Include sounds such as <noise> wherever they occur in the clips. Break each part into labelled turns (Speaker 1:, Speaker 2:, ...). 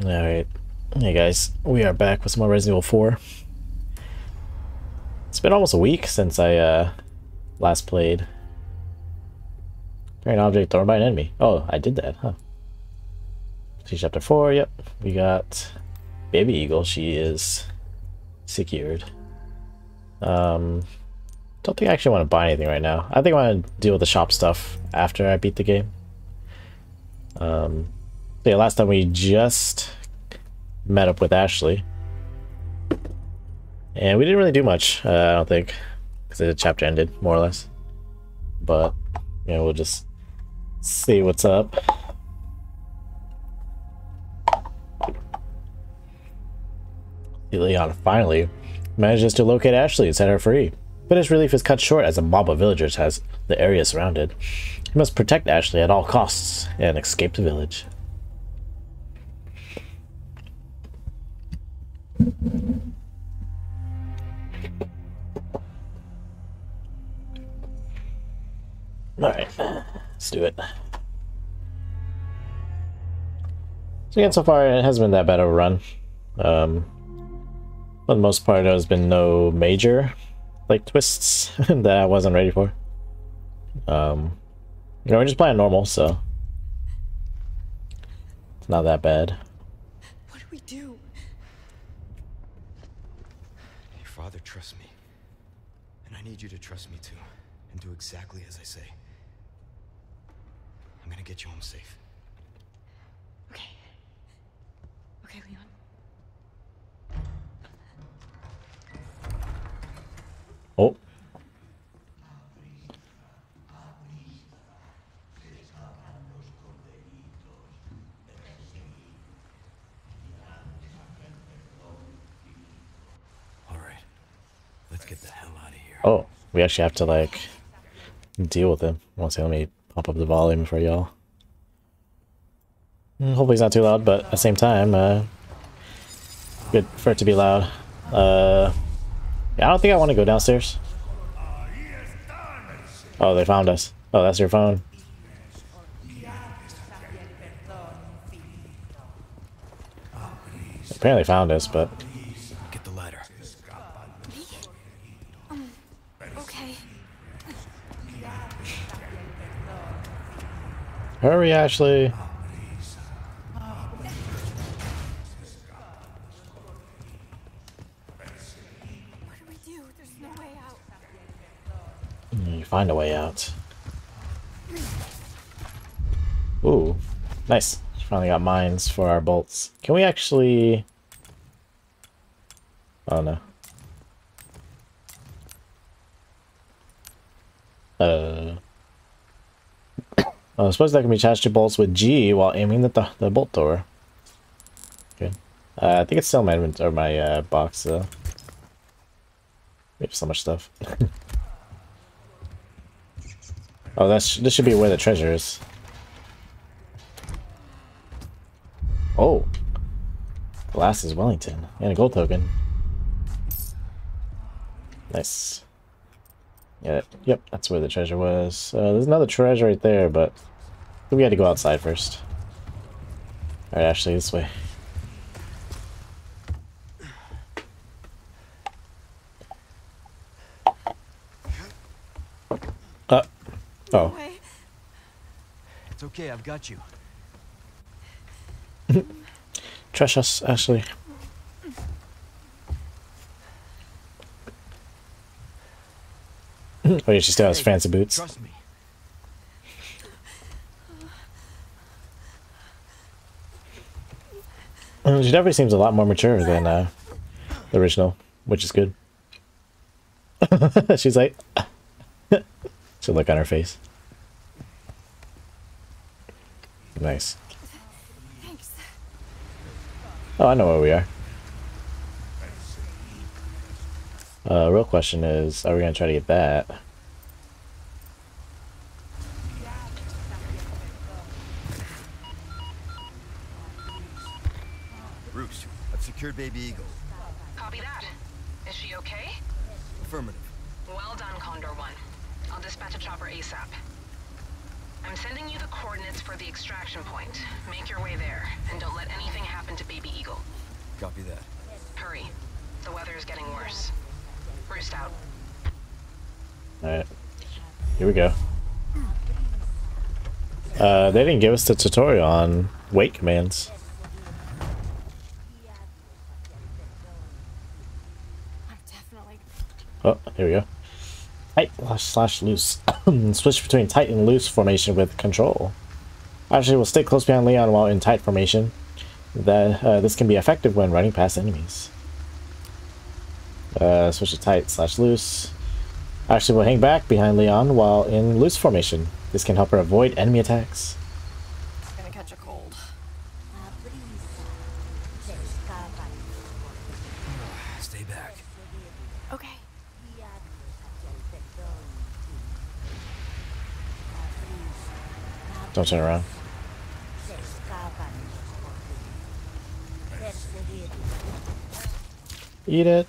Speaker 1: Alright. Hey guys, we are back with some more Resident Evil 4. It's been almost a week since I uh, last played. An object thrown by an enemy. Oh, I did that, huh? See chapter 4, yep. We got Baby Eagle, she is secured. Um, don't think I actually want to buy anything right now. I think I want to deal with the shop stuff after I beat the game. Um, yeah, last time we just met up with Ashley. And we didn't really do much, uh, I don't think, because the chapter ended, more or less. But, you know, we'll just see what's up. Leon finally manages to locate Ashley and set her free. But his relief is cut short as a mob of villagers has the area surrounded. He must protect Ashley at all costs and escape the village. Alright, let's do it. So again, so far it hasn't been that bad of a run. Um, for the most part, there's been no major like twists <laughs> that I wasn't ready for. Um, you know, we're just playing normal, so it's not that bad.
Speaker 2: What do we do?
Speaker 3: Your father trusts me. And I need you to trust me too. And do exactly as I say. I'm gonna get you home safe.
Speaker 2: Okay. Okay, Leon.
Speaker 1: Oh.
Speaker 3: Alright. Let's get the hell out of here.
Speaker 1: Oh, we actually have to like deal with him. One second, let me pump up the volume for y'all. Mm, Hopefully it's not too loud, but at the same time, uh, good for it to be loud. Uh, yeah, I don't think I want to go downstairs. Oh, they found us. Oh, that's your phone. Apparently found us, but
Speaker 3: Get the ladder.
Speaker 2: Okay.
Speaker 1: hurry, Ashley.
Speaker 2: What do we do? There's no way Ashley.
Speaker 1: You find a way out. Ooh, nice. Finally got mines for our bolts. Can we actually... Oh no. Uh... Oh, I suppose that can be charged to bolts with G while aiming at the, the bolt thrower. Good. Uh, I think it's still my or my uh, box though. We have so much stuff. <laughs> Oh, that's this should be where the treasure is. Oh, glass is Wellington and a gold token. Nice. Yeah, yep, that's where the treasure was. Uh, there's another treasure right there, but we had to go outside first. All right, Ashley, this way. Uh, oh.
Speaker 3: It's okay, I've got you. <laughs>
Speaker 1: Trash us, Ashley. <laughs> oh yeah, she still has fancy boots.
Speaker 3: Trust me.
Speaker 1: She definitely seems a lot more mature than uh, the original, which is good. <laughs> She's like, <laughs> she'll look on her face. Nice. Oh, I know where we are. Uh, real question is, are we gonna try to get that?
Speaker 3: Roost, I've secured Baby Eagle.
Speaker 4: Copy that. Is she okay?
Speaker 3: Affirmative.
Speaker 4: Well done, Condor One. I'll dispatch a chopper ASAP. I'm sending you the coordinates for the extraction point. Make your way there, and don't let anything happen to Baby Eagle.
Speaker 3: Copy that.
Speaker 4: Hurry. The weather is getting worse. Roost out.
Speaker 1: Alright. Here we go. Uh, they didn't give us the tutorial on wait commands.
Speaker 2: I'm definitely.
Speaker 1: Oh, here we go. Tight slash loose. <coughs> Switch between tight and loose formation with control. Ashley will stay close behind Leon while in tight formation. That uh, this can be effective when running past enemies. Uh, switch to tight slash loose. Ashley will hang back behind Leon while in loose formation. This can help her avoid enemy attacks.
Speaker 2: gonna catch a cold.
Speaker 3: Stay back.
Speaker 2: Okay.
Speaker 1: Don't turn around. Eat it.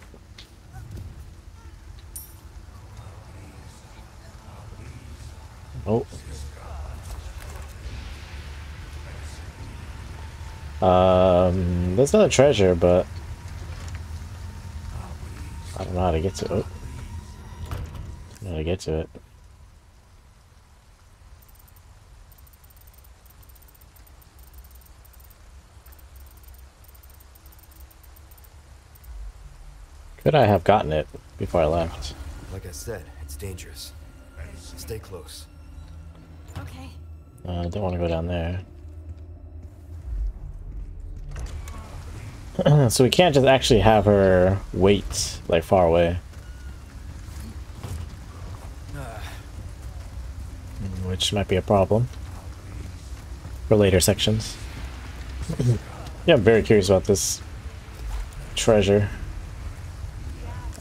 Speaker 1: Oh. Um, there's not a treasure, but I don't know how to get to it. I don't know how to get to it. Could I have gotten it before I left?
Speaker 3: Like I said, it's dangerous. Stay close.
Speaker 2: Okay.
Speaker 1: Uh, I don't want to go down there. <clears throat> so we can't just actually have her wait, like, far away. <sighs> Which might be a problem. For later sections. <clears throat> yeah, I'm very curious about this treasure.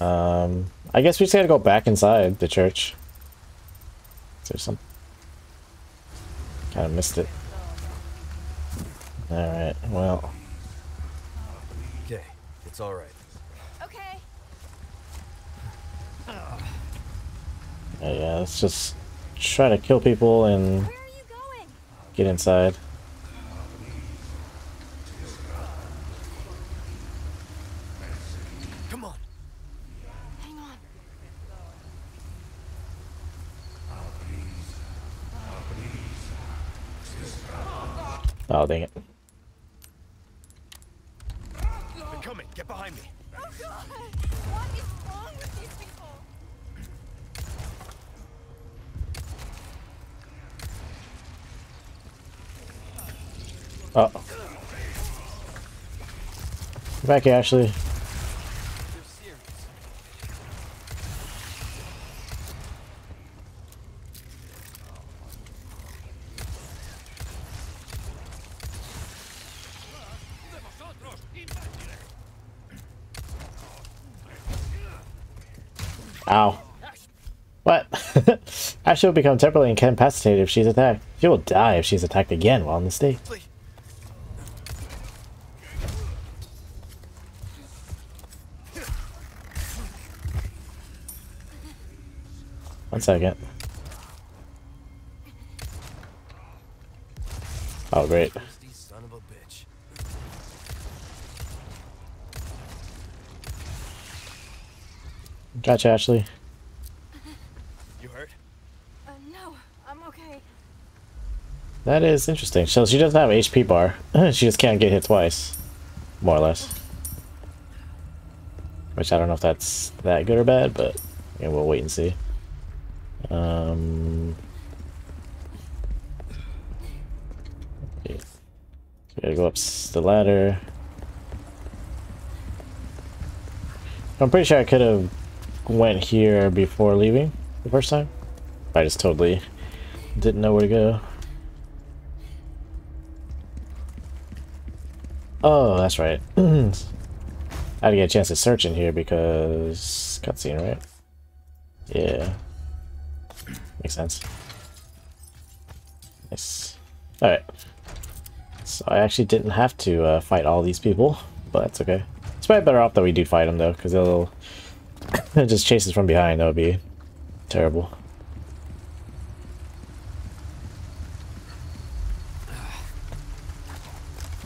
Speaker 1: Um, I guess we just gotta go back inside the church. Is there some... Kind of missed it. Alright, well...
Speaker 3: Okay, it's all right.
Speaker 2: Okay.
Speaker 1: Uh, yeah, let's just try to kill people and
Speaker 2: Where are you going?
Speaker 1: get inside.
Speaker 3: Come on.
Speaker 2: Hang on.
Speaker 1: Oh, dang it.
Speaker 3: They're coming. Get behind me.
Speaker 2: Oh God! What is wrong with these people?
Speaker 1: Oh. Back, Ashley. Ow. What? Ashley will become temporarily incapacitated if she's attacked. She will die if she's attacked again while in the state. One second. Oh, great. Gotcha, Ashley.
Speaker 3: You hurt?
Speaker 2: Uh, no, I'm okay.
Speaker 1: That is interesting. So she doesn't have HP bar. <laughs> she just can't get hit twice. More or less. Which I don't know if that's that good or bad, but yeah, we'll wait and see. Um. So gotta go up the ladder. I'm pretty sure I could have went here before leaving the first time. I just totally didn't know where to go. Oh, that's right. <clears throat> I had to get a chance to search in here because cutscene, right? Yeah. Makes sense. Nice. Alright. So I actually didn't have to uh, fight all these people, but that's okay. It's probably better off that we do fight them though, because <coughs> they'll just chase us from behind. That would be terrible.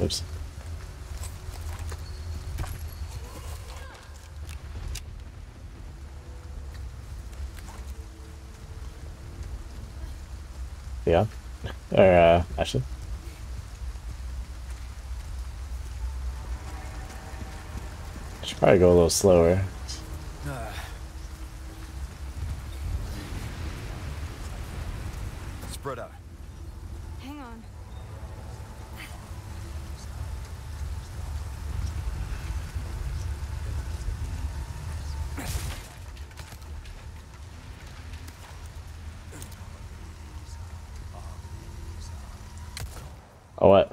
Speaker 1: Oops. Yeah. Or, uh, Ashley. Should probably go a little slower.
Speaker 3: Spread out.
Speaker 2: Hang on.
Speaker 1: Oh, what?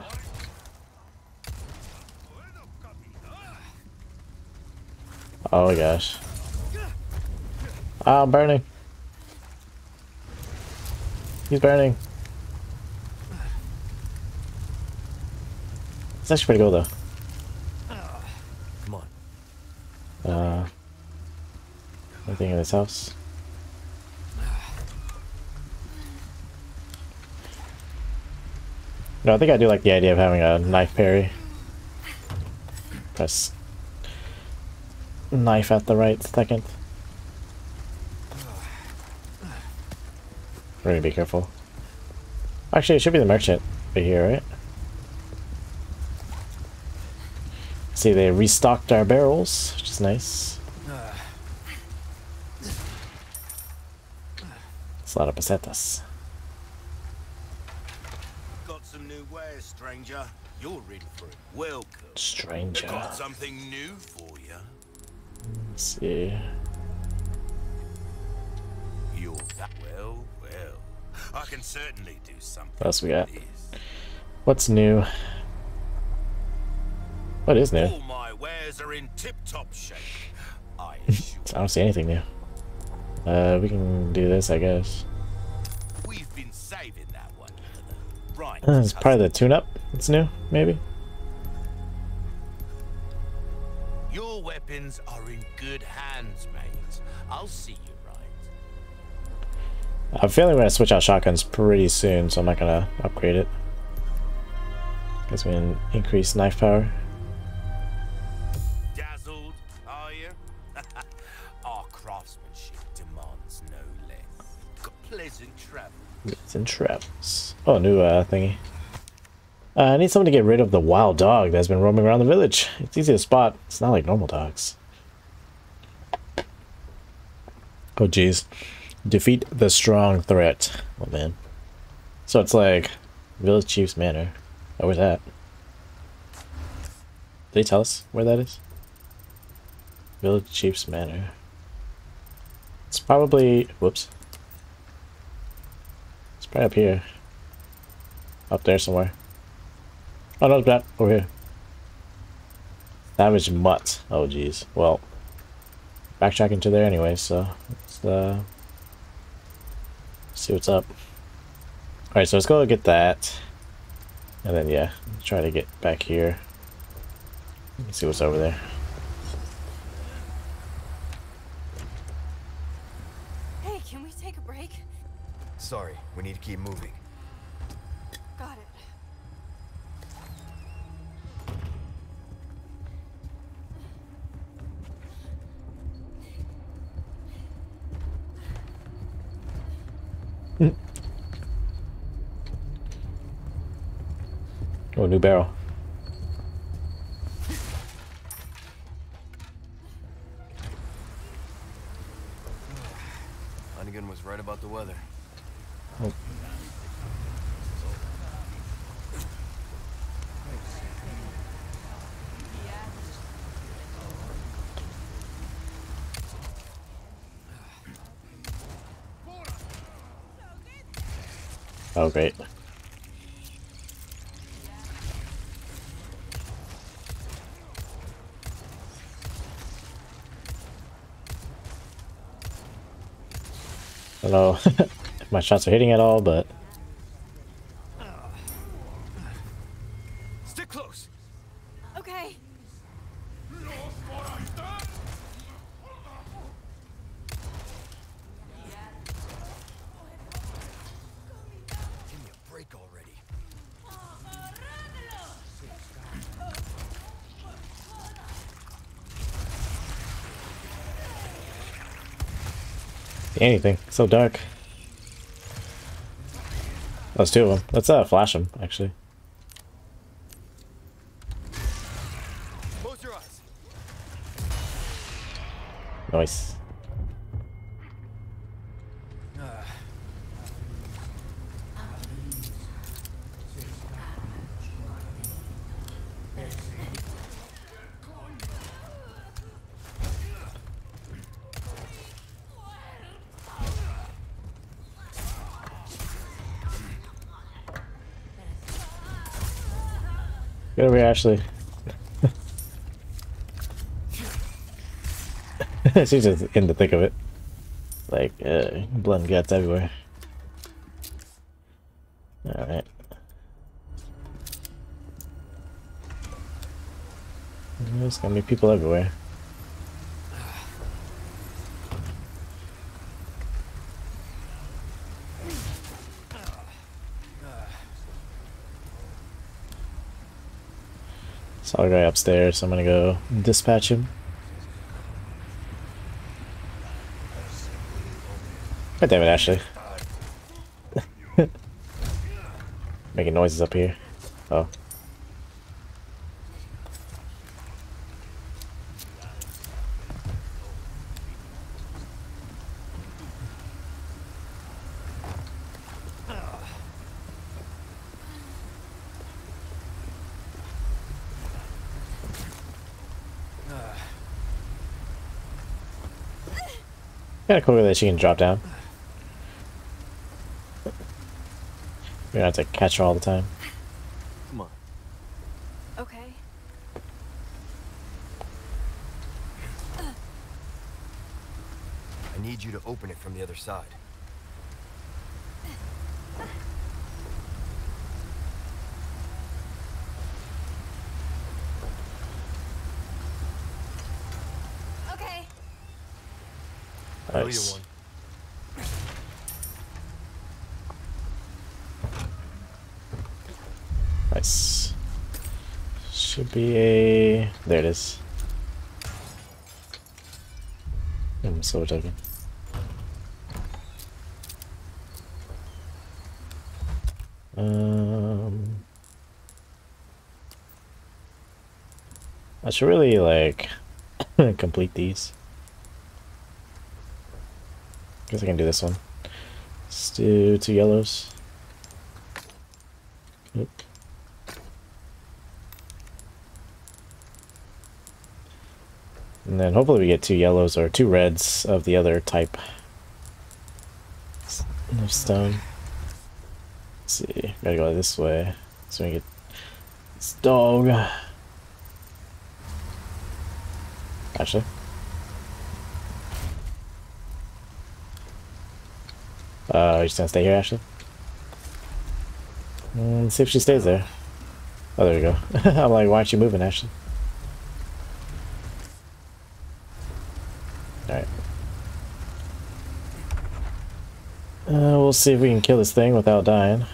Speaker 1: Oh my gosh. Ah, I'm burning. He's burning. It's actually pretty cool though.
Speaker 3: Come on.
Speaker 1: Uh, anything in this house? No, I think I do like the idea of having a knife parry. Press knife at the right second. Really be careful. Actually, it should be the merchant right here, right? See, they restocked our barrels, which is nice. It's a lot of pesetas.
Speaker 5: Got some new wares, stranger. You're in for it. Welcome.
Speaker 1: Stranger.
Speaker 5: Got something new for you.
Speaker 1: Let's see.
Speaker 5: Certainly do something.
Speaker 1: What else we got? What's new? What is new?
Speaker 5: All my wares are in tip-top shape. I <laughs>
Speaker 1: I don't see anything new. Uh, we can do this, I guess.
Speaker 5: we've been saving that one. Right.
Speaker 1: Uh, it's probably the tune-up. It's new, maybe.
Speaker 5: Your weapons are in good hands, mate. I'll see.
Speaker 1: I'm feeling we're gonna switch out shotguns pretty soon, so I'm not gonna upgrade it. Guess we can increase knife power.
Speaker 5: Dazzled, are you? <laughs> Our craftsmanship demands no less. Pleasant travel.
Speaker 1: It's in traps. Oh, new uh, thingy. Uh, I need someone to get rid of the wild dog that's been roaming around the village. It's easy to spot. It's not like normal dogs. Oh, jeez. Defeat the strong threat. Oh, man. So it's like Village Chief's Manor. Oh, where's that? Did they tell us where that is? Village Chief's Manor. It's probably... Whoops. It's probably up here. Up there somewhere. Oh no, it's back over here. Savage Mutt. Oh jeez. Well, backtracking to there anyway, so let's uh, see what's up. Alright, so let's go get that. And then, yeah, try to get back here. Let's see what's over there.
Speaker 2: Hey, can we take a break?
Speaker 3: Sorry, we need to keep moving.
Speaker 1: Oh, new barrel.
Speaker 3: Hunnigan was right about the weather.
Speaker 1: Oh, great. I don't know if my shots are hitting at all, but
Speaker 3: Stick close.
Speaker 2: Okay.
Speaker 3: Give me a break already.
Speaker 1: anything. So dark. There's two of them. Let's uh, flash them, actually.
Speaker 3: Close your eyes.
Speaker 1: Nice. Get over here, Ashley. <laughs> She's just in the thick of it. Like, uh, blood and guts everywhere. Alright. There's gonna be people everywhere. Saw a guy upstairs, so I'm gonna go dispatch him. God damn it, Ashley. <laughs> Making noises up here. Oh. Kinda cool that she can drop down. We don't have to catch her all the time.
Speaker 3: Come on.
Speaker 2: Okay.
Speaker 3: I need you to open it from the other side.
Speaker 2: Okay.
Speaker 3: I owe you
Speaker 1: Nice.
Speaker 3: one.
Speaker 1: Nice. Should be a... There it is. So. Um... I should really, like, <laughs> complete these. Guess I can do this one. Let's do two yellows. And hopefully we get two yellows or two reds of the other type of stone. Let's see, gotta go this way so we get this dog. Actually. Uh, you just gonna stay here, Ashley? Let's see if she stays there. Oh, there we go. <laughs> I'm like, why aren't you moving, Ashley? Alright. Uh, we'll see if we can kill this thing without dying.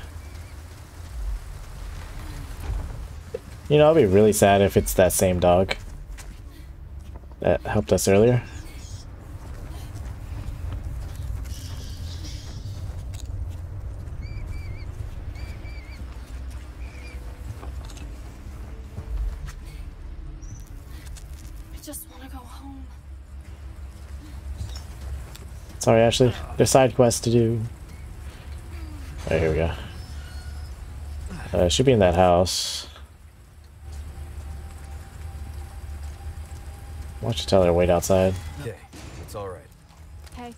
Speaker 1: You know, I'll be really sad if it's that same dog that helped us earlier.
Speaker 2: I just want to go home.
Speaker 1: Sorry, Ashley. There's side quests to do. Alright, here we go. Uh, should be in that house. Why don't you tell her to wait outside?
Speaker 3: Okay, it's all right.
Speaker 2: Hey.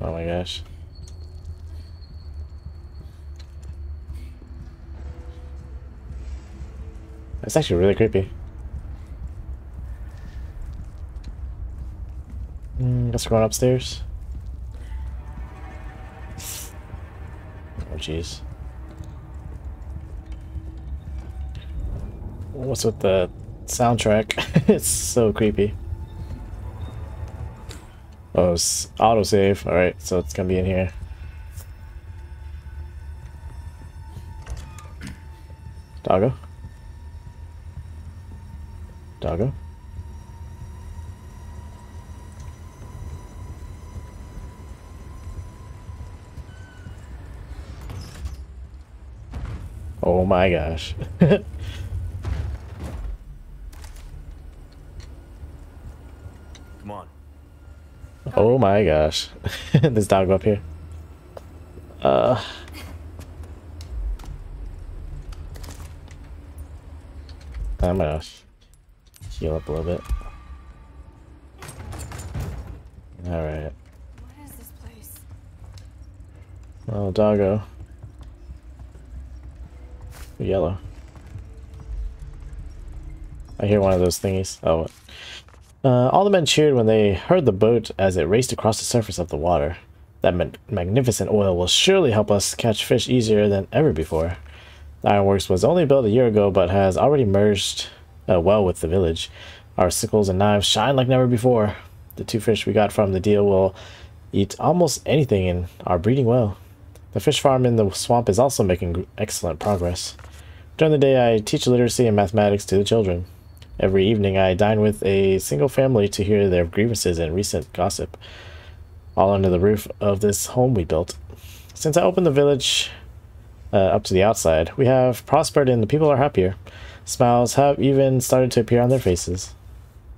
Speaker 1: Oh my gosh. That's actually really creepy. Mm, guess we're going upstairs. Oh jeez. What's with the soundtrack? <laughs> it's so creepy. Oh, it's autosave. Alright, so it's gonna be in here. Doggo. Doggo. Oh my gosh. <laughs>
Speaker 5: Come on.
Speaker 1: oh my gosh. <laughs> this dog up here. Uh. I'm gonna heal up a little bit. Alright.
Speaker 2: What is this place?
Speaker 1: Oh, doggo. Yellow. I hear one of those thingies. Oh. Uh, all the men cheered when they heard the boat as it raced across the surface of the water. That ma magnificent oil will surely help us catch fish easier than ever before. The ironworks was only built a year ago, but has already merged uh, well with the village. Our sickles and knives shine like never before. The two fish we got from the deal will eat almost anything and are breeding well. The fish farm in the swamp is also making excellent progress. During the day, I teach literacy and mathematics to the children. Every evening, I dine with a single family to hear their grievances and recent gossip, all under the roof of this home we built. Since I opened the village uh, up to the outside, we have prospered and the people are happier. Smiles have even started to appear on their faces.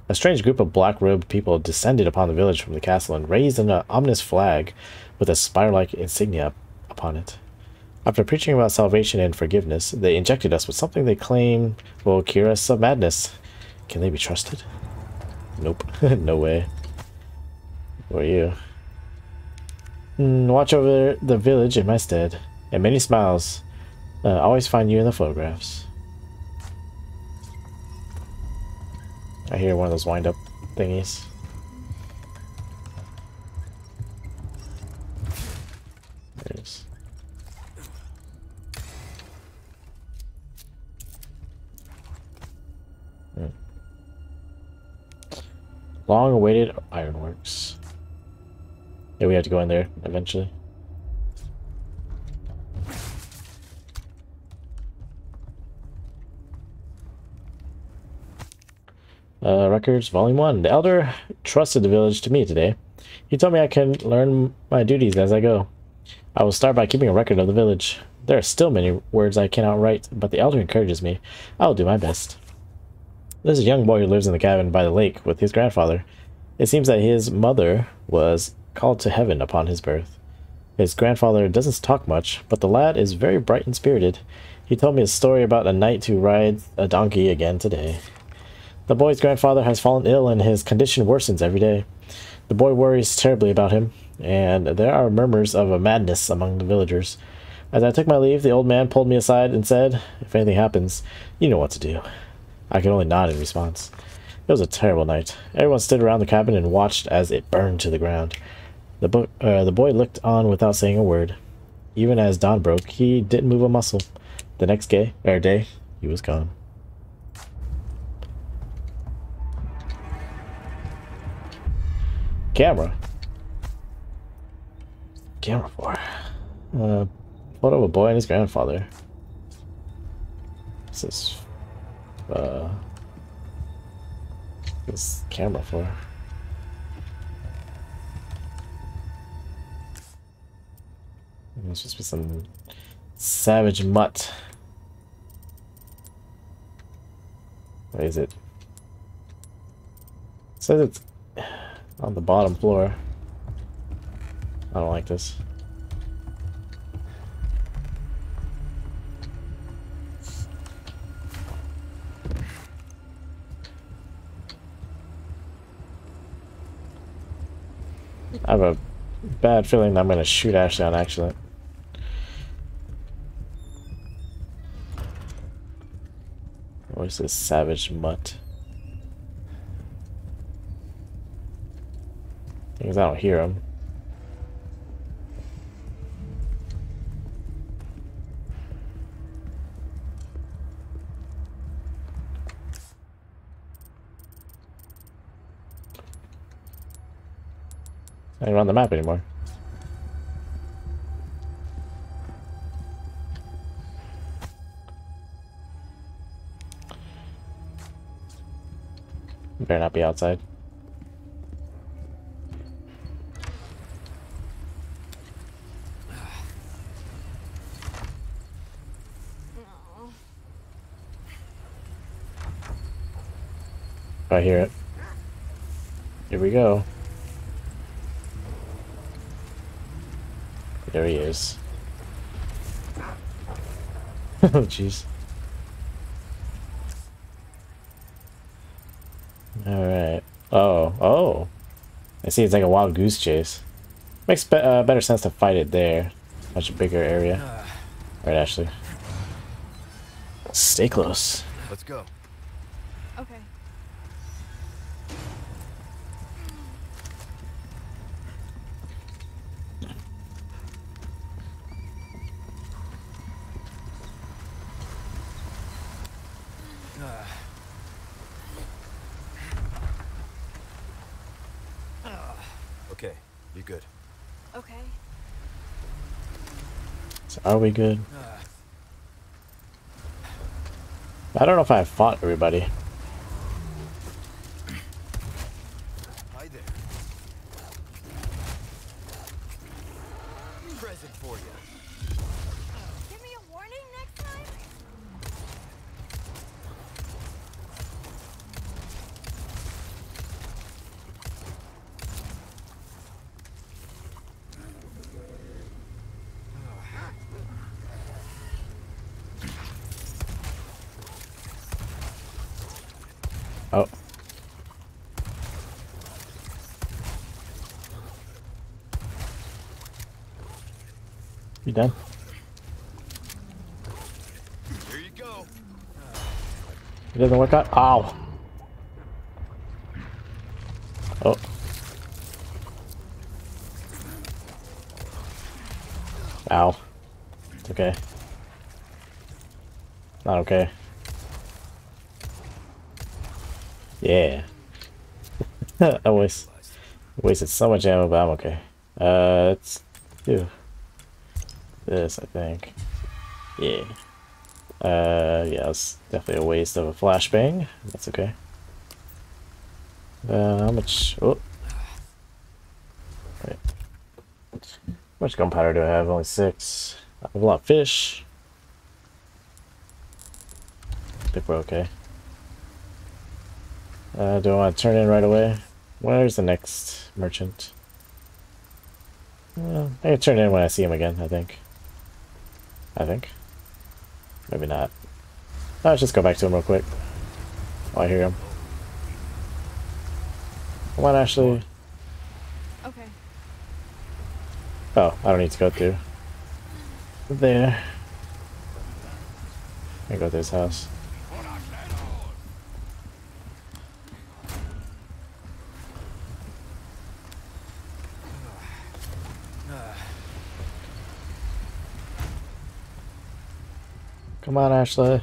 Speaker 1: A strange group of black-robed people descended upon the village from the castle and raised an ominous flag with a spire-like insignia upon it. After preaching about salvation and forgiveness, they injected us with something they claim will cure us of madness. Can they be trusted? Nope. <laughs> no way. Who are you? Mm, watch over the village in my stead. And many smiles. Uh, always find you in the photographs. I hear one of those wind-up thingies. There it is. Hmm. Long-awaited ironworks. Yeah, we have to go in there eventually. Uh, records, Volume 1. The Elder trusted the village to me today. He told me I can learn my duties as I go. I will start by keeping a record of the village. There are still many words I cannot write, but the Elder encourages me. I will do my best. There's a young boy who lives in the cabin by the lake with his grandfather. It seems that his mother was called to heaven upon his birth. His grandfather doesn't talk much, but the lad is very bright and spirited. He told me a story about a knight who rides a donkey again today. The boy's grandfather has fallen ill and his condition worsens every day. The boy worries terribly about him, and there are murmurs of a madness among the villagers. As I took my leave, the old man pulled me aside and said, If anything happens, you know what to do. I could only nod in response. It was a terrible night. Everyone stood around the cabin and watched as it burned to the ground. The, bo uh, the boy looked on without saying a word. Even as dawn broke, he didn't move a muscle. The next day, er, day, he was gone. Camera. Camera for. Uh, photo of a boy and his grandfather. What's this? Uh, this camera for? It's just be some savage mutt. What is it? it says it's on the bottom floor. I don't like this. I have a bad feeling I'm going to shoot Ashley on accident. Where's this savage mutt? Because I don't hear him. I ain't on the map anymore. Better not be outside. I hear it. Here we go. There he is. <laughs> oh, jeez. Alright. Oh, oh. I see it's like a wild goose chase. Makes be uh, better sense to fight it there. Much bigger area. Right, Ashley. Stay close.
Speaker 3: Let's go.
Speaker 2: Okay.
Speaker 3: Okay, you're good.
Speaker 2: Okay.
Speaker 1: So are we good? I don't know if I fought everybody.
Speaker 3: Hi there. Present for you.
Speaker 2: Give me a warning next time.
Speaker 1: Oh. Done?
Speaker 3: Here you go.
Speaker 1: It doesn't work out? Ow! Oh. Ow. It's okay. Not okay. Yeah. <laughs> I waste, wasted so much ammo, but I'm okay. Uh, let's do this, I think. Yeah. Uh, yeah, it's definitely a waste of a flashbang. That's okay. Uh, how much? Oh. Wait. How much gunpowder do I have? Only six. I have a lot of fish. I think we're okay. Uh, do I want to turn in right away? Where's the next merchant? Uh, I can turn in when I see him again, I think. I think. Maybe not. Oh, let's just go back to him real quick. Oh, I hear him. Come on, Ashley.
Speaker 2: Okay.
Speaker 1: Oh, I don't need to go through. There. I go to his house. Come on, Ashley.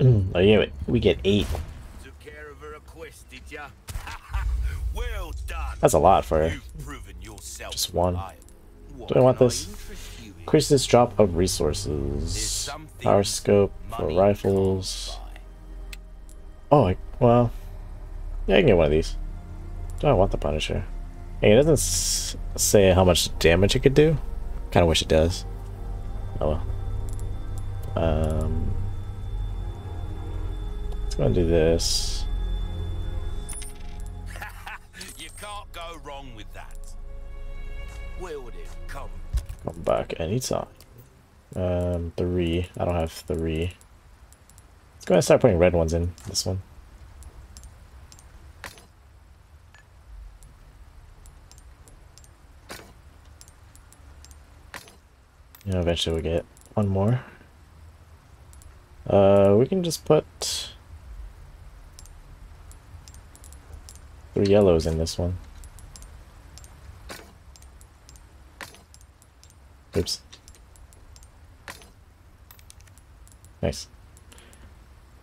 Speaker 1: <clears throat> oh, yeah, we get eight.
Speaker 5: Took care of her request, did ya? well done.
Speaker 1: That's a lot for her. Just one. Do I want this?
Speaker 5: interest you in?
Speaker 1: Increases drop of resources. Power scope for rifles. Oh, I, well. Yeah, I can get one of these. Do I want the Punisher? Hey, it doesn't say how much damage it could do. Kind of wish it does. Oh well. Um. Let's go and do this. <laughs>
Speaker 5: You can't go wrong with that. Where would it come?
Speaker 1: Come back anytime. Um, three. I don't have three. Let's go ahead and start putting red ones in this one. Eventually we get one more. Uh, we can just put three yellows in this one. Oops. Nice.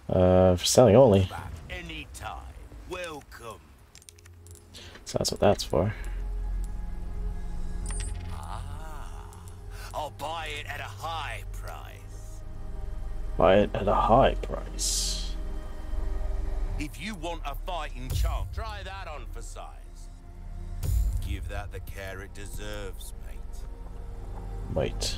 Speaker 1: Uh, for selling only.
Speaker 5: Anytime. Welcome.
Speaker 1: So that's what that's for.
Speaker 5: Buy it at a high price. If you want a fighting chance, try that on for size. Give that the care it deserves, mate.
Speaker 1: Wait.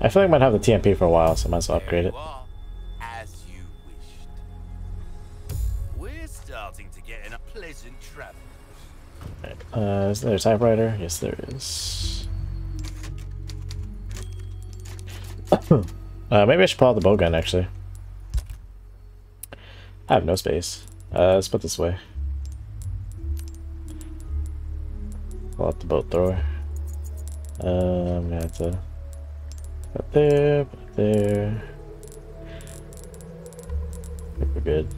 Speaker 1: I feel like I might have the TMP for a while, so I might as well upgrade it.
Speaker 5: are, as you wished. We're starting to get in a pleasant travel.
Speaker 1: Uh, is there a typewriter? Yes, there is. Uh, maybe I should pull out the bow gun, actually. I have no space. Uh, let's put this away. Pull out the bolt thrower. Um, I'm gonna have to put there, put there. I think we're good.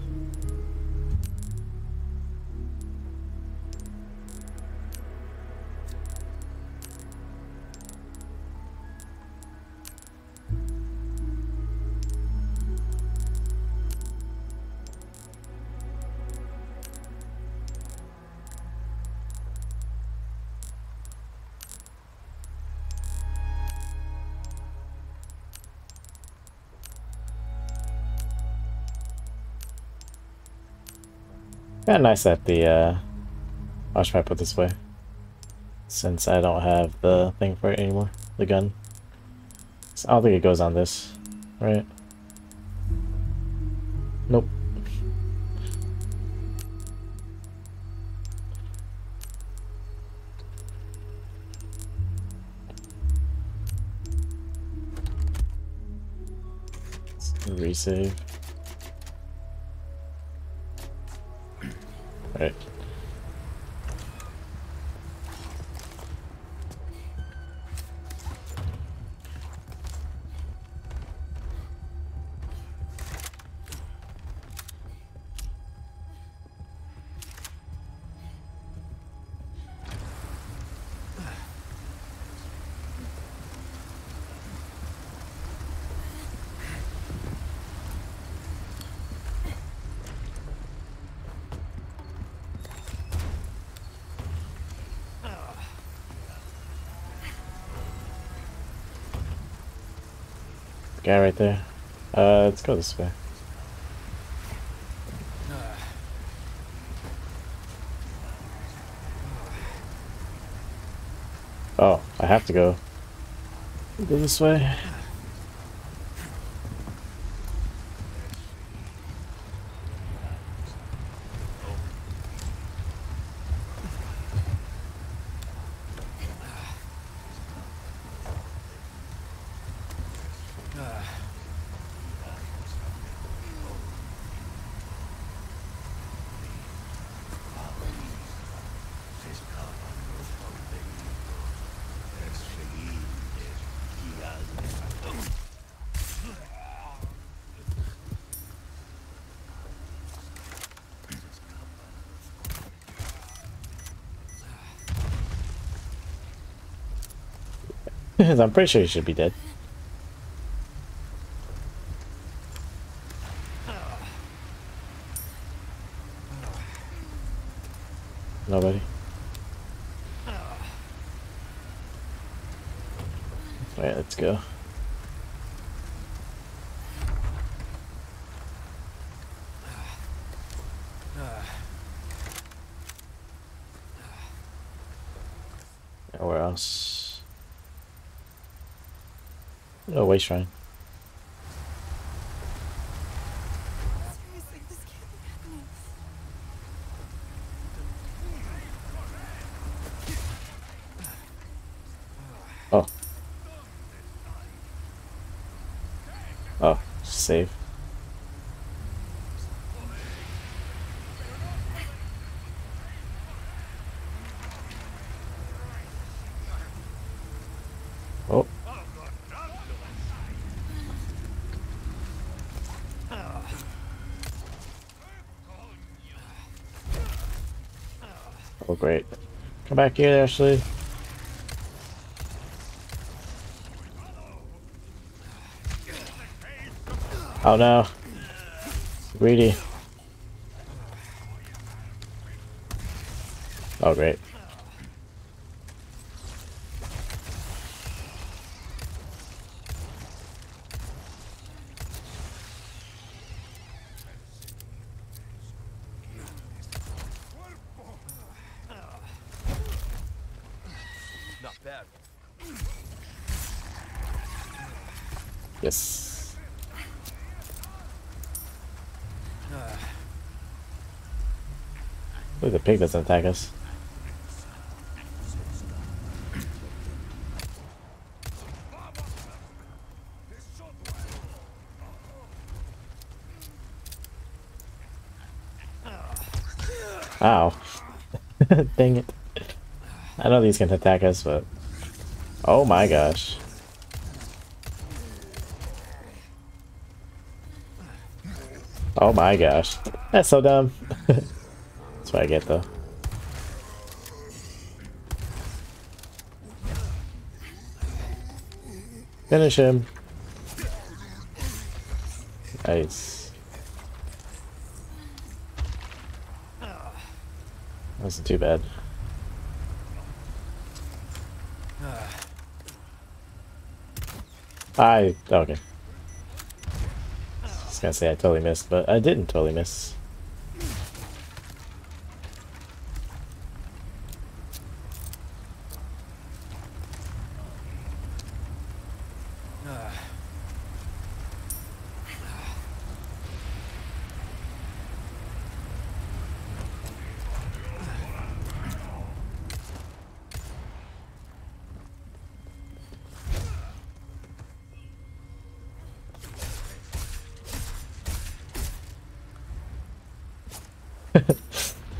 Speaker 1: Kind of nice that the, uh, should probably put this way. Since I don't have the thing for it anymore. The gun. So I don't think it goes on this, right? Nope. Resave. Go this way. Oh, I have to go. Go this way. I'm pretty sure you should be dead. Nobody. Alright, let's go. Yeah, Where else? Oh, waste shrine.
Speaker 2: Seriously, this can't be happening.
Speaker 1: Oh. Oh, save. Oh. Oh, great. Come back here, Ashley. Oh no. Greedy. Oh great.
Speaker 5: out.
Speaker 1: Yes. Look, the pig doesn't attack us. Ow. <laughs> Dang it. I know these can attack us, but... Oh my gosh. Oh my gosh. That's so dumb. <laughs> What I get though. Finish him. Nice. Wasn't too bad. I okay. I was gonna say I totally missed, but I didn't totally miss.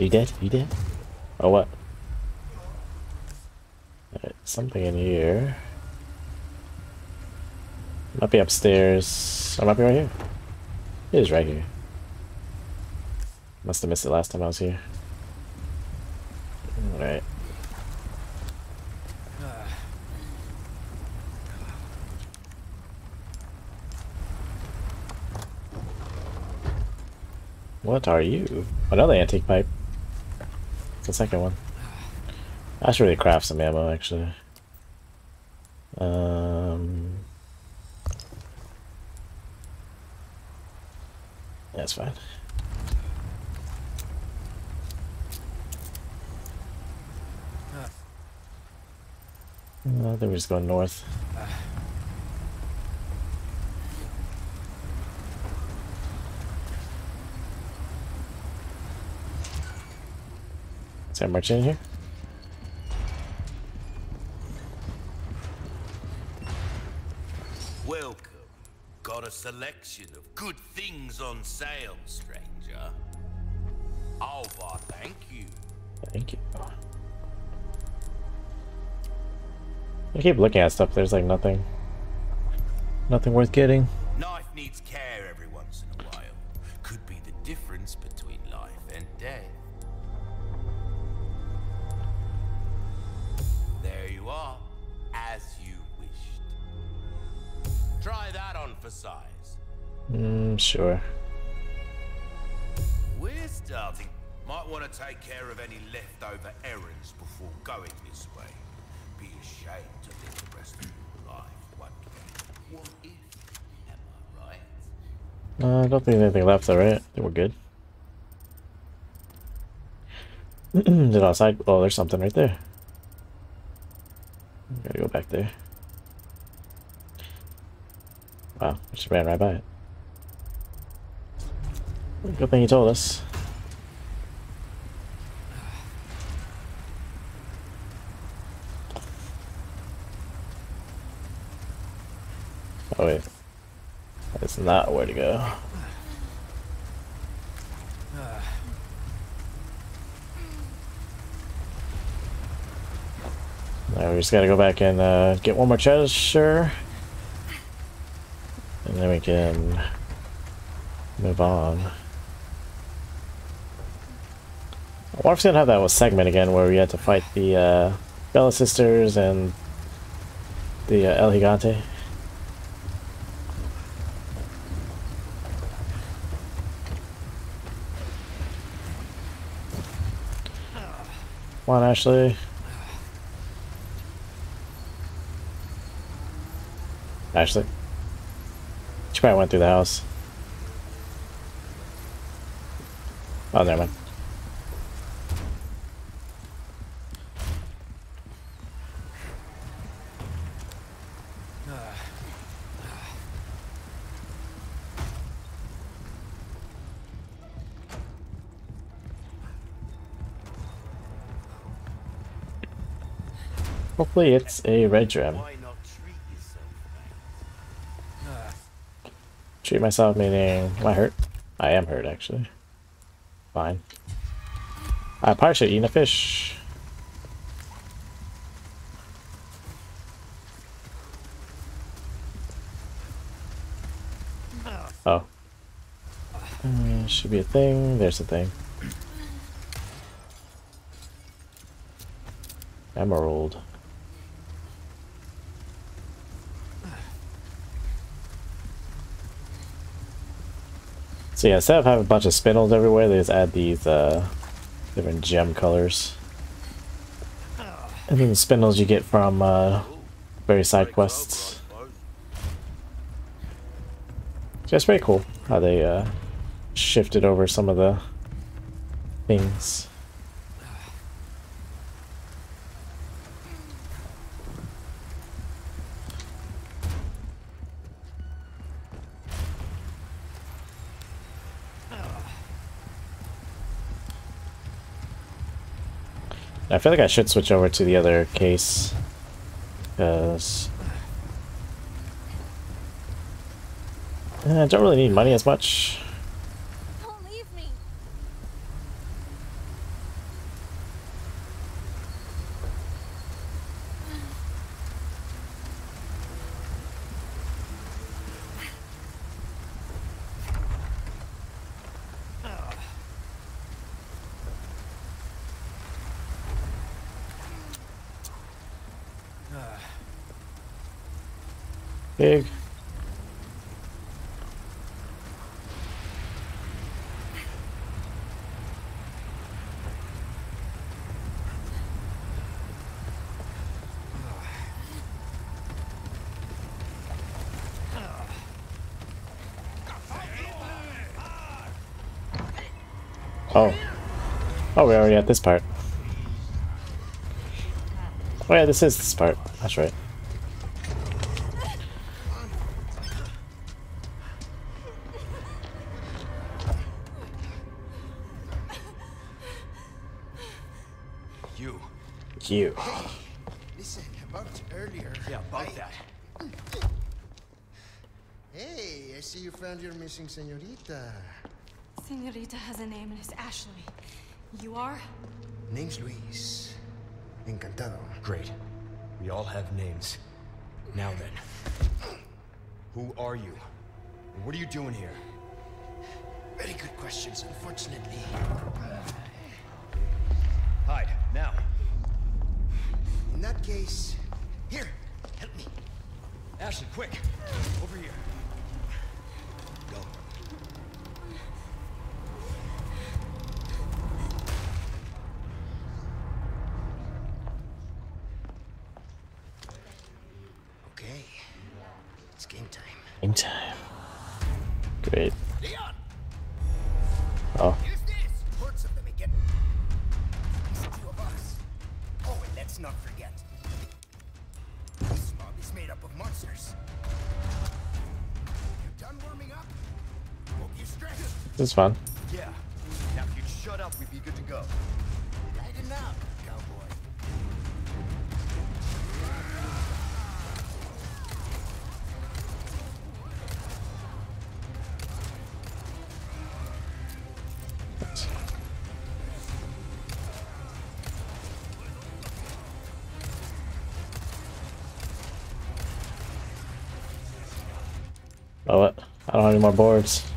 Speaker 1: You dead? You dead? Oh what? Alright, something in here. Might be upstairs. I might be right here. It is right here. Must have missed it last time I was here. Alright. What are you? Another antique pipe. The second one. I should really craft some ammo, actually. Um, that's fine. Uh, I think we're just going north. Is there much in here?
Speaker 5: Welcome. Got a selection of good things on sale, stranger. Oh, why, thank you.
Speaker 1: Thank you. I keep looking at stuff, there's like nothing. Nothing worth getting.
Speaker 5: Knife needs that on for size.
Speaker 1: Mm, sure.
Speaker 5: We're starting. Might want to take care of any leftover errands before going this way. Be ashamed to live the rest of your life wondering, what if? Am I right?
Speaker 1: Uh, I don't think there's anything left, alright? I think we're good. <clears throat> It outside? Oh, there's something right there. Gotta go back there. Wow, I just ran right by it. Good thing you told us. Oh wait. That's not where to go. Now we just gotta go back and uh, get one more treasure. And then we can move on. I wonder if it's gonna have that segment again where we had to fight the uh, Bella sisters and the uh, El Gigante. Come on, Ashley. Ashley probably went through the house. Oh, never mind. Hopefully it's a red gem.
Speaker 5: Treat
Speaker 1: myself meaning am I hurt? I am hurt actually. Fine. I probably should eat a fish. Oh. Uh, should be a thing. There's a thing. Emerald. So yeah, instead of having a bunch of spindles everywhere, they just add these uh, different gem colors. And then the spindles you get from uh, various side quests. So it's very cool how they uh, shifted over some of the things. I feel like I should switch over to the other case. Because... Eh, I don't really need money as much.
Speaker 2: Don't leave me.
Speaker 1: Oh. Oh, we're already at this part. Oh yeah, this is this part. That's right.
Speaker 3: You.
Speaker 6: Listen, about earlier.
Speaker 3: Yeah, about that.
Speaker 6: Hey, I see you found your missing senorita.
Speaker 2: Senorita has a name and it's Ashley. You are?
Speaker 6: Name's Luis. Encantado.
Speaker 3: Great. We all have names. Now then. Who are you? What are you doing here?
Speaker 6: Very good questions, unfortunately. Case, here, help me.
Speaker 3: Ashley, quick! Over here.
Speaker 6: Go. Okay, it's game time.
Speaker 1: Game time. Great.
Speaker 6: Is
Speaker 1: fun.
Speaker 3: Yeah. Now if you'd shut up, we'd be good to go.
Speaker 6: Lighten up, cowboy.
Speaker 1: I don't have any more boards.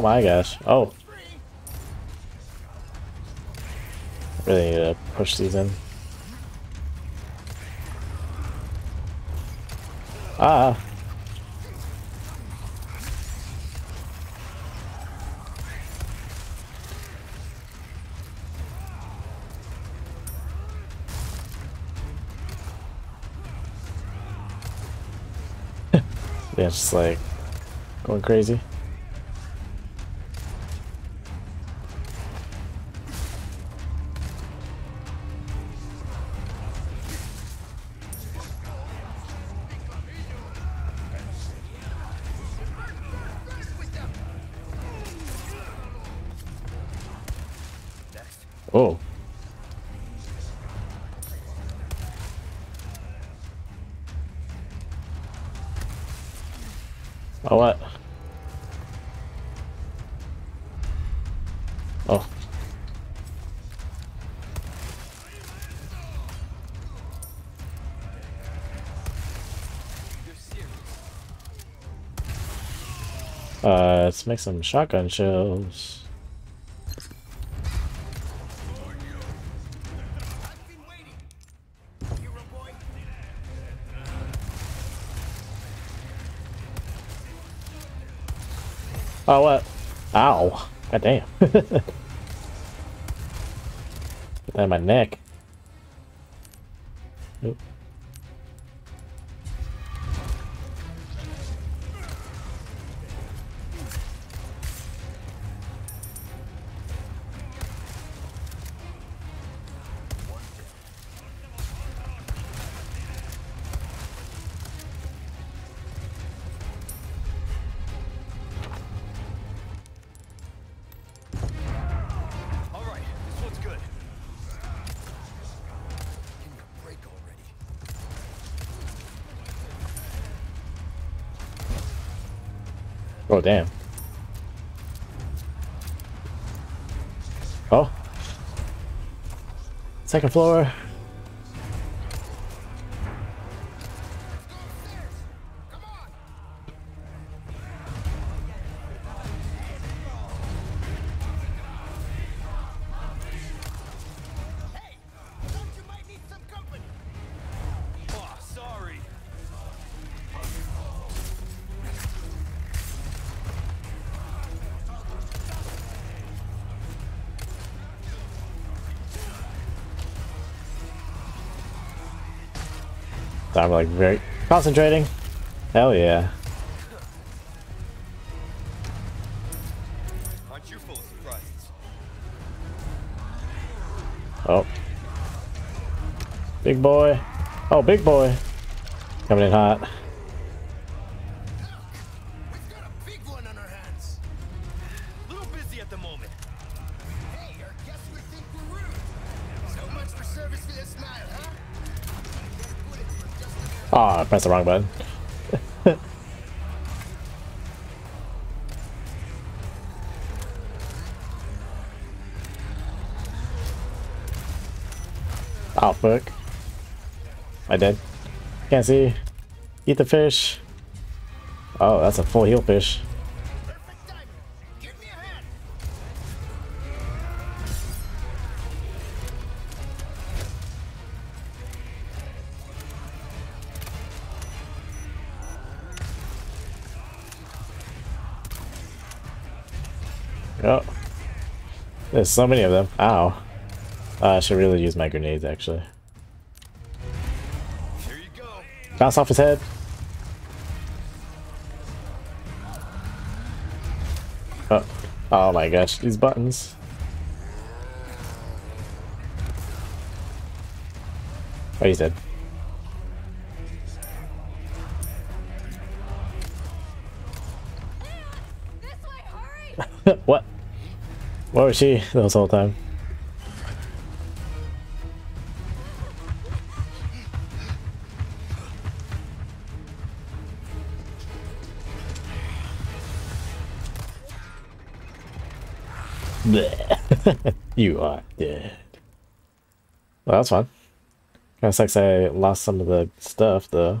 Speaker 1: Oh my gosh. Oh. Really need to push these in. Ah. <laughs> yeah, just like going crazy. Let's make some shotgun shells. Oh, what? Ow. God <laughs> damn. Put that in my neck. Oh, damn. Oh. Second floor. I'm like very concentrating. Hell yeah.
Speaker 3: Aren't you full of surprises?
Speaker 1: Oh. Big boy. Oh, big boy. Coming in hot. Pressed the wrong button. <laughs> oh, fuck. I did. Can't see. Eat the fish. Oh, that's a full heal fish. There's so many of them. Ow. Uh, I should really use my grenades, actually. Bounce off his head. Oh, oh my gosh, these buttons. Oh, he's dead. Where was she this whole time? <laughs> You are dead. Well, that's fine. Kind of sucks I lost some of the stuff, though.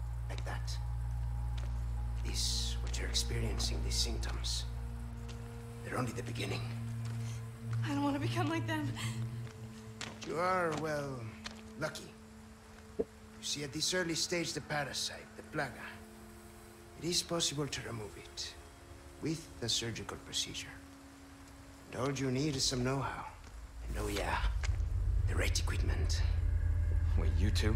Speaker 6: like that. This, what you're experiencing, these symptoms, they're only the beginning.
Speaker 2: I don't want to become like them.
Speaker 6: You are, well, lucky. You see, at this early stage, the parasite, the plaga, it is possible to remove it with the surgical procedure. And all you need is some know-how. And oh yeah, the right equipment.
Speaker 3: Wait, you two?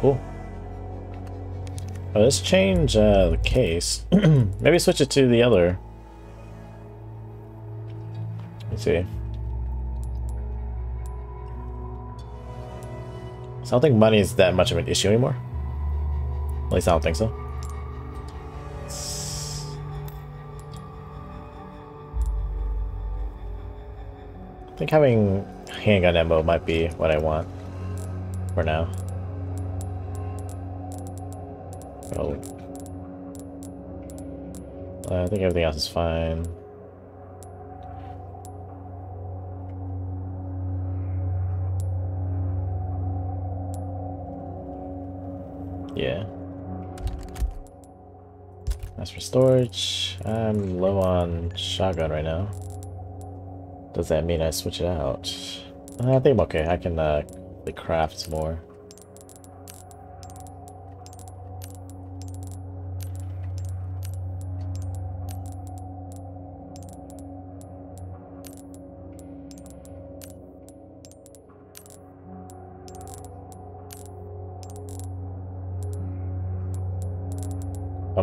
Speaker 1: Cool. Oh, let's change uh, the case. <clears throat> Maybe switch it to the other. Let's see. So I don't think money is that much of an issue anymore. At least I don't think so. I think having handgun ammo might be what I want for now. Uh, I think everything else is fine. Yeah. As for storage, I'm low on shotgun right now. Does that mean I switch it out? Uh, I think I'm okay. I can uh, craft more.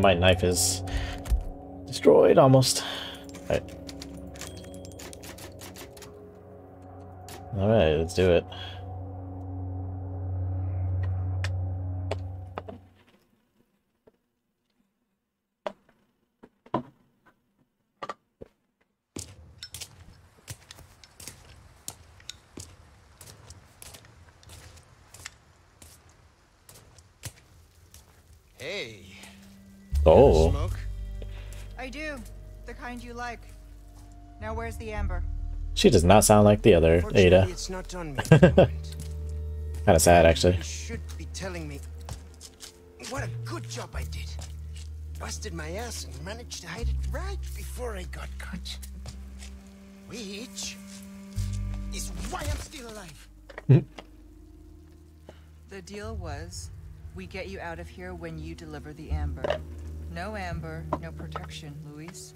Speaker 1: My knife is destroyed almost. Alright, let's do it. She does not sound like the other Ada.
Speaker 6: it's not on <laughs> me. at the moment.
Speaker 1: Kind of sad, actually.
Speaker 6: You should be telling me what a good job I did. Busted my ass and managed to hide it right before I got caught. Which is why I'm still alive. <laughs>
Speaker 7: The deal was, we get you out of here when you deliver the amber. No amber, no protection, Luis.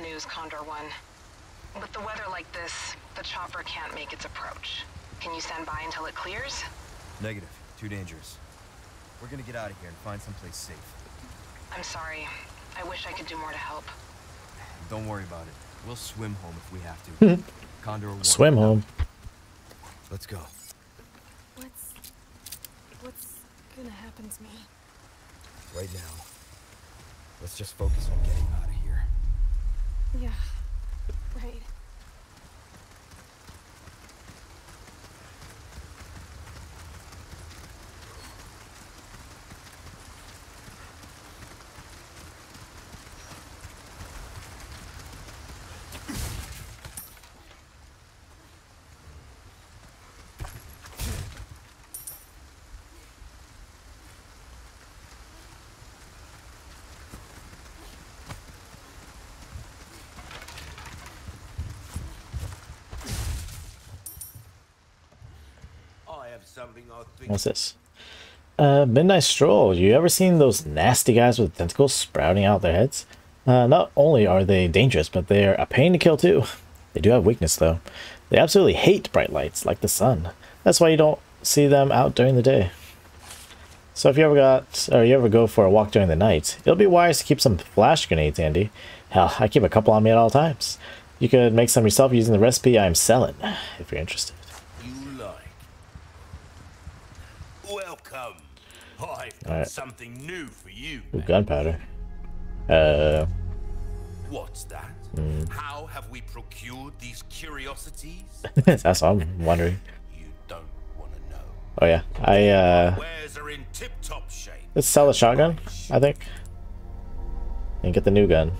Speaker 4: news, Condor One. With the weather like this, the chopper can't make its approach. Can you stand by until it clears?
Speaker 3: Negative. Too dangerous. We're gonna get out of here and find someplace safe.
Speaker 4: I'm sorry. I wish I could do more to help.
Speaker 3: Don't worry about it. We'll swim home if we have to. Hmm. Condor one.
Speaker 1: Swim home.
Speaker 3: Let's go.
Speaker 2: What's. What's gonna happen to me?
Speaker 3: Right now. Let's just focus on getting out of here.
Speaker 2: Yeah. Right.
Speaker 5: I have something I think
Speaker 1: What's this? Uh, Midnight Stroll. You ever seen those nasty guys with tentacles sprouting out their heads? Uh, not only are they dangerous, but they're a pain to kill too. They do have weakness though. They absolutely hate bright lights like the sun. That's why you don't see them out during the day. So if you ever got, or you ever go for a walk during the night, it'll be wise to keep some flash grenades handy. Hell, I keep a couple on me at all times. You could make some yourself using the recipe I'm selling, if you're interested.
Speaker 5: You like. Welcome. I've got
Speaker 1: Alright.
Speaker 5: something new for you.
Speaker 1: Gunpowder. Uh,
Speaker 5: What's that?
Speaker 1: Hmm.
Speaker 5: How have we procured these curiosities? <laughs>
Speaker 1: that's what I'm wondering.
Speaker 5: you don't want to know.
Speaker 1: Oh yeah, I uh,
Speaker 5: Wares are in tip-top shape.
Speaker 1: let's sell the shotgun, I think, and get the new gun.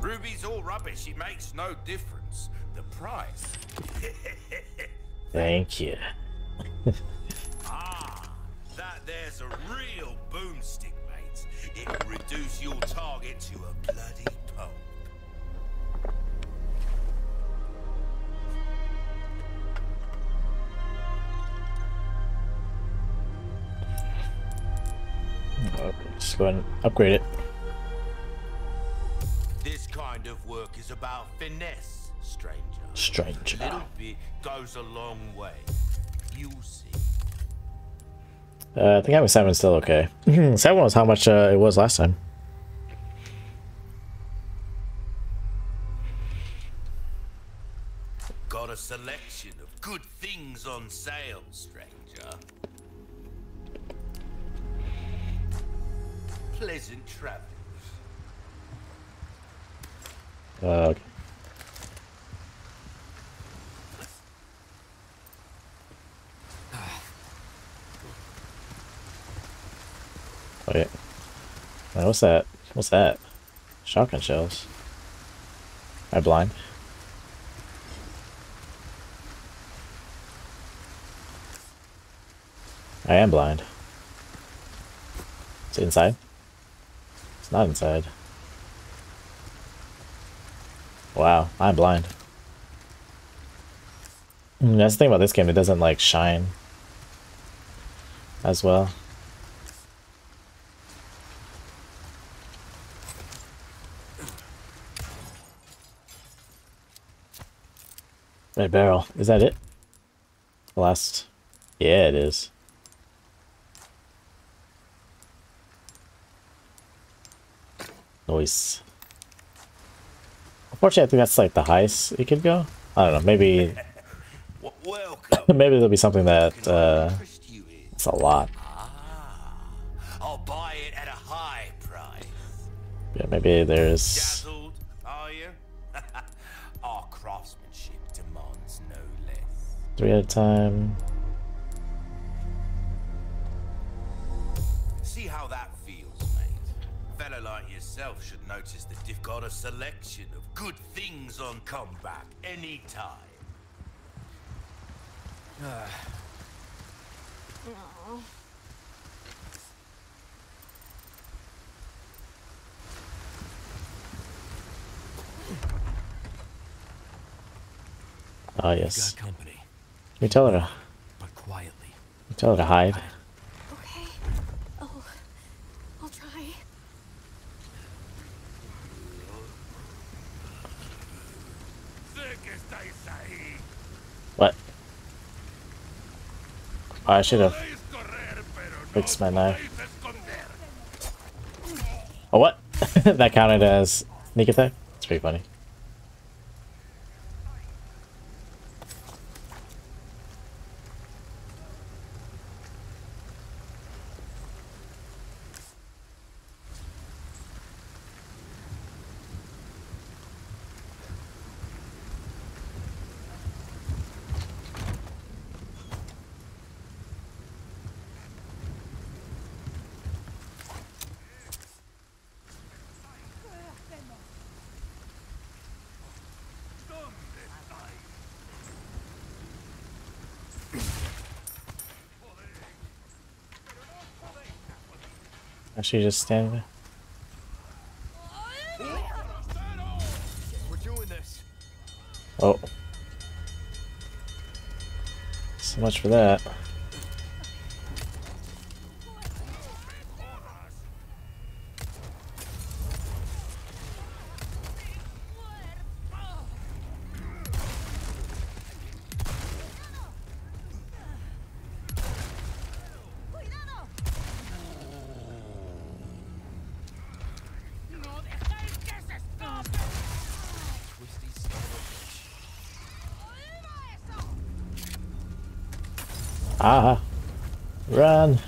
Speaker 5: Ruby's all rubbish. It makes no difference. The price. <laughs>
Speaker 1: Thank you. <laughs>
Speaker 5: ah, a real boomstick, mate. It'll reduce your target to a bloody pulp.
Speaker 1: Just go and upgrade it.
Speaker 5: This kind of work is about finesse, stranger.
Speaker 1: Stranger.
Speaker 5: A little bit goes a long way. You'll see.
Speaker 1: Uh, I think having seven's still okay. <laughs> Seven was how much uh, it was last time.
Speaker 5: Got a selection of good things on sale, stranger. Pleasant travels.
Speaker 1: Uh, okay. Oh yeah. Uh, what's that? What's that? Shotgun shells. Am I blind? I am blind. Is it inside? It's not inside. Wow, I'm blind. Mm, That's the thing about this game, it doesn't like shine as well. Red barrel, is that it? The last, yeah, it is. Noise. Unfortunately, I think that's like the highest it could go. I don't know. Maybe, <laughs>
Speaker 5: welcome. <laughs>
Speaker 1: maybe there'll be something that uh,
Speaker 5: interest you in?
Speaker 1: it's a lot.
Speaker 5: Ah, I'll buy it at a high price.
Speaker 1: Yeah, maybe there's. Three at a time.
Speaker 5: See how that feels, mate. Fella like yourself should notice that you've got a selection of good things on comeback anytime.
Speaker 2: Aw.
Speaker 1: Ah, yes.
Speaker 3: Got company,
Speaker 1: Can you tell her to,
Speaker 3: but quietly.
Speaker 1: can you tell her to hide?
Speaker 2: Okay. Oh, I'll try.
Speaker 1: What? Oh, I should have fixed my knife. Oh, what? <laughs> that counted as sneak attack? It's pretty funny. Actually, just stand there.
Speaker 3: We're doing this.
Speaker 1: Oh. So much for that. Ah! Run!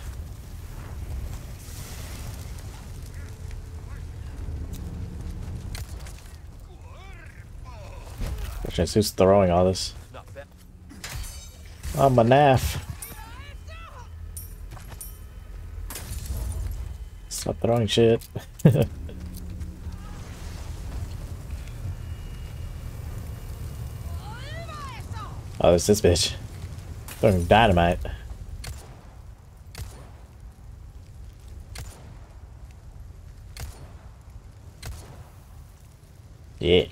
Speaker 1: Who's throwing all this? Oh, my naff. Stop throwing shit. <laughs> oh, it's this bitch. Throwing dynamite. Yeah.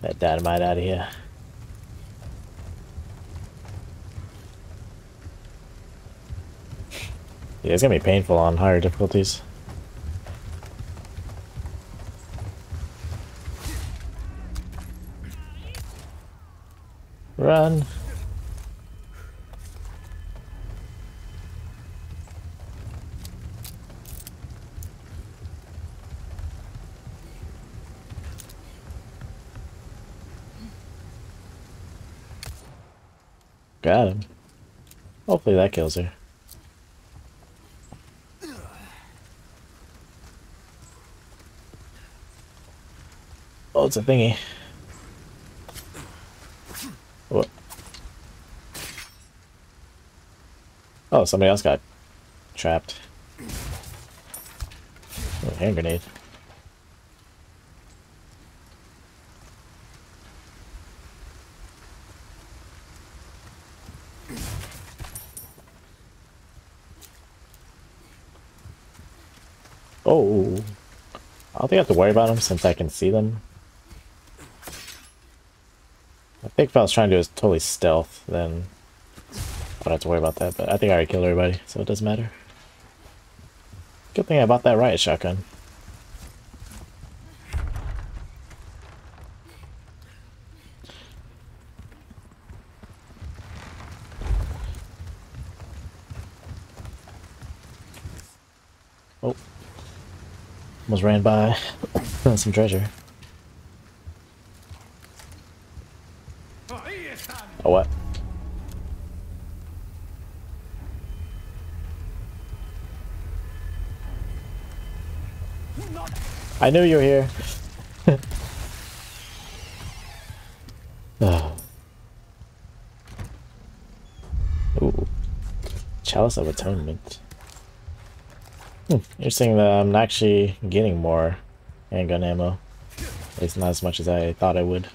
Speaker 1: That dynamite out of here. Yeah, it's gonna be painful on higher difficulties. Run. Got him. Hopefully that kills her. Oh, it's a thingy. What? Oh, somebody else got trapped. Oh, hand grenade. Oh, I don't think I have to worry about them since I can see them. I think if I was trying to do it totally stealth, then I don't have to worry about that, but I think I already killed everybody, so it doesn't matter. Good thing I bought that riot shotgun. Almost ran by found some treasure. Oh, what? I knew you were here. oh. <laughs> Ooh. Chalice of Atonement. Hmm. Interesting that I'm actually getting more handgun ammo. At least not as much as I thought I would.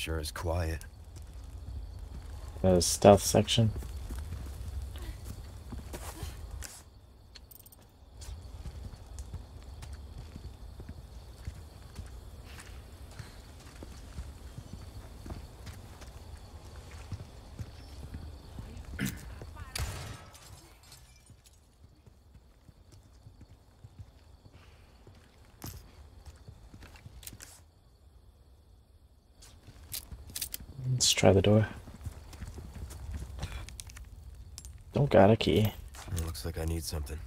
Speaker 3: Sure is quiet.
Speaker 1: The stealth section. Let's try the door. Don't got a key.
Speaker 3: It looks like I need something.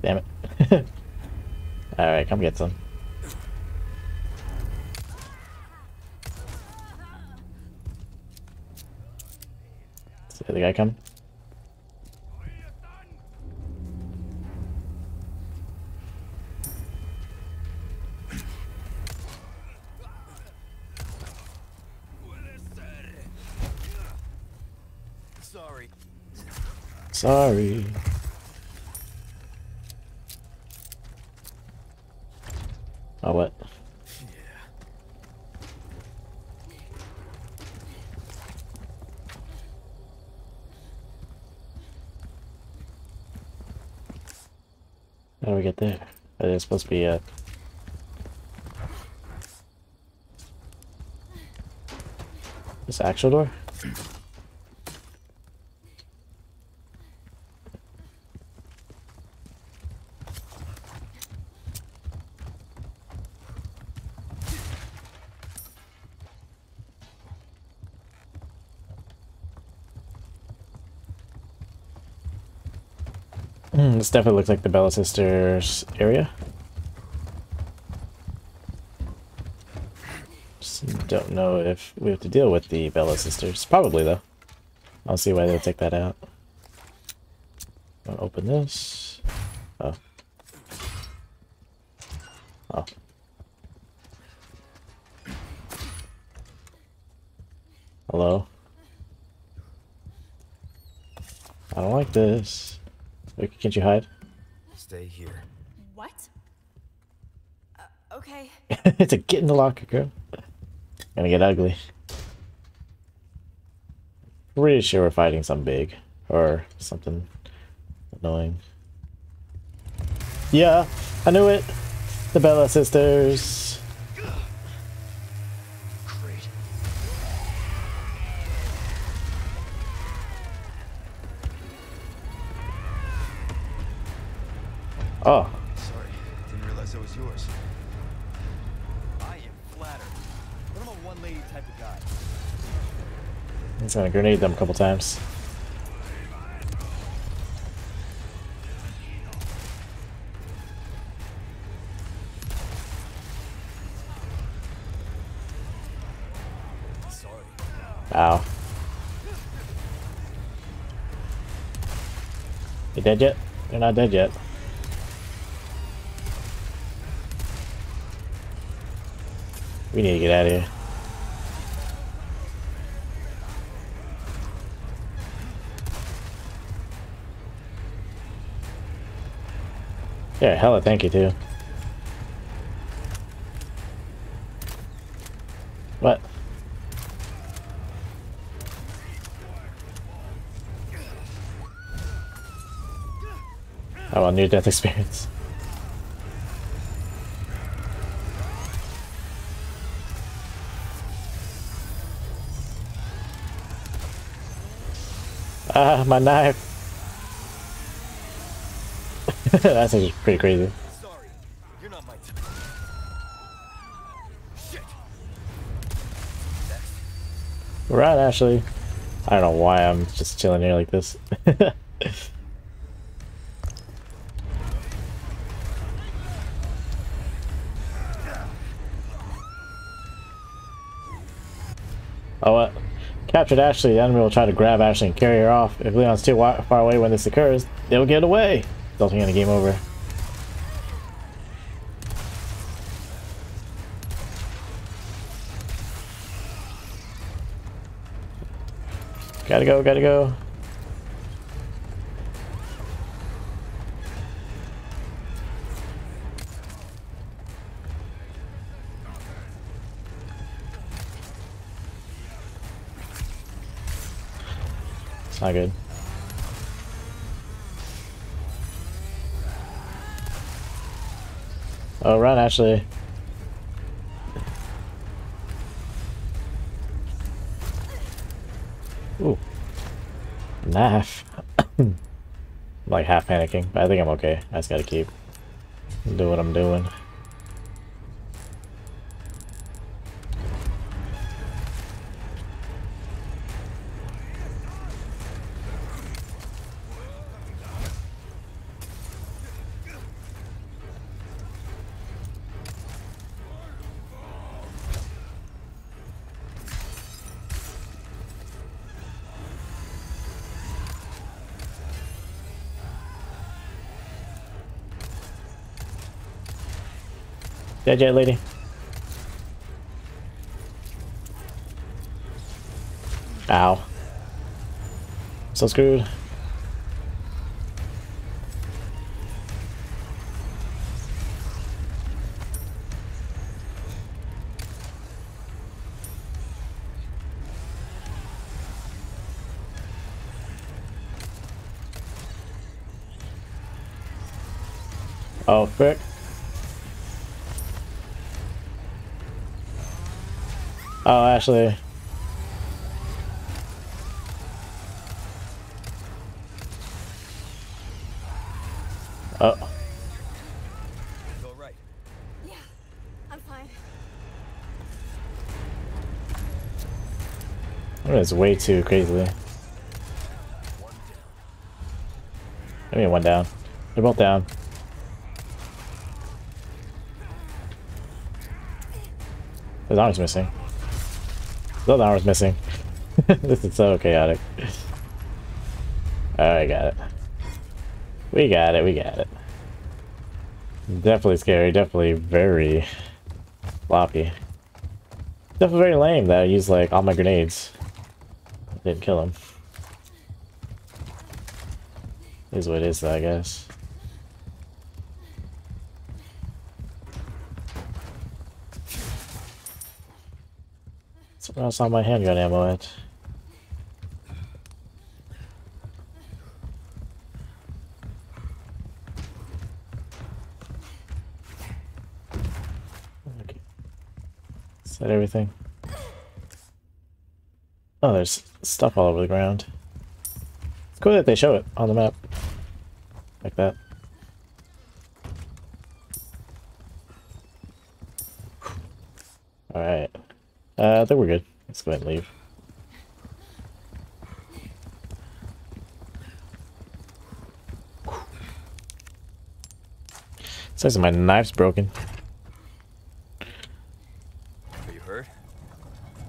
Speaker 1: Damn it. <laughs> Alright, come get some. Guy come?
Speaker 3: Sorry.
Speaker 1: Sorry. Oh, what? How do we get there? Oh, There's supposed to be a... This actual door? Hmm, this definitely looks like the Bella Sisters area. Just don't know if we have to deal with the Bella Sisters. Probably, though. I'll see why they take that out. I'll open this. Oh. Oh. Hello? I don't like this. Can't you hide?
Speaker 3: Stay here.
Speaker 2: What? Uh, okay. <laughs>
Speaker 1: it's a get in the locker, girl. Gonna get ugly. Pretty sure we're fighting some big or something annoying. Yeah, I knew it. The Bella sisters. Gonna grenade them a couple times. Ow. You dead yet? You're not dead yet. We need to get out of here. Yeah, hella thank you too. What? Oh, a near death experience. Ah, my knife. <laughs> That's pretty crazy. Right, Ashley. I don't know why I'm just chilling here like this. <laughs> oh, what? Captured Ashley. The enemy will try to grab Ashley and carry her off. If Leon's too far away when this occurs, they'll get away, resulting in a game over. Gotta go, gotta go. It's not good. Run, Ooh. I'm <coughs> like half panicking, but I think I'm okay. I just gotta keep do what I'm doing. Dead yet, lady? Ow. So screwed. Oh, frick. Oh, actually. Oh,
Speaker 8: Go right.
Speaker 2: Yeah, I'm fine.
Speaker 1: that is way too crazily. I mean, one down. They're both down. His arm's missing. His other arm's missing. <laughs> this is so chaotic. Alright, got it. We got it, we got it. Definitely scary, definitely very floppy. Definitely very lame that I used like all my grenades. Didn't kill him. Is what it is, though, I guess. Else on my handgun ammo at? Okay. Is that everything? Oh, there's stuff all over the ground. It's cool that they show it on the map. Like that. Alright. Uh, I think we're good. Let's go ahead and leave. Says my knife's broken.
Speaker 8: Are you hurt?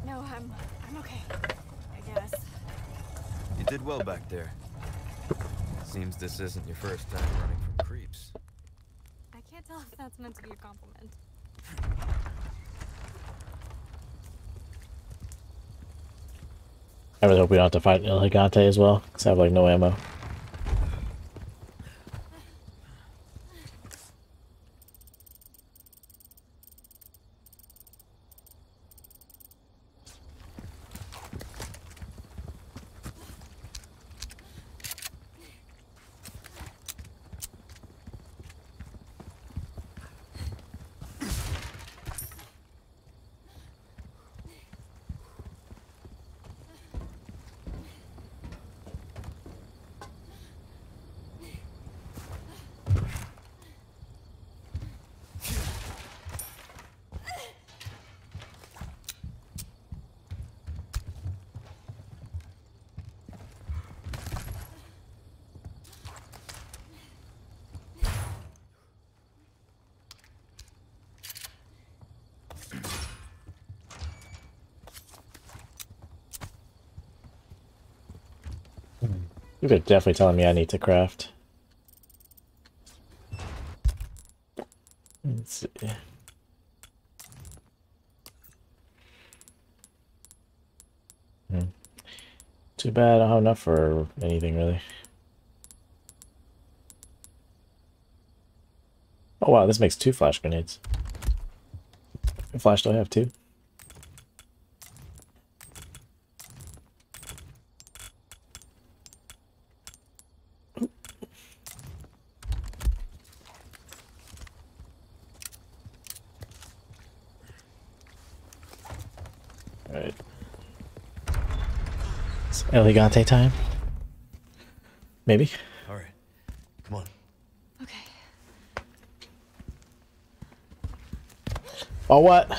Speaker 2: No, I'm I'm okay. I guess.
Speaker 8: You did well back there. Seems this isn't your first time running from creeps.
Speaker 2: I can't tell if that's meant to be a compliment.
Speaker 1: I really hope we don't have to fight El Gigante as well, because I have like no ammo. Definitely telling me I need to craft. Let's see. Hmm. Too bad I don't have enough for anything really. Oh wow, this makes two flash grenades. Flash do I have two? Alright. It's El Gigante time? Maybe?
Speaker 3: All right, come on.
Speaker 2: Okay.
Speaker 1: Oh, what?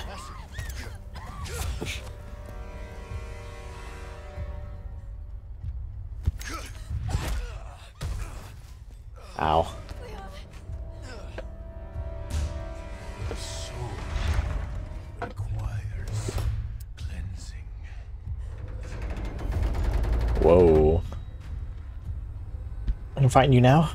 Speaker 1: Fighting you now?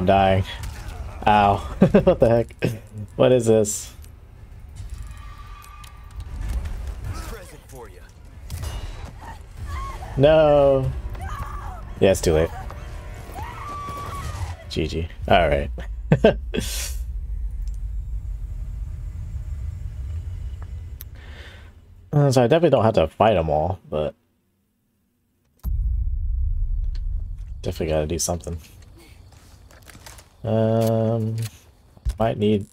Speaker 1: I'm dying. Ow. <laughs> what the heck? What is this? No. Yeah, it's too late. GG. Alright. <laughs> Uh, so I definitely don't have to fight them all, but definitely got to do something. Um, might need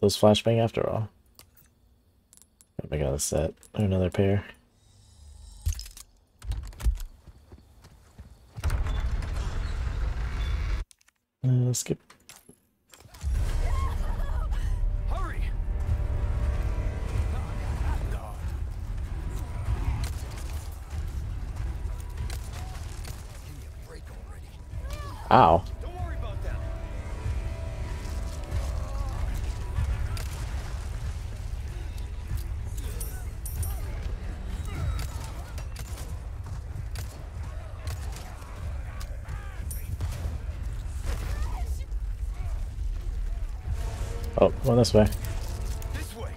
Speaker 1: those flashbang after all. Make another set or another pair. Uh, skip.
Speaker 8: Hurry! Give me a break already.
Speaker 1: Ow. This way.
Speaker 8: This way.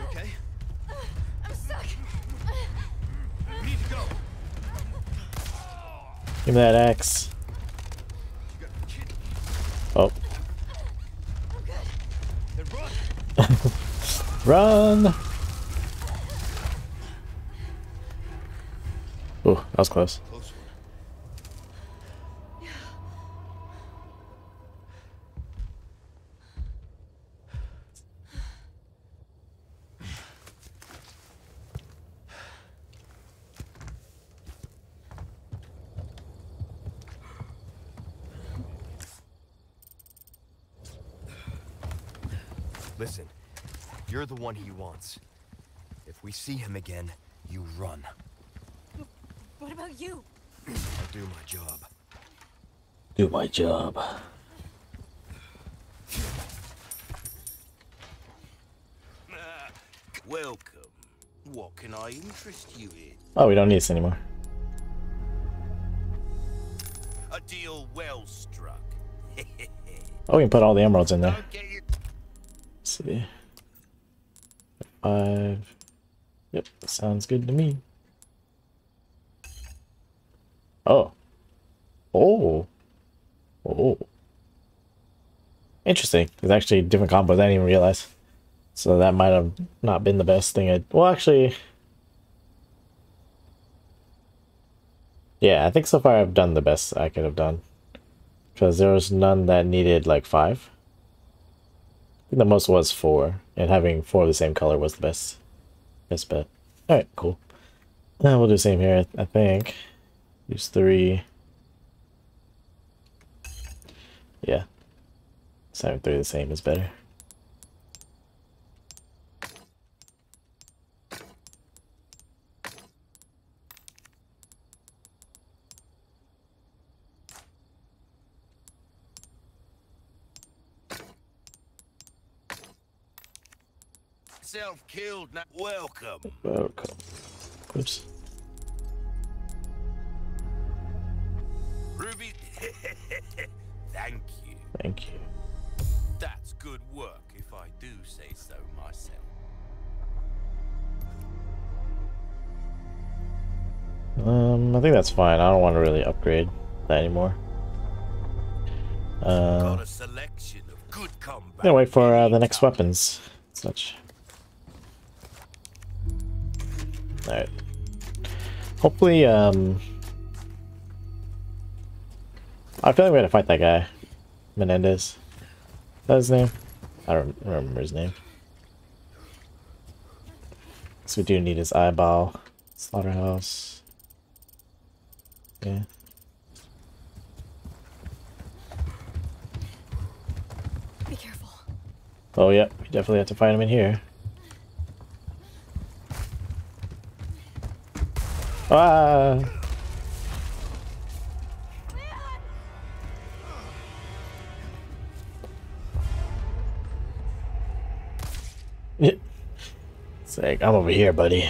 Speaker 8: Okay?
Speaker 2: I'm stuck.
Speaker 8: We need to go.
Speaker 1: Give me that axe. Oh, <laughs>
Speaker 8: run.
Speaker 1: Ooh, that was close.
Speaker 8: Close one. Listen, you're the one he wants. If we see him again, you run.
Speaker 2: What about you?
Speaker 8: I'll do my job.
Speaker 1: Do my job.
Speaker 5: Welcome. What can I interest you in?
Speaker 1: Oh, we don't need this anymore.
Speaker 5: A deal well struck. <laughs>
Speaker 1: Oh, we can put all the emeralds in there.
Speaker 5: Don't get it.
Speaker 1: Let's see. Five. Yep, sounds good to me. Oh. Oh. Oh. Interesting. There's actually different combos I didn't even realize. So that might have not been the best thing I... Well, actually... Yeah, I think so far I've done the best I could have done. Because there was none that needed, like, five. I think the most was four, and having four of the same color was the best, best bet. All right, cool. Uh, we'll do the same here, I think. Use three. Yeah. Seven three the same is better.
Speaker 5: Self-killed now. Welcome.
Speaker 1: Welcome. Oops.
Speaker 5: Ruby. <laughs> Thank you.
Speaker 1: Thank you.
Speaker 5: That's good work, if I do say so myself.
Speaker 1: Um, I think that's fine. I don't want to really upgrade that anymore. Uh,
Speaker 5: Got a selection of good combat.
Speaker 1: gonna wait for uh, the next weapons. Such. Alright. Hopefully, um... I feel like we gotta fight that guy. Menendez. Is that his name? I don't remember his name. So we do need his eyeball. Slaughterhouse. Yeah.
Speaker 2: Be careful.
Speaker 1: Oh, yep. We definitely have to find him in here. Ah. It's I'm over here, buddy.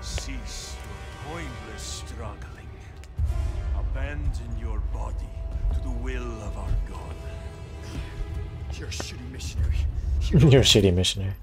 Speaker 1: Cease your pointless struggling.
Speaker 5: Abandon your body to the will of our
Speaker 3: God. You're a shitty missionary. <laughs> You're
Speaker 2: a
Speaker 3: shitty missionary.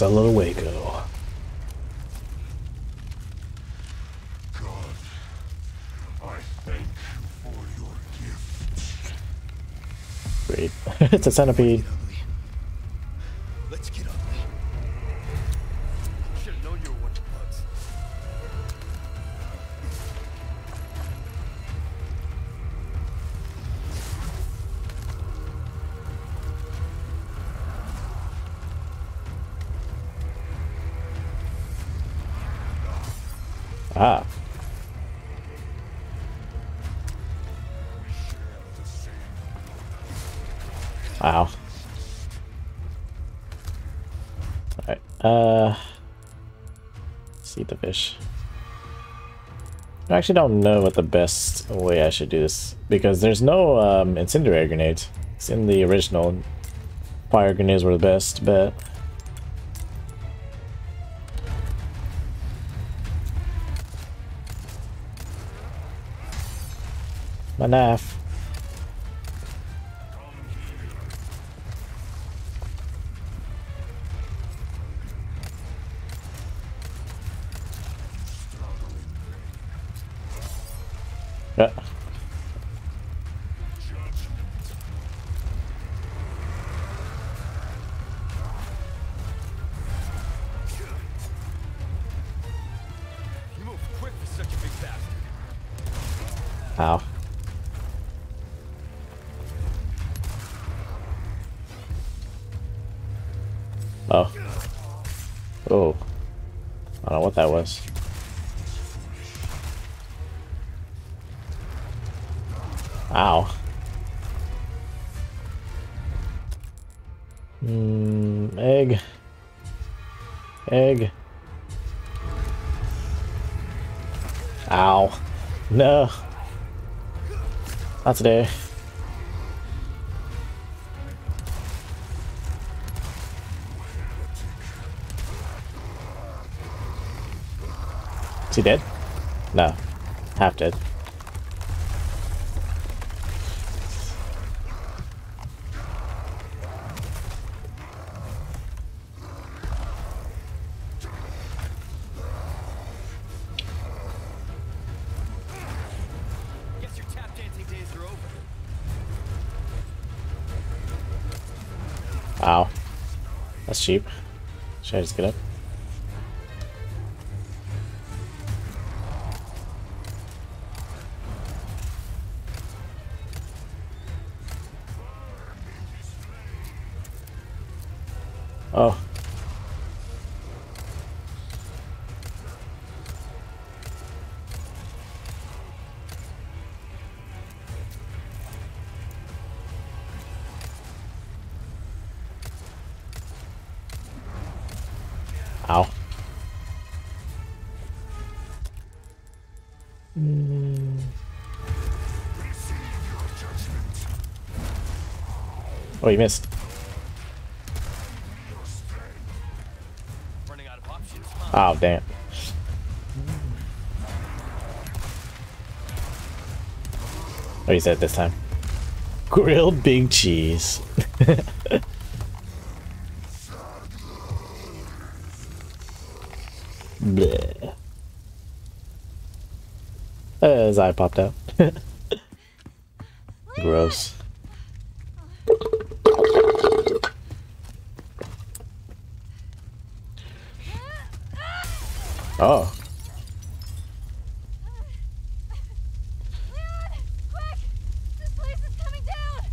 Speaker 1: Hasta luego.
Speaker 5: I thank you for your gift.
Speaker 1: Great. <laughs> it's a centipede. Actually don't know what the best way I should do this, because there's no um, incendiary grenades. It's in the original. Fire grenades were the best bet. My knife. Is he dead? No. Half dead. Cheap. Should I just get up? Oh, you missed. Oh, damn. Oh, you said this time. Grilled big cheese. <laughs> Bleh. His eye popped out. <laughs> Gross. Oh.
Speaker 2: Leon! Quick! This place is coming down!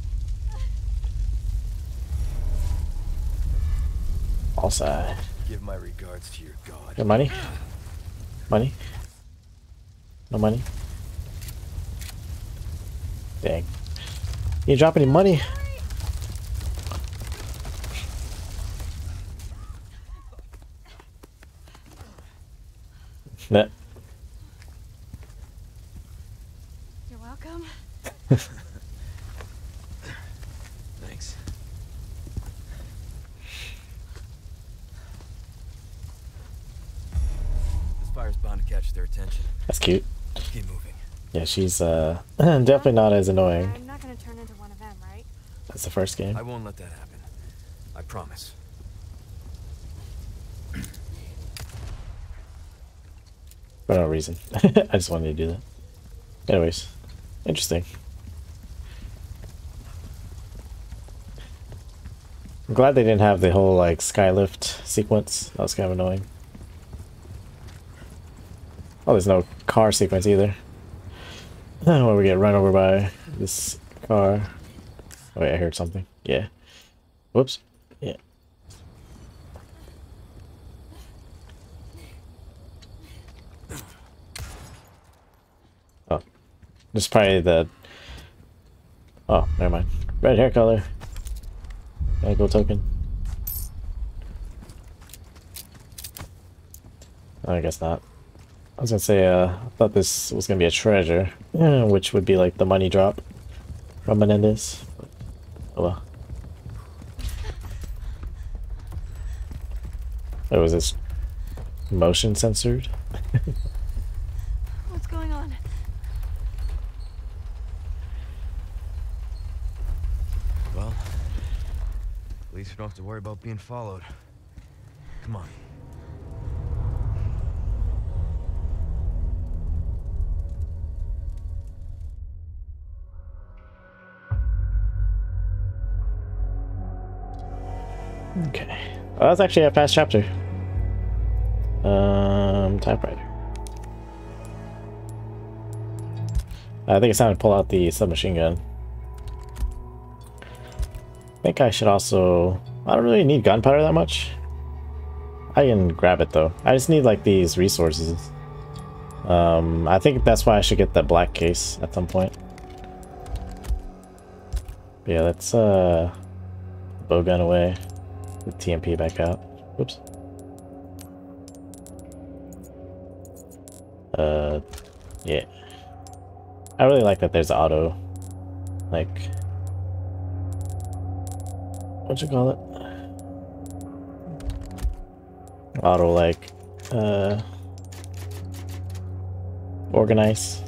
Speaker 1: All side.
Speaker 8: Give my regards to your god.
Speaker 1: Your money? Money? No money? Dang. You didn't drop any money? That.
Speaker 2: welcome.
Speaker 8: Thanks. This fire's bound to catch their attention.
Speaker 1: That's cute.
Speaker 8: Let's keep moving.
Speaker 1: Yeah, she's uh <clears throat> definitely not as annoying
Speaker 2: I'm not gonna turn into one of them, right?
Speaker 1: as the first game.
Speaker 8: I won't let that happen. I promise.
Speaker 1: For no reason. <laughs> I just wanted to do that. Anyways, interesting. I'm glad they didn't have the whole like skylift sequence. That was kind of annoying. Oh, there's no car sequence either. <laughs> Where we get run over by this car. Oh wait, I heard something. Yeah. Whoops. Yeah. Oh. This is probably the... Oh, never mind. Red hair color. Medical token. I guess not. I was gonna say, uh, I thought this was gonna be a treasure, eh, which would be like the money drop from Menendez. But, oh well. Oh, was this motion censored? <laughs>
Speaker 2: What's going on?
Speaker 8: Well, at least we don't have to worry about being followed. Come on.
Speaker 1: Okay. Oh, that's actually a fast chapter. Um, typewriter. I think it's time to pull out the submachine gun. I think I should also... I don't really need gunpowder that much. I can grab it though. I just need like these resources. Um, I think that's why I should get that black case at some point. But yeah, let's uh, bow gun away. The TMP back out. Whoops. Uh, yeah. I really like that there's auto, like, what you call it? Auto, like, uh, organize.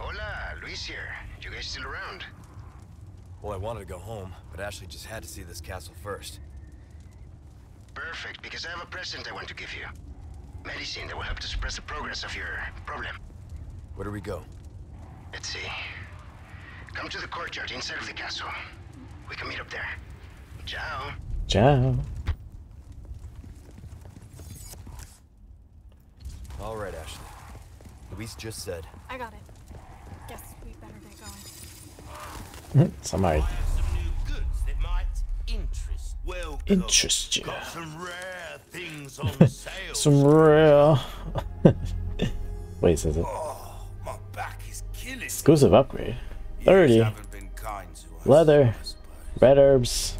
Speaker 6: Hola, Luis here. You guys still around?
Speaker 8: Well, I wanted to go home, but Ashley just had to see this castle first.
Speaker 6: Perfect, because I have a present I want to give you. Medicine that will help to suppress the progress of your problem.
Speaker 8: Where do we go?
Speaker 6: Let's see. Come to the courtyard inside of the castle. We can meet up there. Ciao.
Speaker 1: Ciao.
Speaker 8: All right, Ashley. Luis just said.
Speaker 2: I got it.
Speaker 1: Somebody
Speaker 5: I some new goods that might interest. Well,
Speaker 1: interest <laughs> you.
Speaker 5: some rare things on sale.
Speaker 1: Some real. Wait, says it.
Speaker 5: Oh, my back is killing. me.
Speaker 1: Exclusive upgrade. 30.
Speaker 5: haven't been kind to us,
Speaker 1: Leather. Red herbs.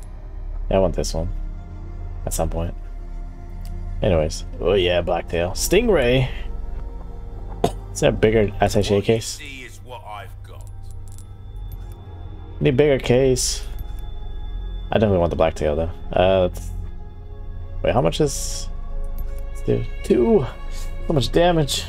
Speaker 1: Yeah, I want this one. At some point. Anyways. Oh yeah, Blacktail. Stingray! Is that a bigger attache case? Need bigger case. I definitely want the Blacktail though. Uh, wait, how much is... let's do Two! How much damage?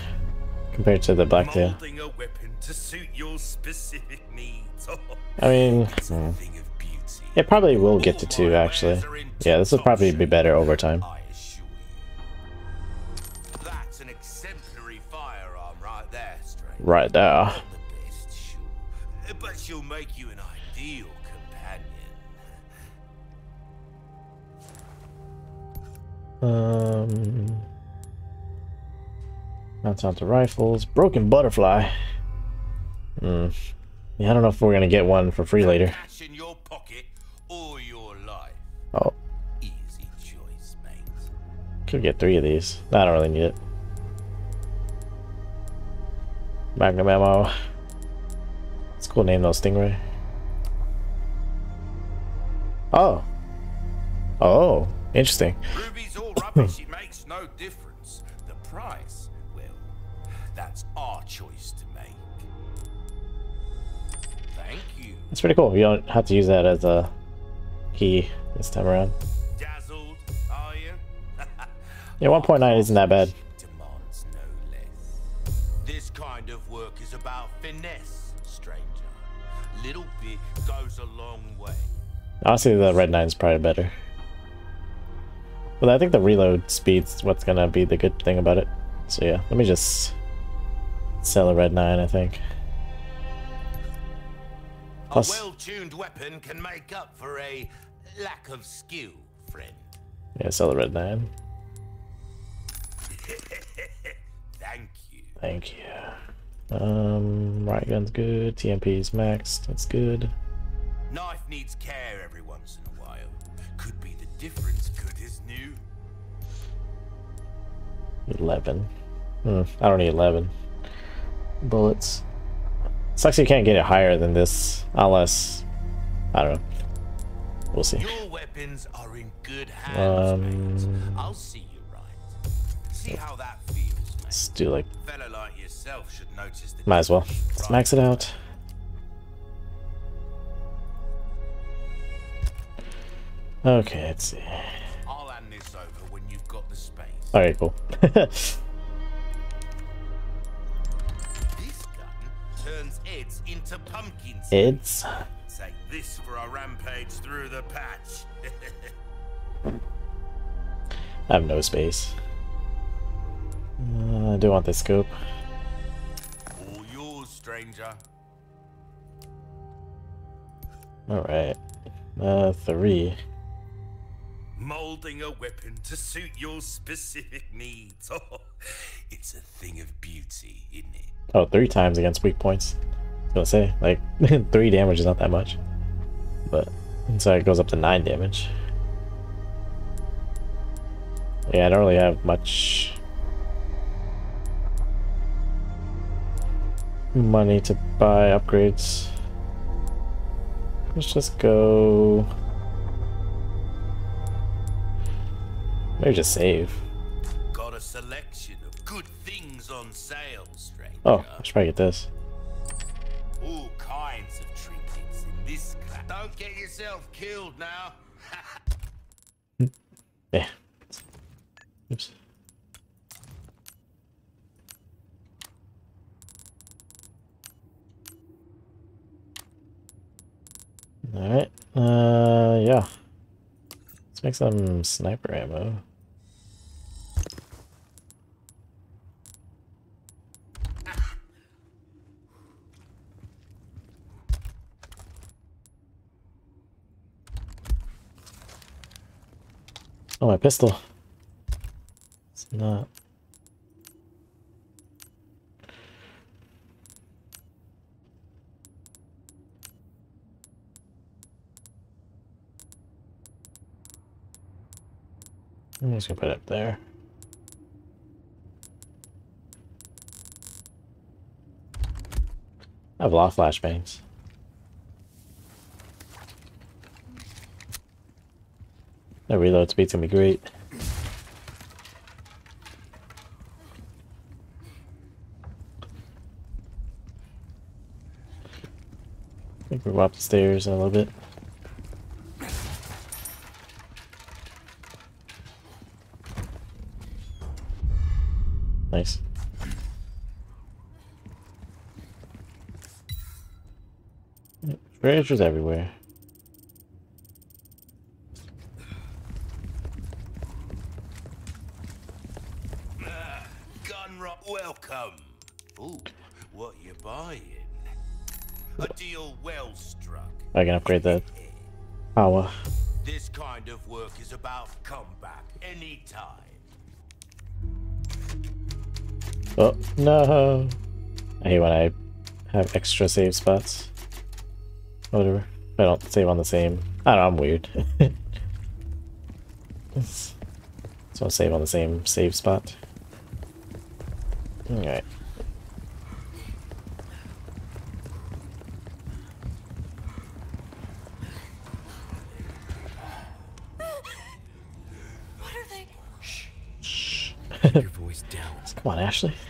Speaker 1: Compared to the Blacktail.
Speaker 5: Molding a weapon to suit your specific needs. <laughs>
Speaker 1: I mean, hmm.
Speaker 5: thing of beauty.
Speaker 1: it probably will get to two actually.
Speaker 5: wares are in
Speaker 1: Yeah, this will probably be better over time.
Speaker 5: I assure you. That's an exemplary firearm right there, stranger.
Speaker 1: Right there.
Speaker 5: Not the best, sure. But she'll make you an
Speaker 1: Um, that's mounts the rifles. Broken butterfly. Hmm. Yeah, I don't know if we're gonna get one for free later.
Speaker 5: Cash in your pocket or your life.
Speaker 1: Oh,
Speaker 5: Easy choice, mate.
Speaker 1: could get three of these. I don't really need it. Magnum ammo. It's cool name though, Stingray. Oh. Oh, interesting.
Speaker 5: Ruby's all rubbish, it makes no difference. The price, well, that's our choice to make. Thank you.
Speaker 1: It's pretty cool. You don't have to use that as a key this time around.
Speaker 5: Dazzled, are you? <laughs>
Speaker 1: Yeah, 1.9 isn't that bad.
Speaker 5: No. This kind of work is about finesse, stranger. Little bit goes a long way.
Speaker 1: Honestly, the red 9 is probably better. But I think the reload speed's what's gonna be the good thing about it. So yeah, let me just sell a red 9, I think. Plus-
Speaker 5: A well-tuned weapon can make up for a lack of skill, friend.
Speaker 1: Yeah, sell the red 9. <laughs>
Speaker 5: Thank you.
Speaker 1: Thank you. Um, right gun's good. TMP's maxed. That's good.
Speaker 5: Knife needs care every once in a while. Could be the difference
Speaker 1: 11. Hmm, I don't need 11 bullets. Sucks you can't get it higher than this, unless I don't know. We'll see.
Speaker 5: Your weapons are in good hands.
Speaker 1: Um,
Speaker 5: I'll see you right. See how that feels, mate.
Speaker 1: let's do like
Speaker 5: fellow like yourself should notice the
Speaker 1: might as well. Let's max it out. Okay, let's see. Alright, cool.
Speaker 5: This gun turns heads into pumpkins.
Speaker 1: it's
Speaker 5: Take this for a rampage through the patch. <laughs>
Speaker 1: I have no space. Uh, I do want this scope.
Speaker 5: All yours, stranger.
Speaker 1: Alright. Uh, three.
Speaker 5: Molding a weapon to suit your specific needs. Oh, <laughs> it's a thing of beauty, isn't it?
Speaker 1: Oh, three times against weak points. I was gonna say, like, <laughs> three damage is not that much. But, so it goes up to nine damage. Yeah, I don't really have much money to buy upgrades. Let's just go. Maybe just save.
Speaker 5: Got a selection of good things on sale, stranger.
Speaker 1: Oh, I should probably get this.
Speaker 5: All kinds of trinkets in this class. Don't get yourself killed now. <laughs>
Speaker 1: Yeah. Oops. Alright, uh, yeah. Let's make some sniper ammo. Oh, my pistol. It's not. I'm just gonna put it up there. I have a lot of flashbangs. The reload speed's gonna be great. I think go up the stairs a little bit. Nice. Treasures everywhere. Upgrade the power.
Speaker 5: This kind of work is about comeback anytime.
Speaker 1: Oh, no. I hate when I have extra save spots. Whatever. I don't save on the same. I don't know, I'm weird. <laughs> So I'll save on the same save spot. Alright. Come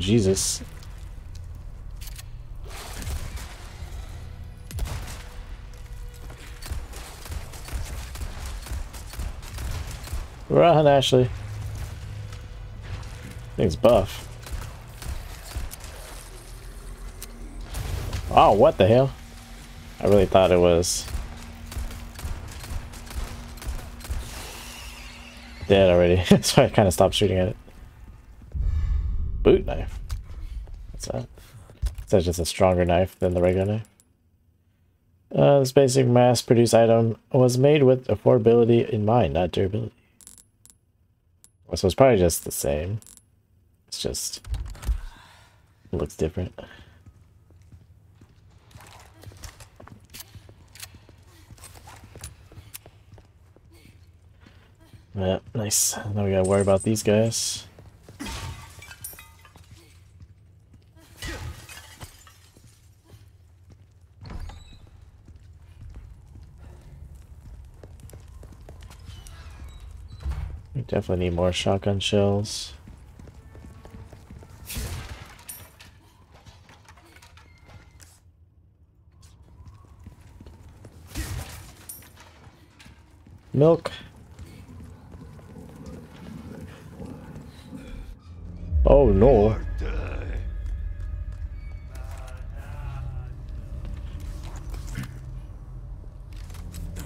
Speaker 1: Jesus. Run, Ashley. Thing's buff. Oh, what the hell? I really thought it was dead already. <laughs> so I kind of stopped shooting at it. Boot knife. What's that? Is that just a stronger knife than the regular knife? Uh, this basic mass-produced item was made with affordability in mind, not durability. So it's probably just the same. It's just looks different. Yeah, nice. Now we gotta worry about these guys. Definitely need more shotgun shells. Milk. Oh no. Uh,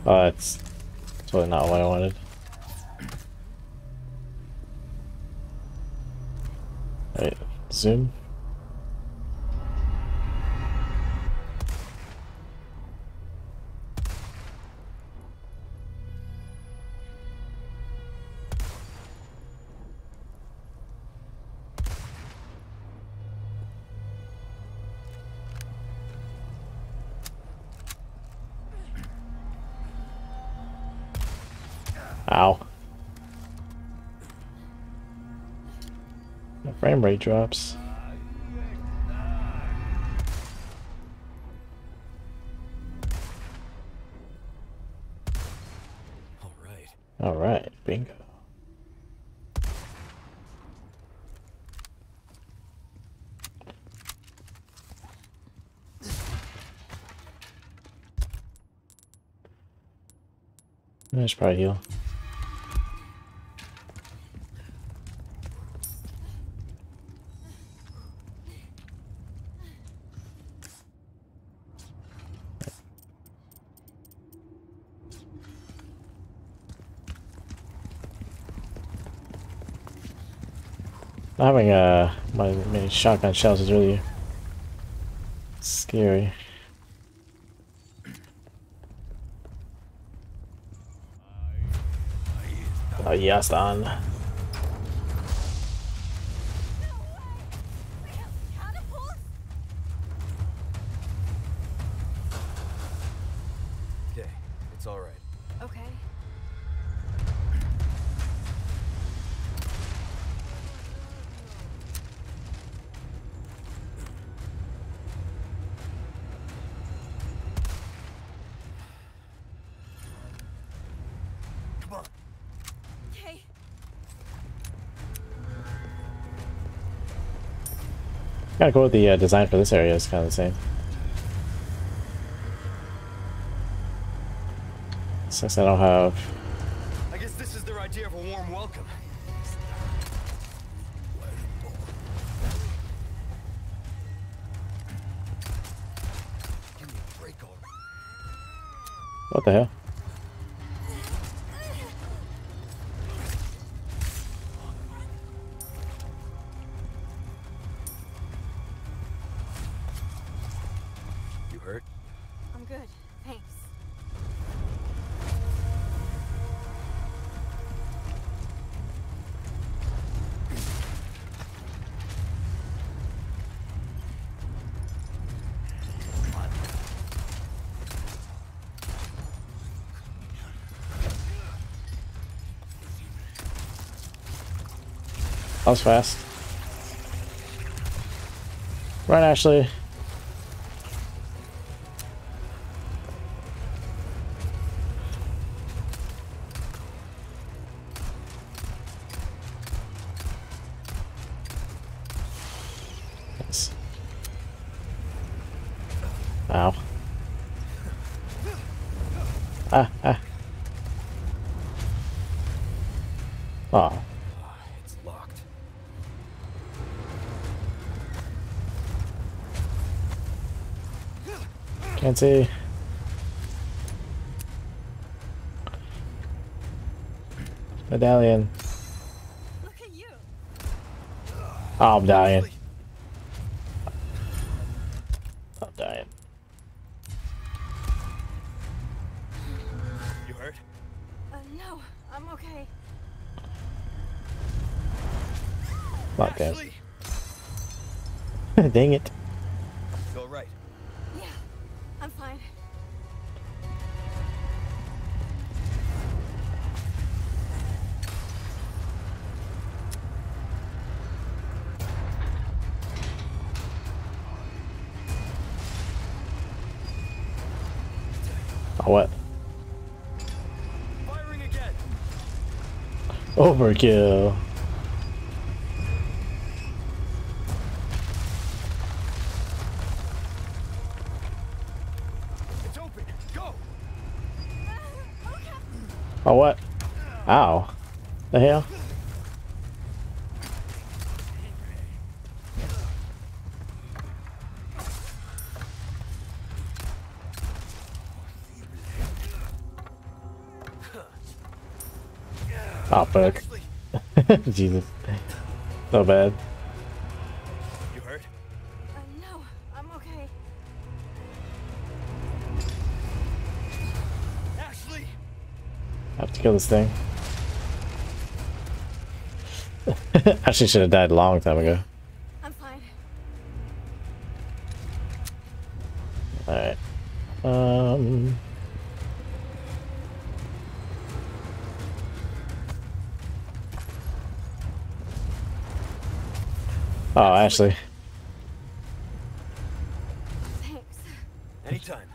Speaker 1: oh, that's totally not what I wanted. Wait, Drops.
Speaker 8: All right.
Speaker 1: Alright, bingo. I should probably heal. Not having uh my many shotgun shells is really scary. Oh yes, Dan. Kinda cool with the uh, design for this area is kinda the same. Since I don't have That was fast. Run, Ashley. Can't see. Medallion.
Speaker 2: Look at you.
Speaker 1: Oh, I'm dying. I'm dying.
Speaker 8: You hurt?
Speaker 2: Uh, no, I'm okay.
Speaker 1: Not good. <laughs> Dang it. Overkill.
Speaker 8: It's open! Go!
Speaker 1: Oh, what? Ow. The hell? Fuck. <laughs> Jesus. So bad.
Speaker 8: You hurt?
Speaker 2: Uh, no, I'm okay.
Speaker 8: Ashley!
Speaker 1: I have to kill this thing. <laughs> Actually, should have died a long time ago. Ashley.
Speaker 2: Thanks.
Speaker 8: Anytime.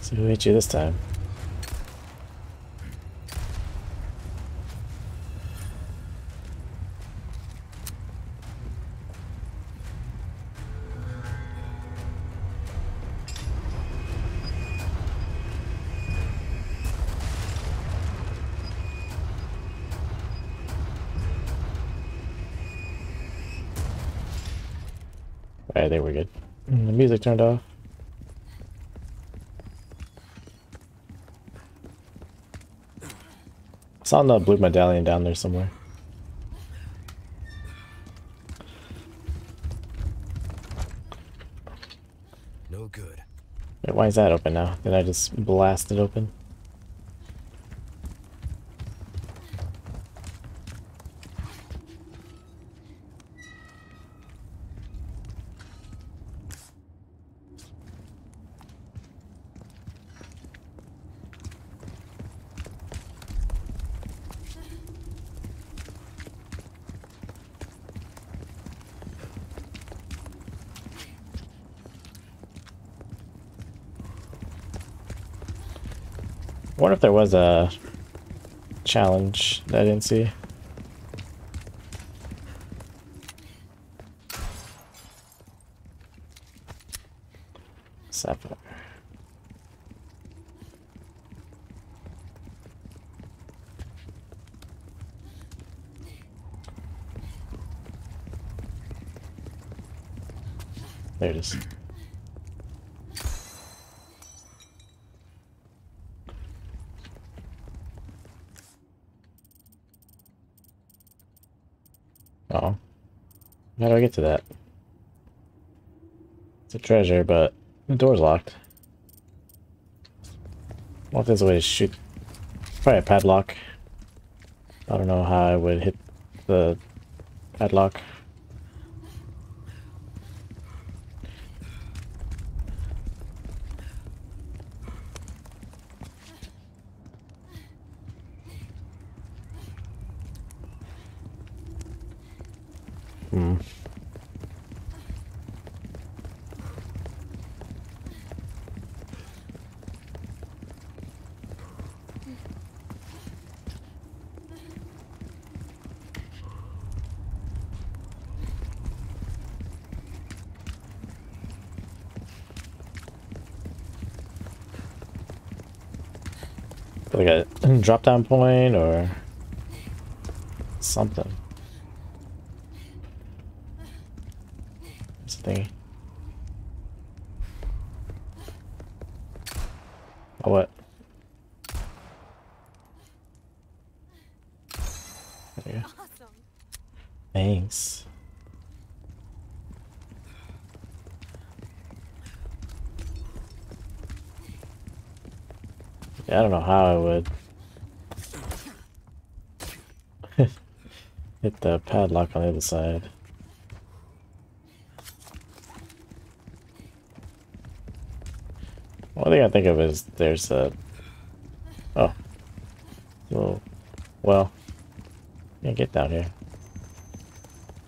Speaker 1: See who hit you this time. Turned off. Saw the blue medallion down there somewhere.
Speaker 8: No good.
Speaker 1: Wait, why is that open now? Did I just blast it open? There was a challenge that I didn't see. Sapphire. There it is. Oh. How do I get to that? It's a treasure, but the door's locked. What if there's a way to shoot? Probably a padlock. I don't know how I would hit the padlock. Hmm. Like a drop down point or something. This thingy. Oh, what? There. Thanks. I don't know how I would the padlock on the other side. One thing I think of is there's a oh well well can't get down here.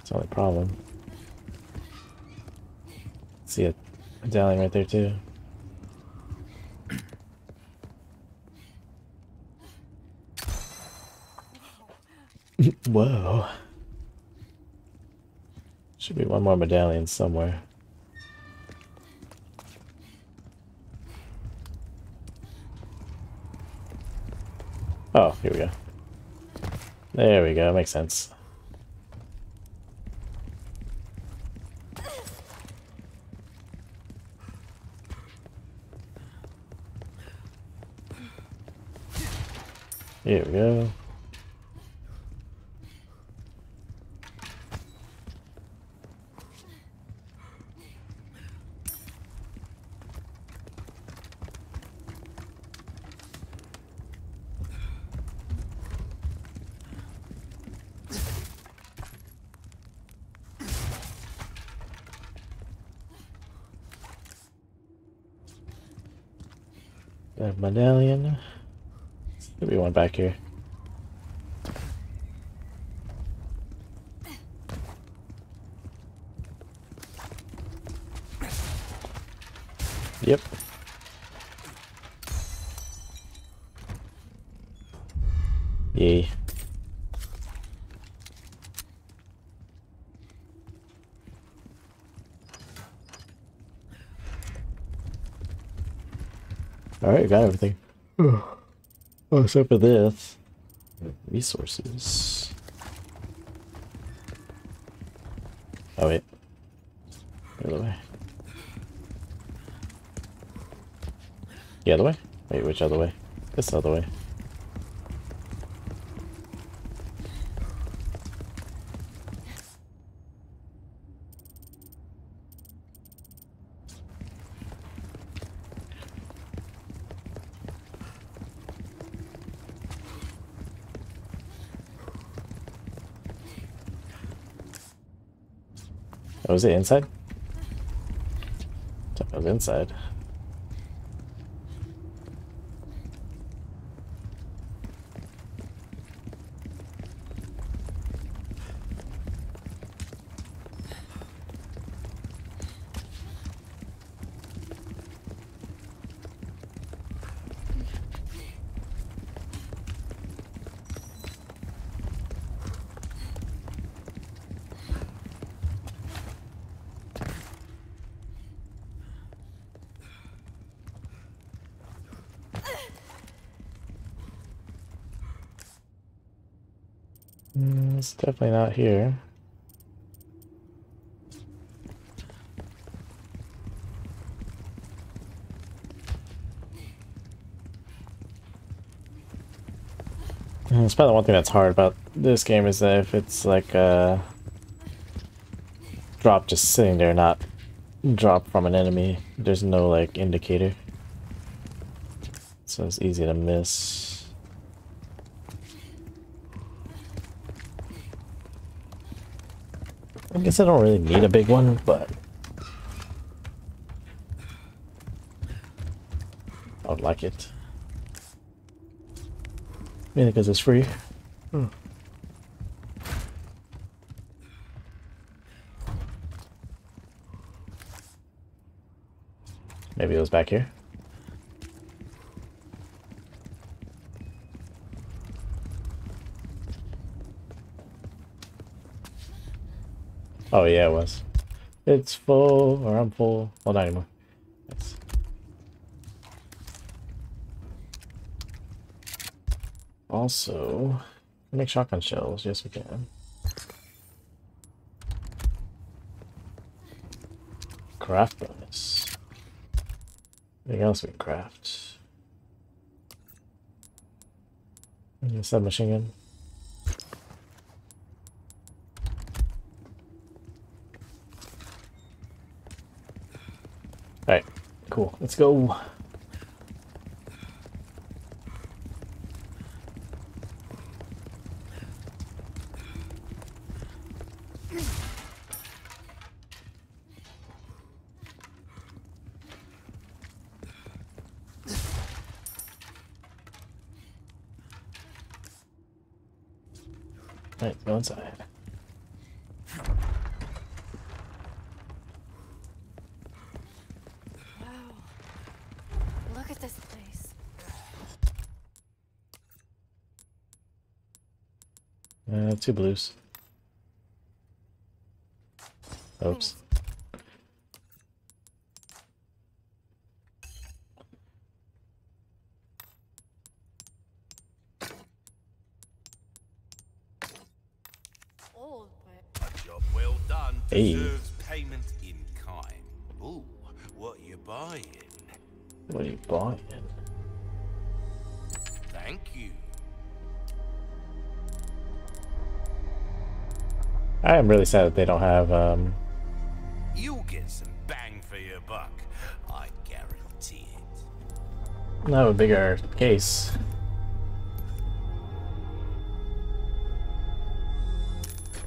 Speaker 1: It's the only problem. See a medallion right there too. <laughs> Whoa. Should be one more medallion somewhere. Oh, here we go. There we go, makes sense. Here we go. That medallion. There'll be one back here. Yep. Yay. Alright, got everything. Oh, except for this. Resources. Oh, wait. The other way. The other way? Wait, which other way? This other way. Oh, was it inside? Thought it was inside. Mm, it's definitely not here. Mm, It's probably one thing that's hard about this game is that if it's like a drop just sitting there, not drop from an enemy, there's no like indicator. So it's easy to miss. guess I don't really need a big one, but... I would like it. Mainly because it's free. Hmm. Maybe it was back here. Oh yeah, it was. It's full, or I'm full. Well, not anymore. Yes. Also, make shotgun shells. Yes, we can. Craft bonus. Anything else we can craft? submachine gun. Alright, cool. Let's go inside.
Speaker 2: Wow. Look at this place.
Speaker 1: Uh, two blues. Oops. I am really sad that they don't have, um,
Speaker 5: You'll get some bang for your buck. I guarantee it.
Speaker 1: a bigger case.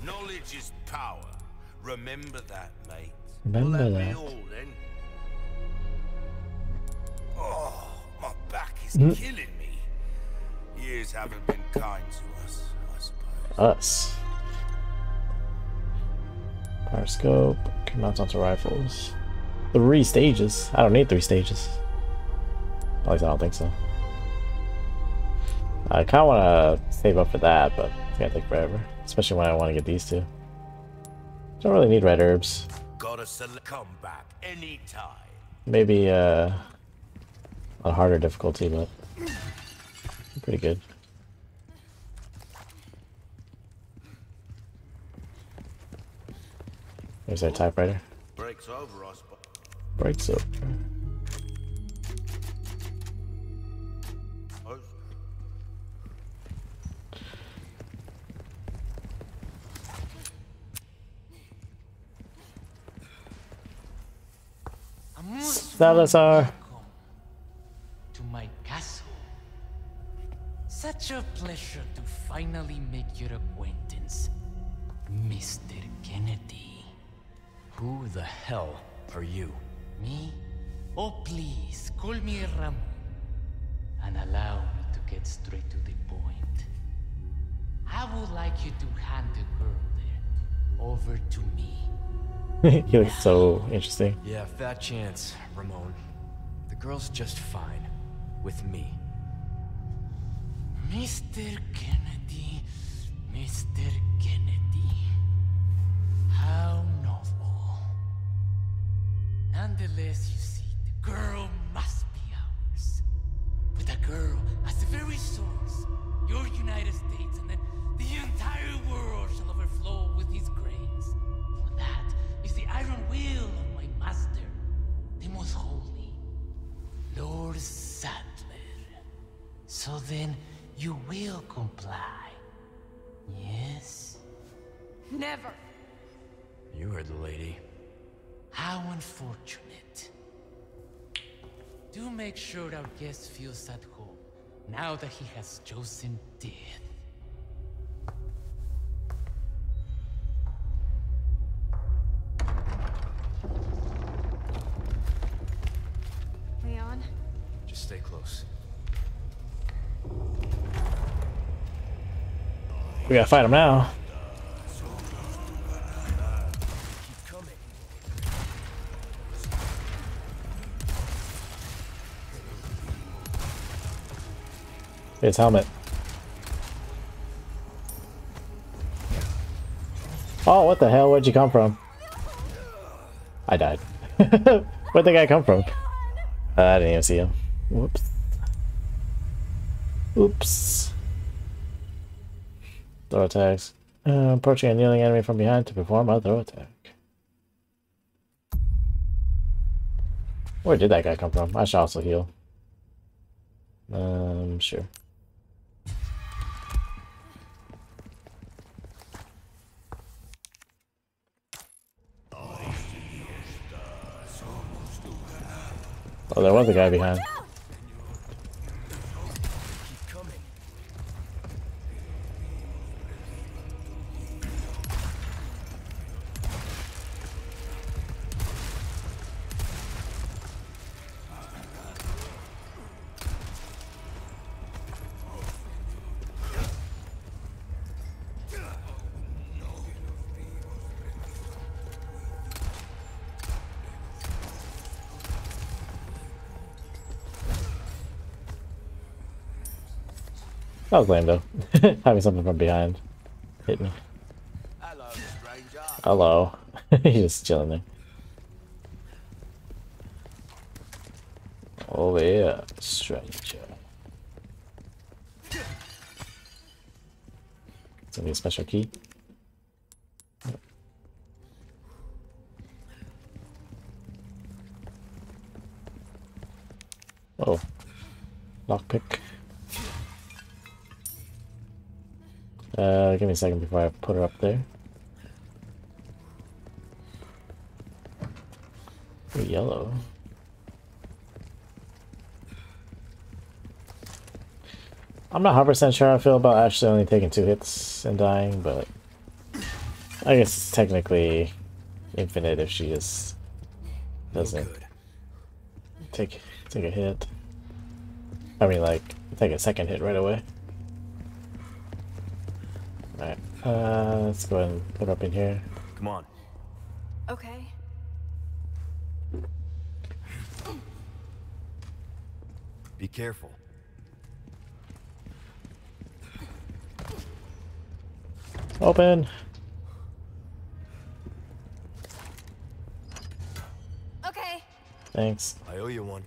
Speaker 5: Knowledge is power. Remember that, mate.
Speaker 1: Remember
Speaker 5: Will that, all? Oh, my back is
Speaker 1: Mm.
Speaker 5: killing me. Years haven't been kind to us, I suppose.
Speaker 1: Us. Mount onto rifles. Three stages. I don't need three stages. At least I don't think so. I kind of want to save up for that, but it's gonna take forever. Especially when I want to get these two. Don't really need red herbs.
Speaker 5: Gotta come back anytime.
Speaker 1: Maybe uh, a harder difficulty, but pretty good. There's our typewriter.
Speaker 5: Breaks over, I suppose.
Speaker 1: Breaks up. Salazar.
Speaker 9: to my castle. Such a pleasure to finally make your acquaintance, Mr.
Speaker 10: Who the hell are you?
Speaker 9: Me? Oh, please, call me Ramon. And allow me to get straight to the point. I would like you to hand the girl there over to me. <laughs>
Speaker 1: he looks so interesting.
Speaker 10: Yeah, fat chance, Ramon. The girl's just fine. With me.
Speaker 9: Mr. Kennedy, Mr. Kennedy. How. Nonetheless, you see, the girl must be ours. With a girl as the very source, your United States and then the entire world shall overflow with his grace. For that is the iron will of my master, the most holy, Lord Sadler. So then, you will comply. Yes?
Speaker 2: never.
Speaker 10: You heard the lady.
Speaker 9: How unfortunate. Do make sure our guest feels at home, now that he has chosen death.
Speaker 2: Leon,
Speaker 10: Just stay close.
Speaker 1: We gotta fight him now. His helmet. Oh, what the hell? Where'd you come from? I died. <laughs> Where'd the guy come from? Uh, I didn't even see him. Whoops. Oops. Throw attacks. Uh, approaching a kneeling enemy from behind to perform a throw attack. Where did that guy come from? I should also heal. Um, sure. Oh, there was a guy behind. That was though. Having something from behind hit me.
Speaker 5: Hello, stranger.
Speaker 1: Hello. <laughs> He's just chilling there. Oh, Over here, stranger. It's be a special key. Oh. Lockpick. Uh, give me a second before I put her up there. Ooh, yellow. I'm not 100% sure I feel about actually only taking two hits and dying, but I guess it's technically infinite if she just doesn't take take a hit. I mean, like take a second hit right away. Uh, let's go ahead and put her up in here.
Speaker 8: Come on.
Speaker 2: Okay.
Speaker 8: Be careful.
Speaker 1: Open!
Speaker 2: Okay.
Speaker 1: Thanks.
Speaker 8: I owe you one.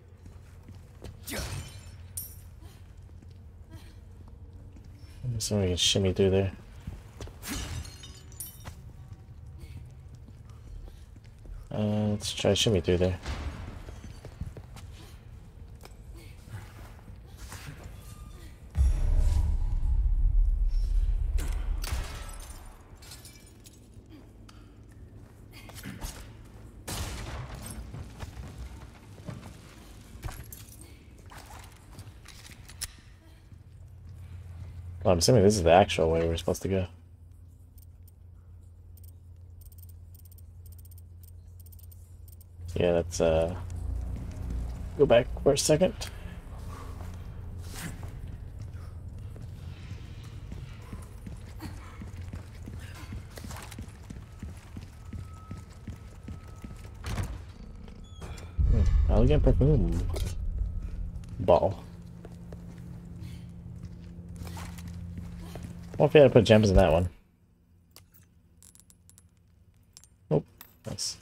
Speaker 1: So we can shimmy through there. Let's try shimmy through there. I'm assuming this is the actual way we're supposed to go. Yeah, let's uh go back for a second. Hmm, elegant perfume. Ball. What if we had to put gems in that one? Oh, nice.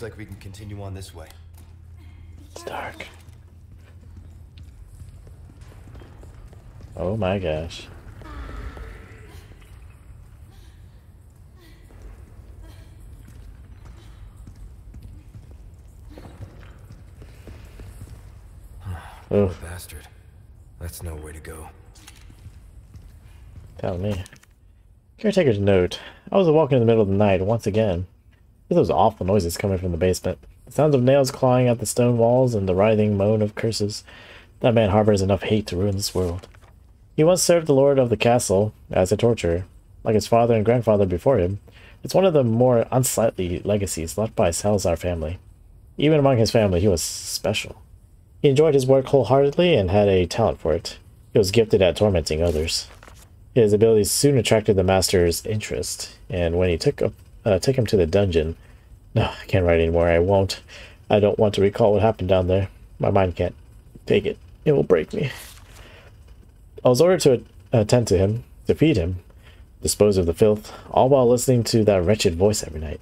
Speaker 3: Looks like we can continue on this way.
Speaker 1: It's dark. Oh my gosh. <sighs> Oh,
Speaker 8: Bastard. That's no way to go.
Speaker 1: tell me. Caretaker's note. I was walking in the middle of the night once again. Was awful noises coming from the basement. The sounds of nails clawing at the stone walls and the writhing moan of curses. That man harbors enough hate to ruin this world. He once served the lord of the castle as a torturer, like his father and grandfather before him. It's one of the more unsightly legacies left by Salazar family. Even among his family, he was special. He enjoyed his work wholeheartedly and had a talent for it. He was gifted at tormenting others. His abilities soon attracted the master's interest, and when he took, a, uh, took him to the dungeon... No, I can't write anymore. I won't. I don't want to recall what happened down there. My mind can't take it. It will break me. I was ordered to attend to him, to feed him, dispose of the filth, all while listening to that wretched voice every night.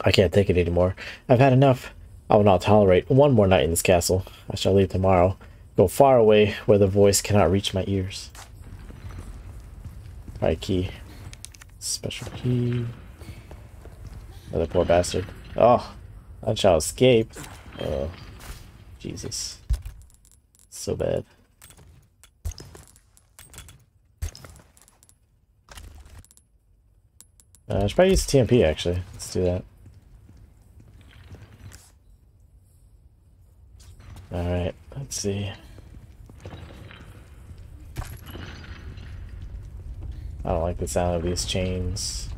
Speaker 1: I can't take it anymore. I've had enough. I will not tolerate one more night in this castle. I shall leave tomorrow. Go far away where the voice cannot reach my ears. Alright, key. Special key. Another poor bastard. Oh, I shall escape. Oh, Jesus. So bad. Uh, I should probably use TMP actually. Let's do that. Alright, let's see. I don't like the sound of these chains.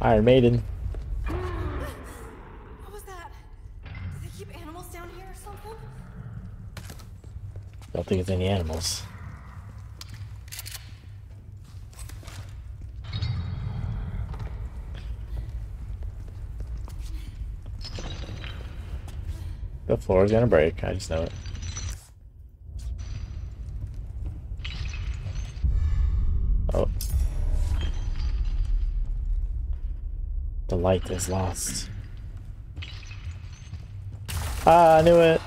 Speaker 1: Iron Maiden.
Speaker 2: What was that? Do they keep animals down here or something?
Speaker 1: Don't think it's any animals. The floor is gonna break, I just know it. The light is lost. Ah, I knew it!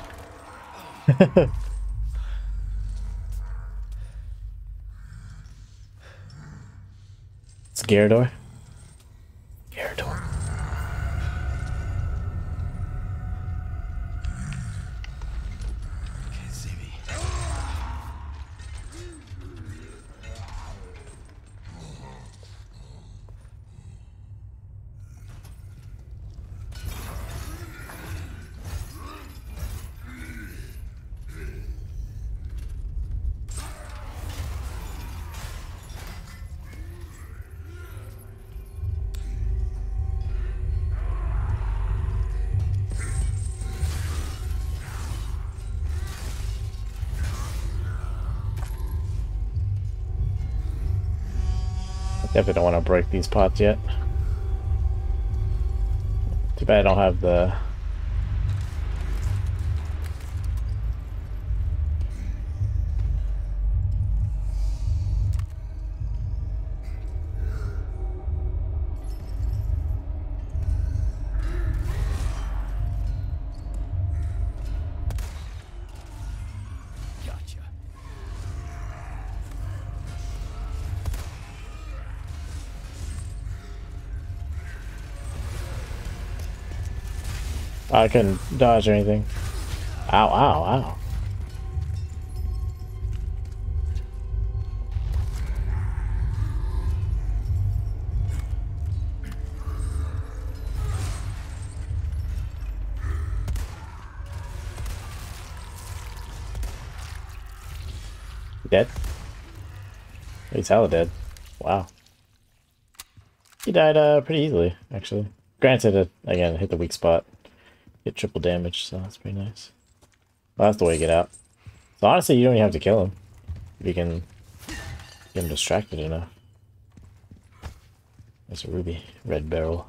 Speaker 1: <laughs> it's Gyarados. Gyarados. Definitely don't want to break these pots yet. Too bad I don't have the... I couldn't dodge or anything. Ow, ow, ow. Dead? He's hella dead. Wow. He died uh, pretty easily, actually. Granted, it, again, hit the weak spot. Get triple damage, so that's pretty nice. Well, that's the way to get out. So honestly, you don't even have to kill him. If you can get him distracted enough. There's a ruby. Red barrel.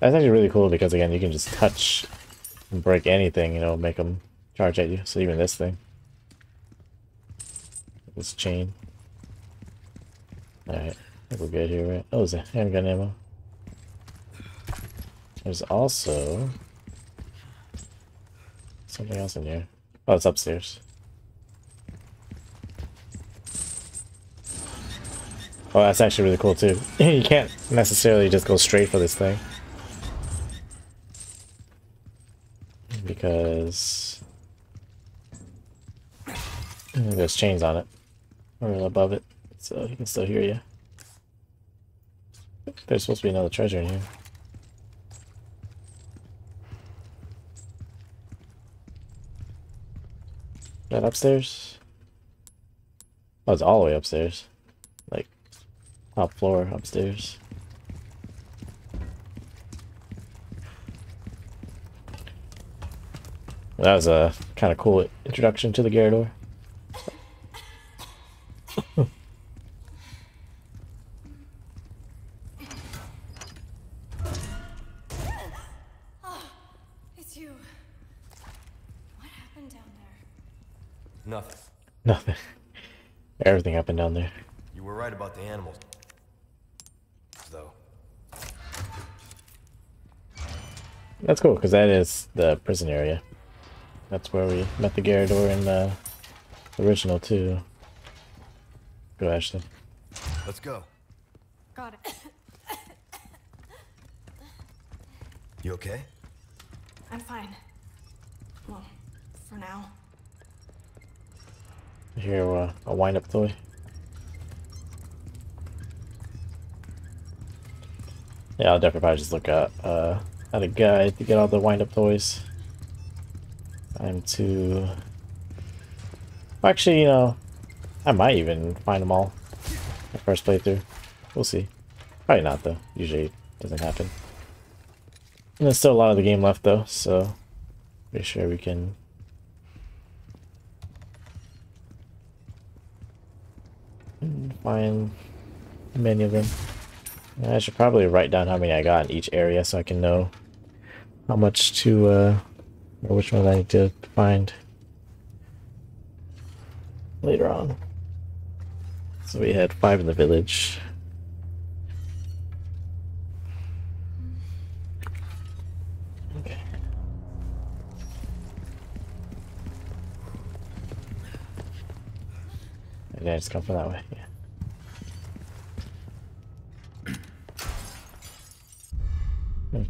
Speaker 1: That's actually really cool because, again, you can just touch and break anything, you know, make them charge at you. So even this thing. This chain. Alright, I think we're good here, right? Oh, there's a handgun ammo. There's also something else in here. Oh, it's upstairs. Oh, that's actually really cool too. <laughs> you can't necessarily just go straight for this thing. Because there's chains on it. Or above it. So he can still hear you. There's supposed to be another treasure in here. That upstairs? Oh, it's all the way upstairs. Like, top floor upstairs. That was a kind of cool introduction to the Garrador.
Speaker 2: Oh, it's you. What happened down there?
Speaker 10: Nothing. <laughs>
Speaker 1: Nothing. Everything happened down there.
Speaker 10: You were right about the animals. Though.
Speaker 1: That's cool, because that is the prison area. That's where we met the Garrador in the original, too. Go, Ashley.
Speaker 10: Let's go.
Speaker 2: Got it.
Speaker 10: You okay?
Speaker 2: I'm fine. Well, for now.
Speaker 1: Here, uh, a wind-up toy. Yeah, I'll definitely probably just look at, uh, at a guide to get all the wind-up toys. I'm too... Actually, you know, I might even find them all. My first playthrough. We'll see. Probably not, though. Usually it doesn't happen. And there's still a lot of the game left, though, so... Pretty sure we can find many of them. I should probably write down how many I got in each area so I can know how much to, uh, or which one I need to find later on. So we had five in the village. And I just come from that way, yeah. Hmm.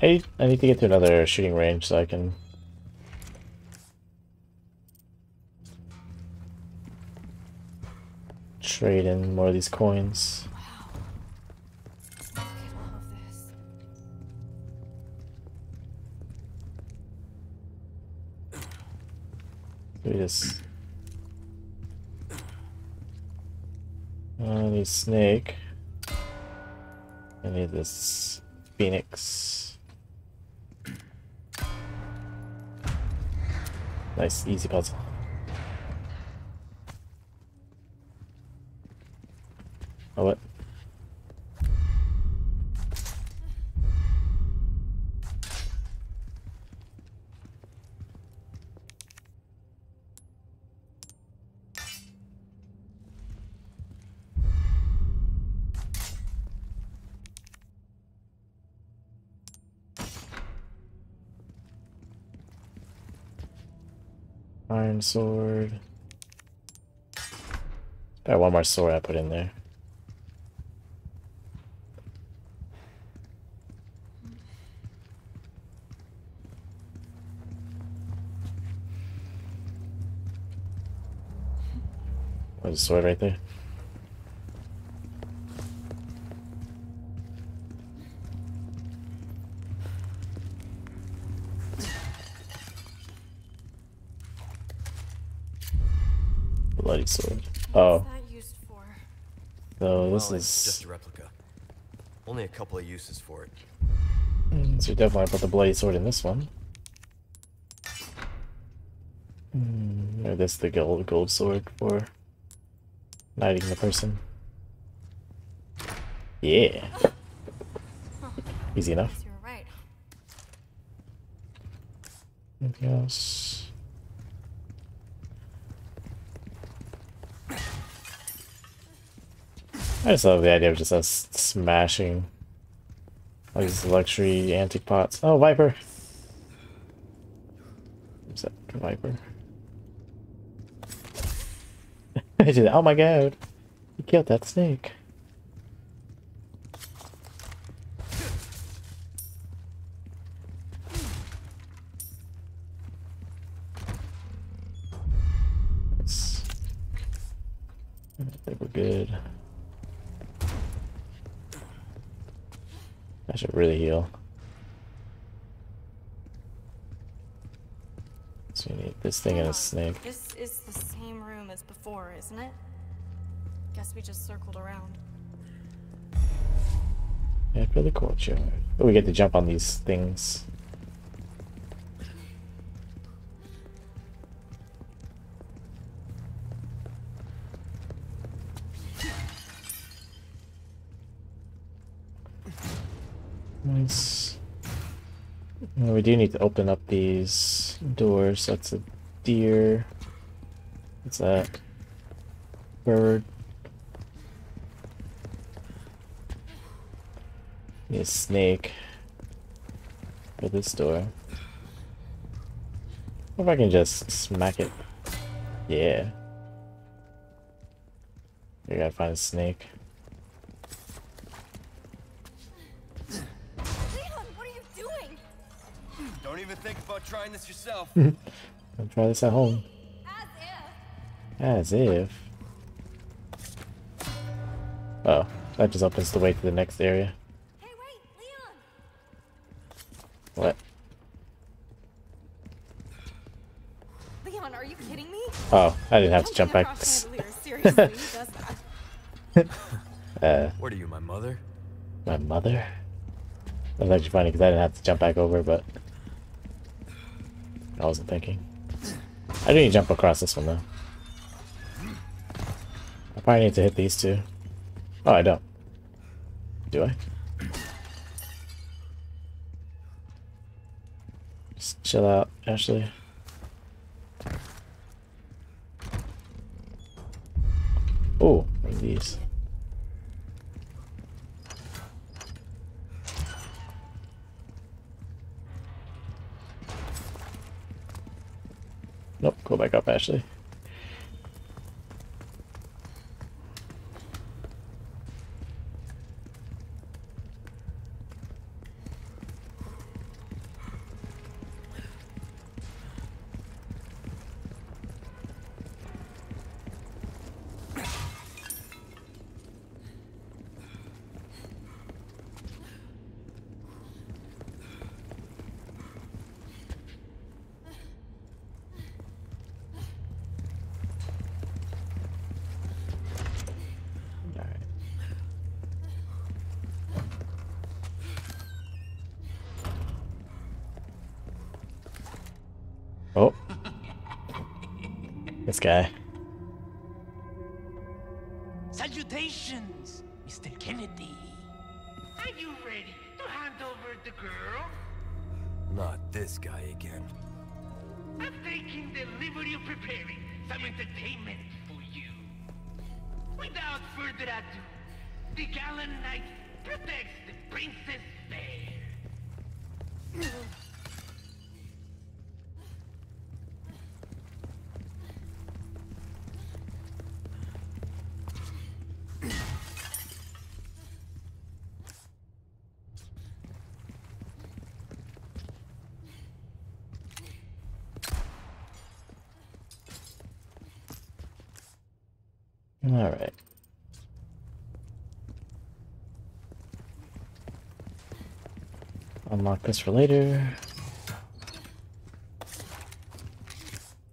Speaker 1: I I need to get to another shooting range so I can trade in more of these coins. We just I need snake. I need this phoenix. Nice, easy puzzle. Oh, what? Iron sword. Got one more sword I put in there. There's a sword right there. Bloody sword. Oh,
Speaker 2: What's that used for?
Speaker 1: so this is.
Speaker 10: just a replica. Only a couple of uses for it.
Speaker 1: So definitely put the blade sword in this one. Hmm, or this the gold gold sword for knighting the person. Yeah. Easy enough.
Speaker 2: Guess you were right.
Speaker 1: Anything else? I just love the idea of just us smashing all these luxury antique pots. Oh, Viper! Is that Viper? <laughs> Oh my god! You killed that snake. Really heal. So we need this thing and a snake.
Speaker 2: This is the same room as before, isn't it? Guess we just circled around.
Speaker 1: Head for the courtyard. Oh, we get to jump on these things. We do need to open up these doors. That's a deer. What's that? Bird. Need a snake. For this door. If I can just smack it? Yeah. We gotta find a snake.
Speaker 2: Leon, what are you doing?
Speaker 10: Don't even think about trying this yourself. <laughs>
Speaker 1: I'll try this at home.
Speaker 2: As if.
Speaker 1: As if. Oh, that just opens the way to the next area.
Speaker 2: Hey, wait, Leon!
Speaker 1: What?
Speaker 2: Leon, are you kidding me?
Speaker 1: Oh, I didn't have to jump back.
Speaker 2: across chandeliers. Seriously, who does that? <laughs> <laughs>
Speaker 1: Uh,
Speaker 8: What are you, my mother?
Speaker 1: my mother? That's actually funny because I didn't have to jump back over, but I wasn't thinking. I do need to jump across this one though. I probably need to hit these two. Oh, I don't. Do I? Just chill out, Ashley. Nope, go back up, Ashley. Unlock this for later.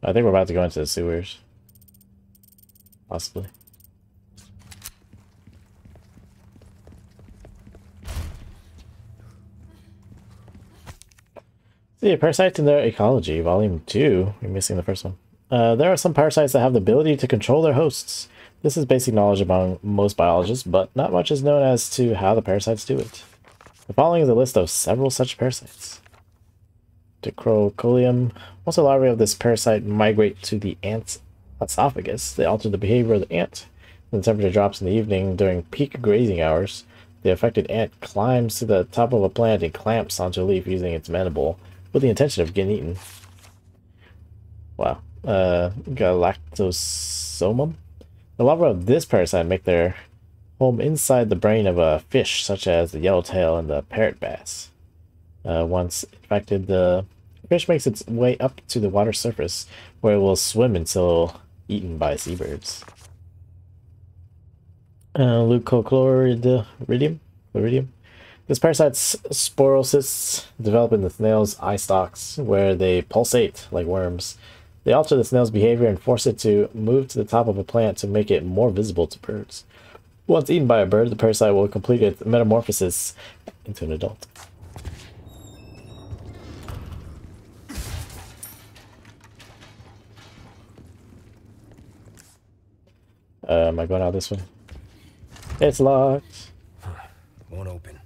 Speaker 1: I think we're about to go into the sewers. Possibly. See, Parasites and their Ecology, Volume 2. We're missing the first one. Uh, there are some parasites that have the ability to control their hosts. This is basic knowledge among most biologists, but not much is known as to how the parasites do it. Following is a list of several such parasites. Dicrocoelium. Once the larvae of this parasite migrate to the ant's esophagus, they alter the behavior of the ant. When the temperature drops in the evening during peak grazing hours, the affected ant climbs to the top of a plant and clamps onto a leaf using its mandible with the intention of getting eaten. Wow. Uh, Galactosomum? The larvae of this parasite make their home inside the brain of a fish, such as the yellowtail and the parrot bass. Uh, once infected, the fish makes its way up to the water surface, where it will swim until eaten by seabirds. Uh, Leucochloridium? Chloridium? This parasite's sporocysts develop in the snail's eye stalks, where they pulsate like worms. They alter the snail's behavior and force it to move to the top of a plant to make it more visible to birds. Once eaten by a bird, the parasite will complete its metamorphosis into an adult. Uh, am I going out this way? It's locked.
Speaker 3: Won't open.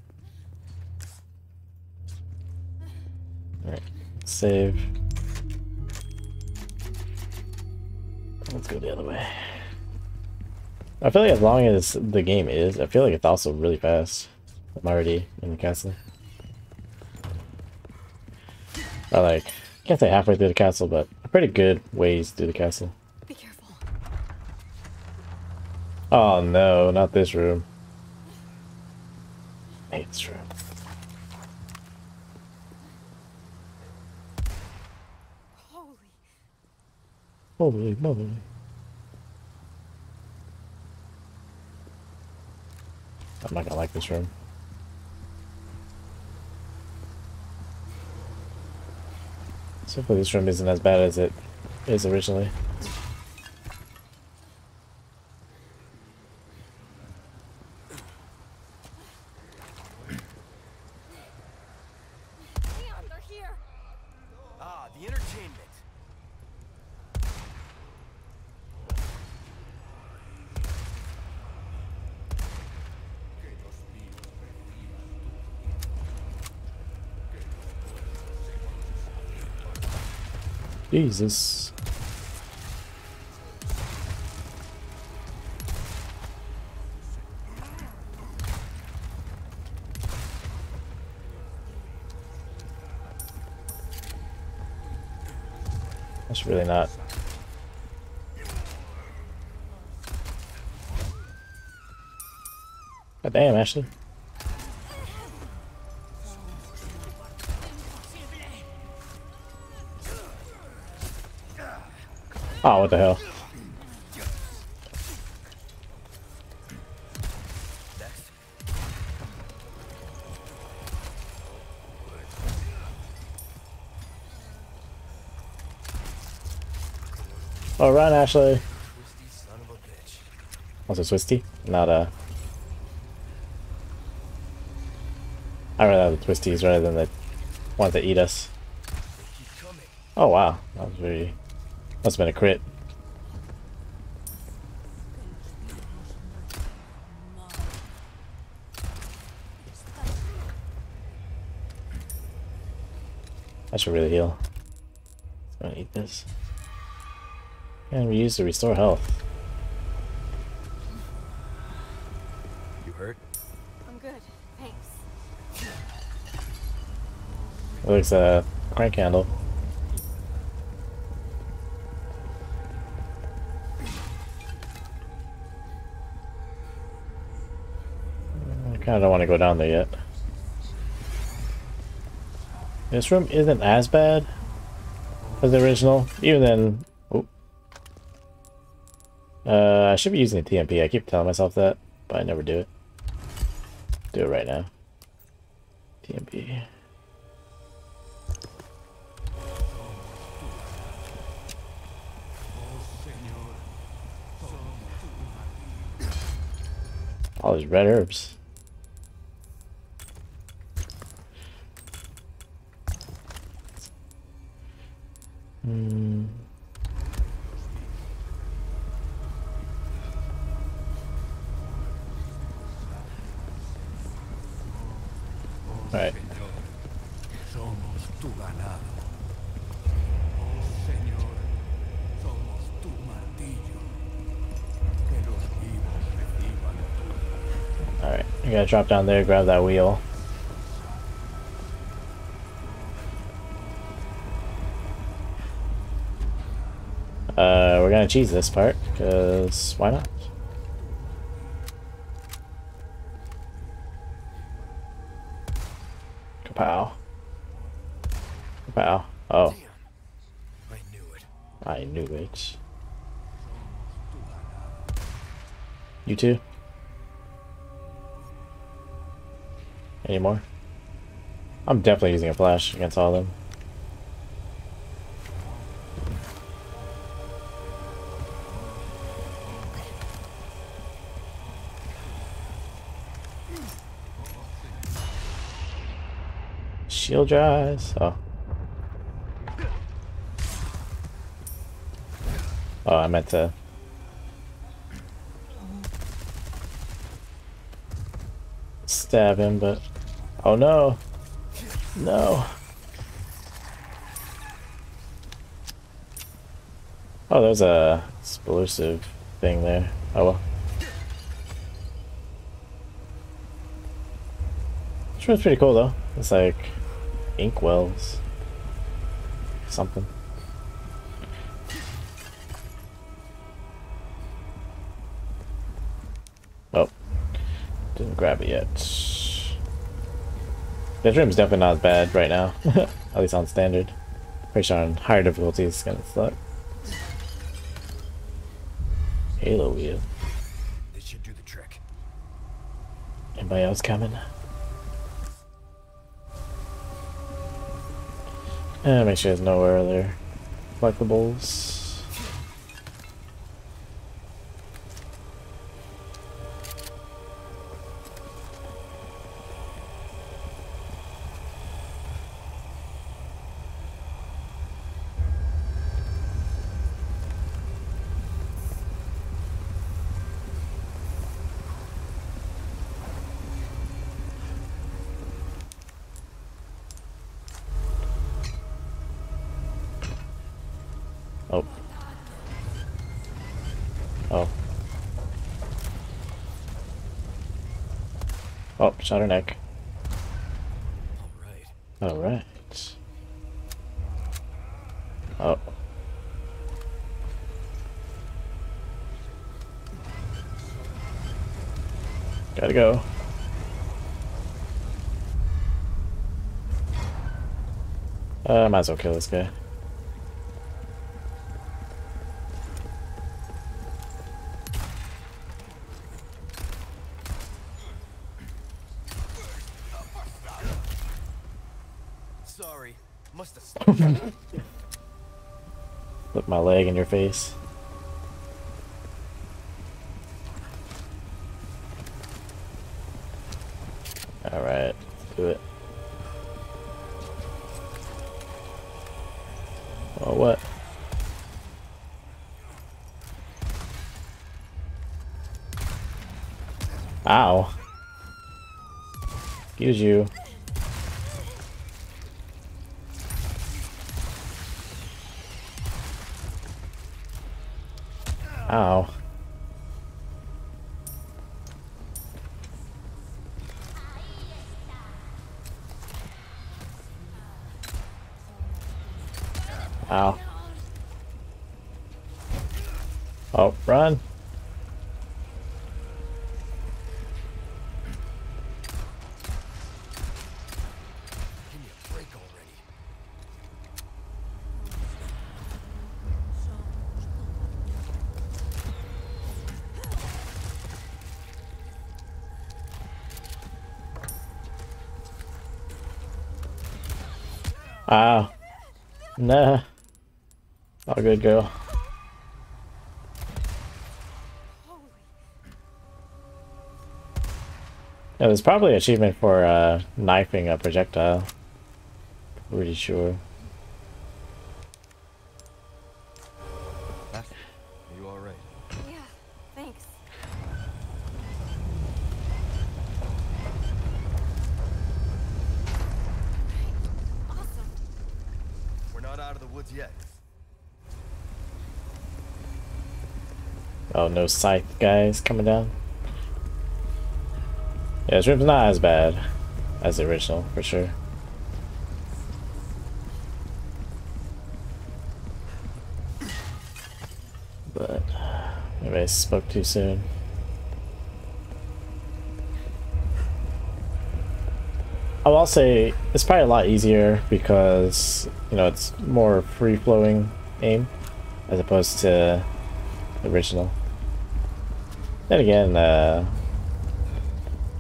Speaker 3: Alright.
Speaker 1: Save. Let's go the other way. I feel like as long as the game is, I feel like it's also really fast. I'm already in the castle. I like, can't say halfway through the castle, but a pretty good ways through the castle.
Speaker 2: Be careful.
Speaker 1: Oh no, not this room. I hate this room.
Speaker 2: Holy.
Speaker 1: Holy moly. I'm not gonna like this room. Hopefully this room isn't as bad as it is originally.
Speaker 2: Leon,
Speaker 1: Jesus. That's really not. God damn, Ashley. Oh, what the hell? Oh, run, Ashley.
Speaker 10: Of a
Speaker 1: twisty, not a. I rather have the twisties rather than the ones that eat us. Oh wow, that was really must have been a crit. I should really heal. I'm gonna eat this. And we use to restore health.
Speaker 8: You hurt?
Speaker 2: I'm good. Thanks.
Speaker 1: It looks a crank handle. Kind of don't want to go down there yet. This room isn't as bad as the original, even then. Oh. Uh, I should be using the TMP. I keep telling myself that, but I never do it. Do it right now. TMP. All these red herbs. Drop down there, grab that wheel. Uh, we're gonna cheese this part, because why not? I'm definitely using a flash against all of them. Shield eyes. Oh. Oh, I meant to. Stab him, but. Oh no! No. Oh, there's a explosive thing there. Oh well. Sure, it's pretty cool though. It's like ink wells, something. Oh, didn't grab it yet. This room's definitely not as bad right now. <laughs> At least on standard. Pretty sure on higher difficulty it's gonna suck. Halo wheel.
Speaker 3: This should do the trick.
Speaker 1: Anybody else coming? And make sure there's no other collectibles. Oh. Oh, shot her neck.
Speaker 8: All right.
Speaker 1: Alright. Oh. Gotta go. Uh, might as well kill this guy. Leg in your face. Alright, do it. Oh, what? Ow. Excuse you. Nah. All good, girl. Yeah, there's probably an achievement for uh, knifing a projectile. Pretty sure.
Speaker 8: Are you all right?
Speaker 2: Yeah, thanks. Awesome.
Speaker 8: We're not out of the woods yet.
Speaker 1: Oh, no scythe guys coming down. Yeah, this room's not as bad as the original, for sure. But maybe I spoke too soon. Oh, I'll say it's probably a lot easier because you know it's more free-flowing aim as opposed to the original. Then again, uh,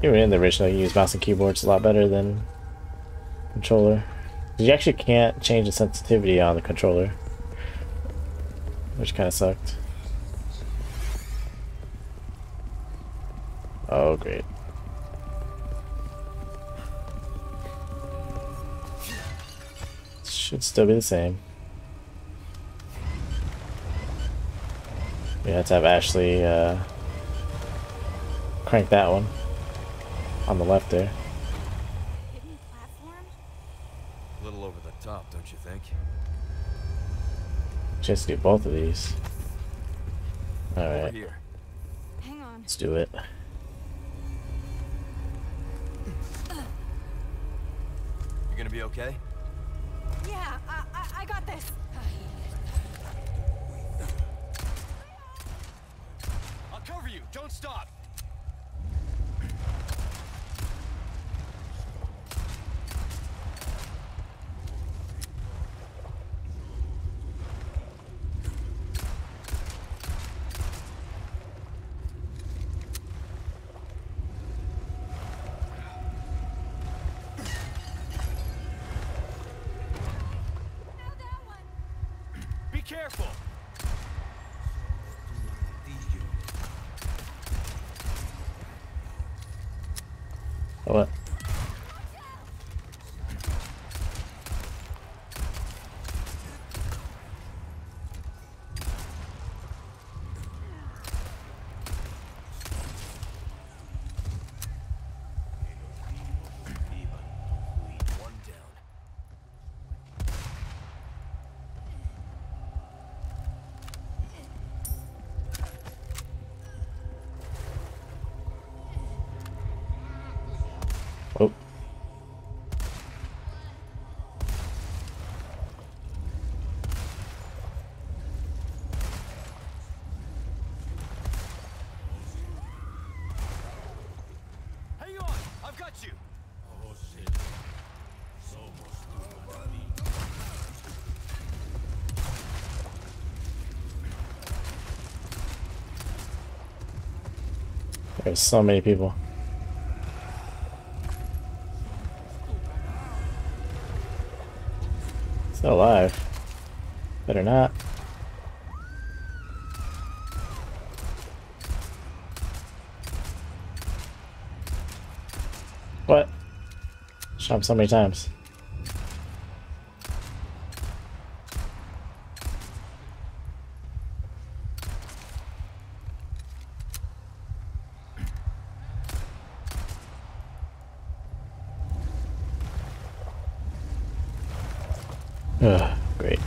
Speaker 1: even in the original, you use mouse and keyboards a lot better than controller. You actually can't change the sensitivity on the controller, which kind of sucked. Oh, great. Should still be the same. We have to have Ashley uh, crank that one on the left there.
Speaker 2: Hidden platform?
Speaker 8: A little over the top, don't you think?
Speaker 1: Just do both of these. Alright, There's so many people. Still alive. Better not. What? Shot him so many times. Ugh, great.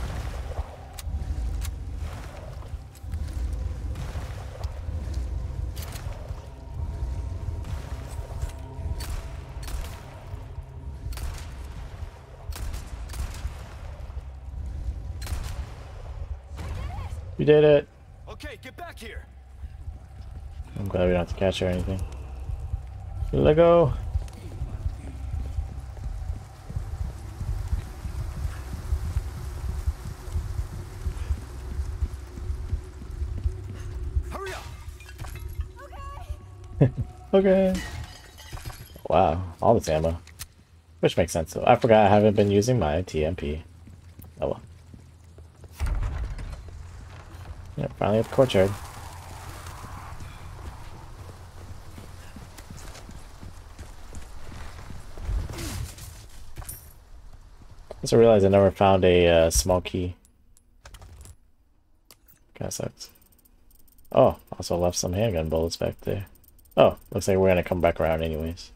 Speaker 1: You did it!
Speaker 10: Okay, get back here.
Speaker 1: I'm glad we don't have to catch her or anything. Let go!
Speaker 10: Hurry up. <laughs>
Speaker 1: Okay. Wow, all this ammo. Which makes sense. I forgot I haven't been using my TMP. Oh well. Yep, finally at the courtyard. Also realized I never found a uh, small key. Kinda sucks. Oh, also left some handgun bullets back there. Oh, looks like we're gonna come back around anyways.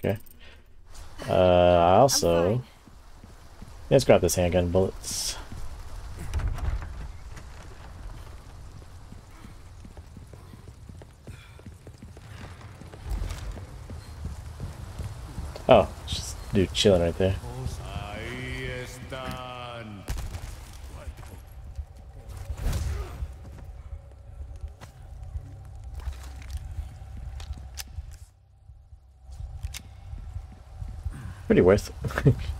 Speaker 1: Okay. Uh, I also... Let's grab this handgun bullets. Oh, just dude chilling right there. Pretty worth. <laughs>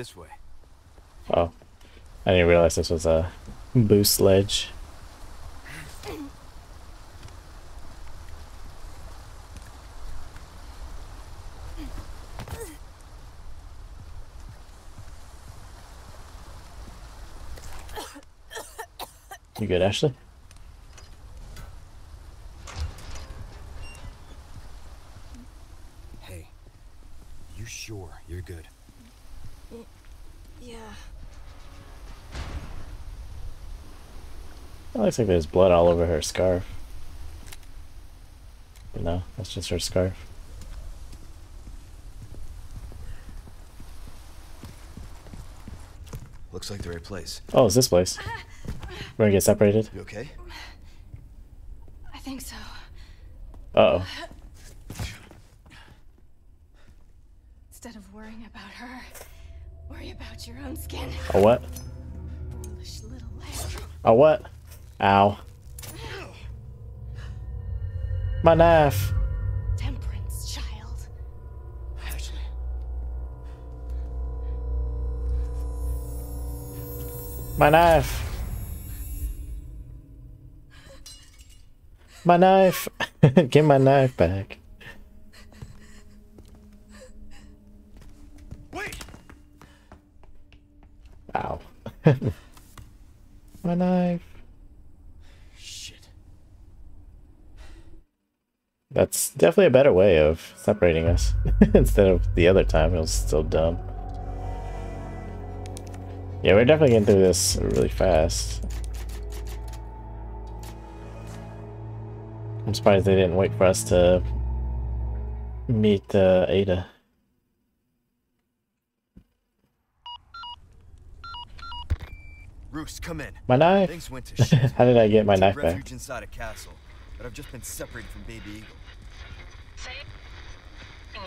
Speaker 8: This way.
Speaker 1: Oh, I didn't this was a boost ledge. You good, Ashley?
Speaker 10: Hey, you sure you're good?
Speaker 2: Yeah.
Speaker 1: It looks like there's blood all over her scarf. But no, that's just her scarf.
Speaker 10: Looks like the right place.
Speaker 1: Oh, it's this place. We're gonna get separated.
Speaker 10: You okay?
Speaker 1: Knife. My knife. Get my knife back.
Speaker 10: Wait!
Speaker 1: Ow. <laughs> my knife.
Speaker 10: Shit.
Speaker 1: That's definitely a better way of separating us. <laughs> Instead of the other time, it was still dumb. Yeah, we're definitely getting through this really fast. I'm surprised they didn't wait for us to meet uh, Ada.
Speaker 10: Roos, come in.
Speaker 1: My knife?
Speaker 10: Things went to <laughs> shit.
Speaker 1: How did I get my
Speaker 10: Took
Speaker 1: knife back?
Speaker 10: refuge inside a castle, but I've just been separated from Baby Eagle.
Speaker 4: Say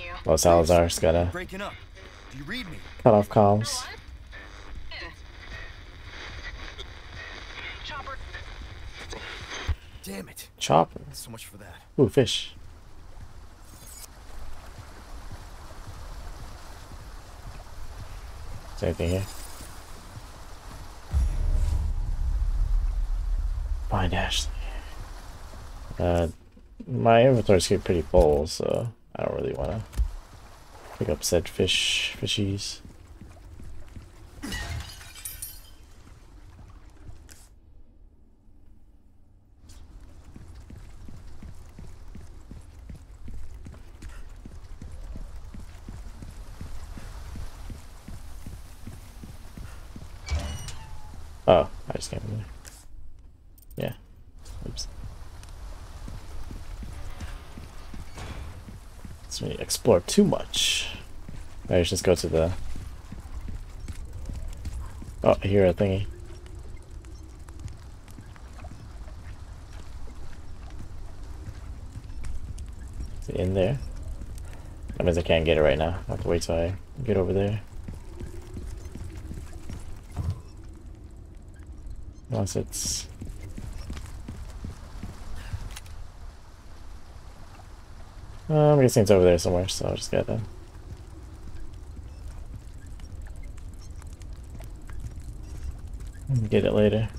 Speaker 4: you.
Speaker 1: Well, Salazar's gotta
Speaker 10: Breaking up. Do you read me?
Speaker 1: cut off comms.
Speaker 4: Chopper.
Speaker 10: Damn it.
Speaker 1: Chopper.
Speaker 10: So much for that.
Speaker 1: Ooh, fish. Is there anything here? Find Ashley. Uh, my inventory's getting pretty full, so I don't really want to pick up said fish, fishies. Oh, I just came in there. Yeah. Oops. So we explore too much. I should just go to the. Oh, hear a thingy. Is it in there? That means I can't get it right now. I have to wait till I get over there. Unless it's... Um, I'm guessing it's over there somewhere, so I'll just get that. Get it later.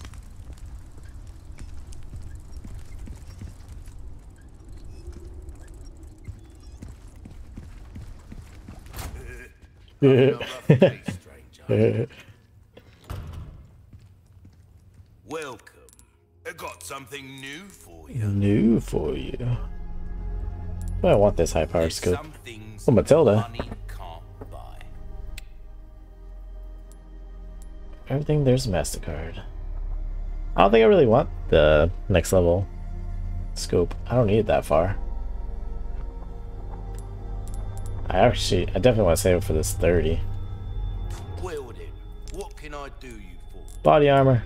Speaker 5: Welcome. I got something new for you. <laughs>
Speaker 1: New for you. I want this high power scope. Oh, Matilda.
Speaker 5: money can't buy.
Speaker 1: Everything there's a MasterCard. I don't think I really want the next level scope. I don't need it that far. I actually, I definitely want to save it for this 30. Body
Speaker 5: then,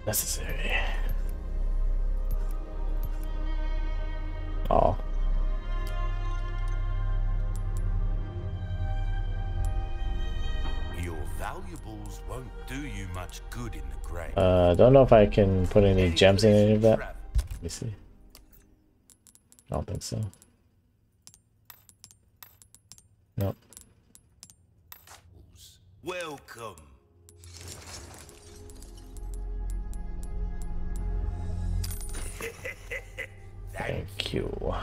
Speaker 1: Unnecessary. Oh.
Speaker 5: Your valuables won't do you much good in the grave.
Speaker 1: Uh, don't know if I can put any gems in any of that. Let me see. I don't think so. Nope.
Speaker 5: Welcome.
Speaker 1: Thank you.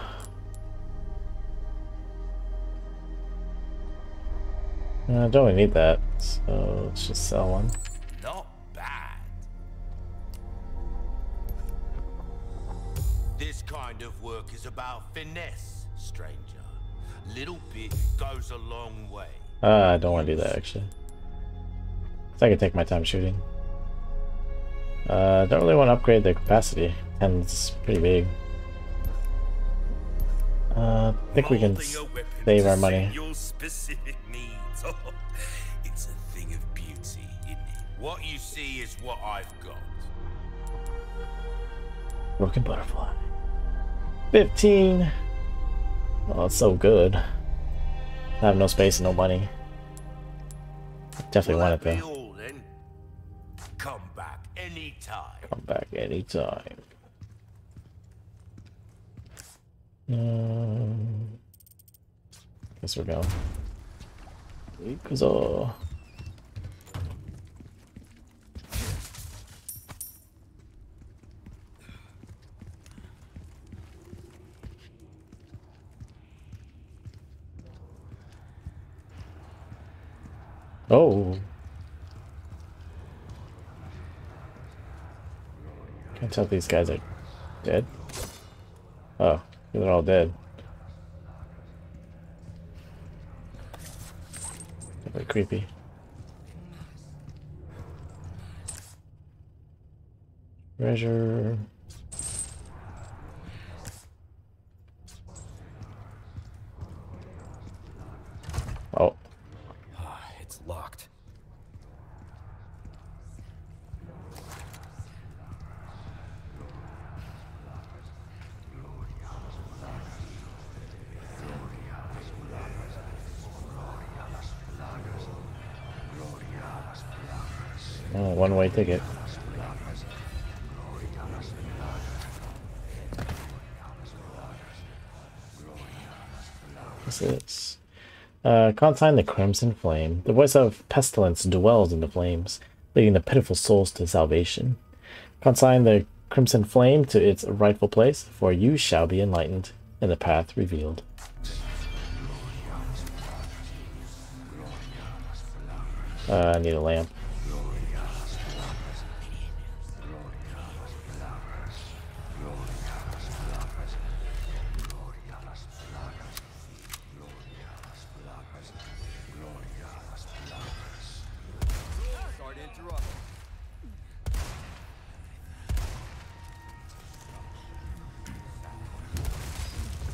Speaker 1: Uh, I don't really need that, so let's just sell one.
Speaker 5: Not bad. This kind of work is about finesse, stranger. Little bit goes a long way.
Speaker 1: Uh, I don't want to do that actually. So I can take my time shooting. Uh, don't really want to upgrade the capacity, and it's pretty big. Uh, I think we can save our money.
Speaker 5: Your specific needs. Oh, <laughs> it's a thing of beauty, isn't it? What you see is what I've got.
Speaker 1: Broken butterfly. 15! Oh, it's so good. I have no space and no money. Definitely want it though.
Speaker 5: Come back anytime.
Speaker 1: Come back anytime. Um, guess we're going. Ikuzo. Oh. Can't tell these guys are dead. Oh, they're all dead. Very creepy. Treasure. Oh,
Speaker 10: Ah, it's locked.
Speaker 1: One-way ticket. What's this? Uh, consign the Crimson Flame. The voice of pestilence dwells in the flames, leading the pitiful souls to salvation. Consign the Crimson Flame to its rightful place, for you shall be enlightened, and the path revealed. Uh, I need a lamp.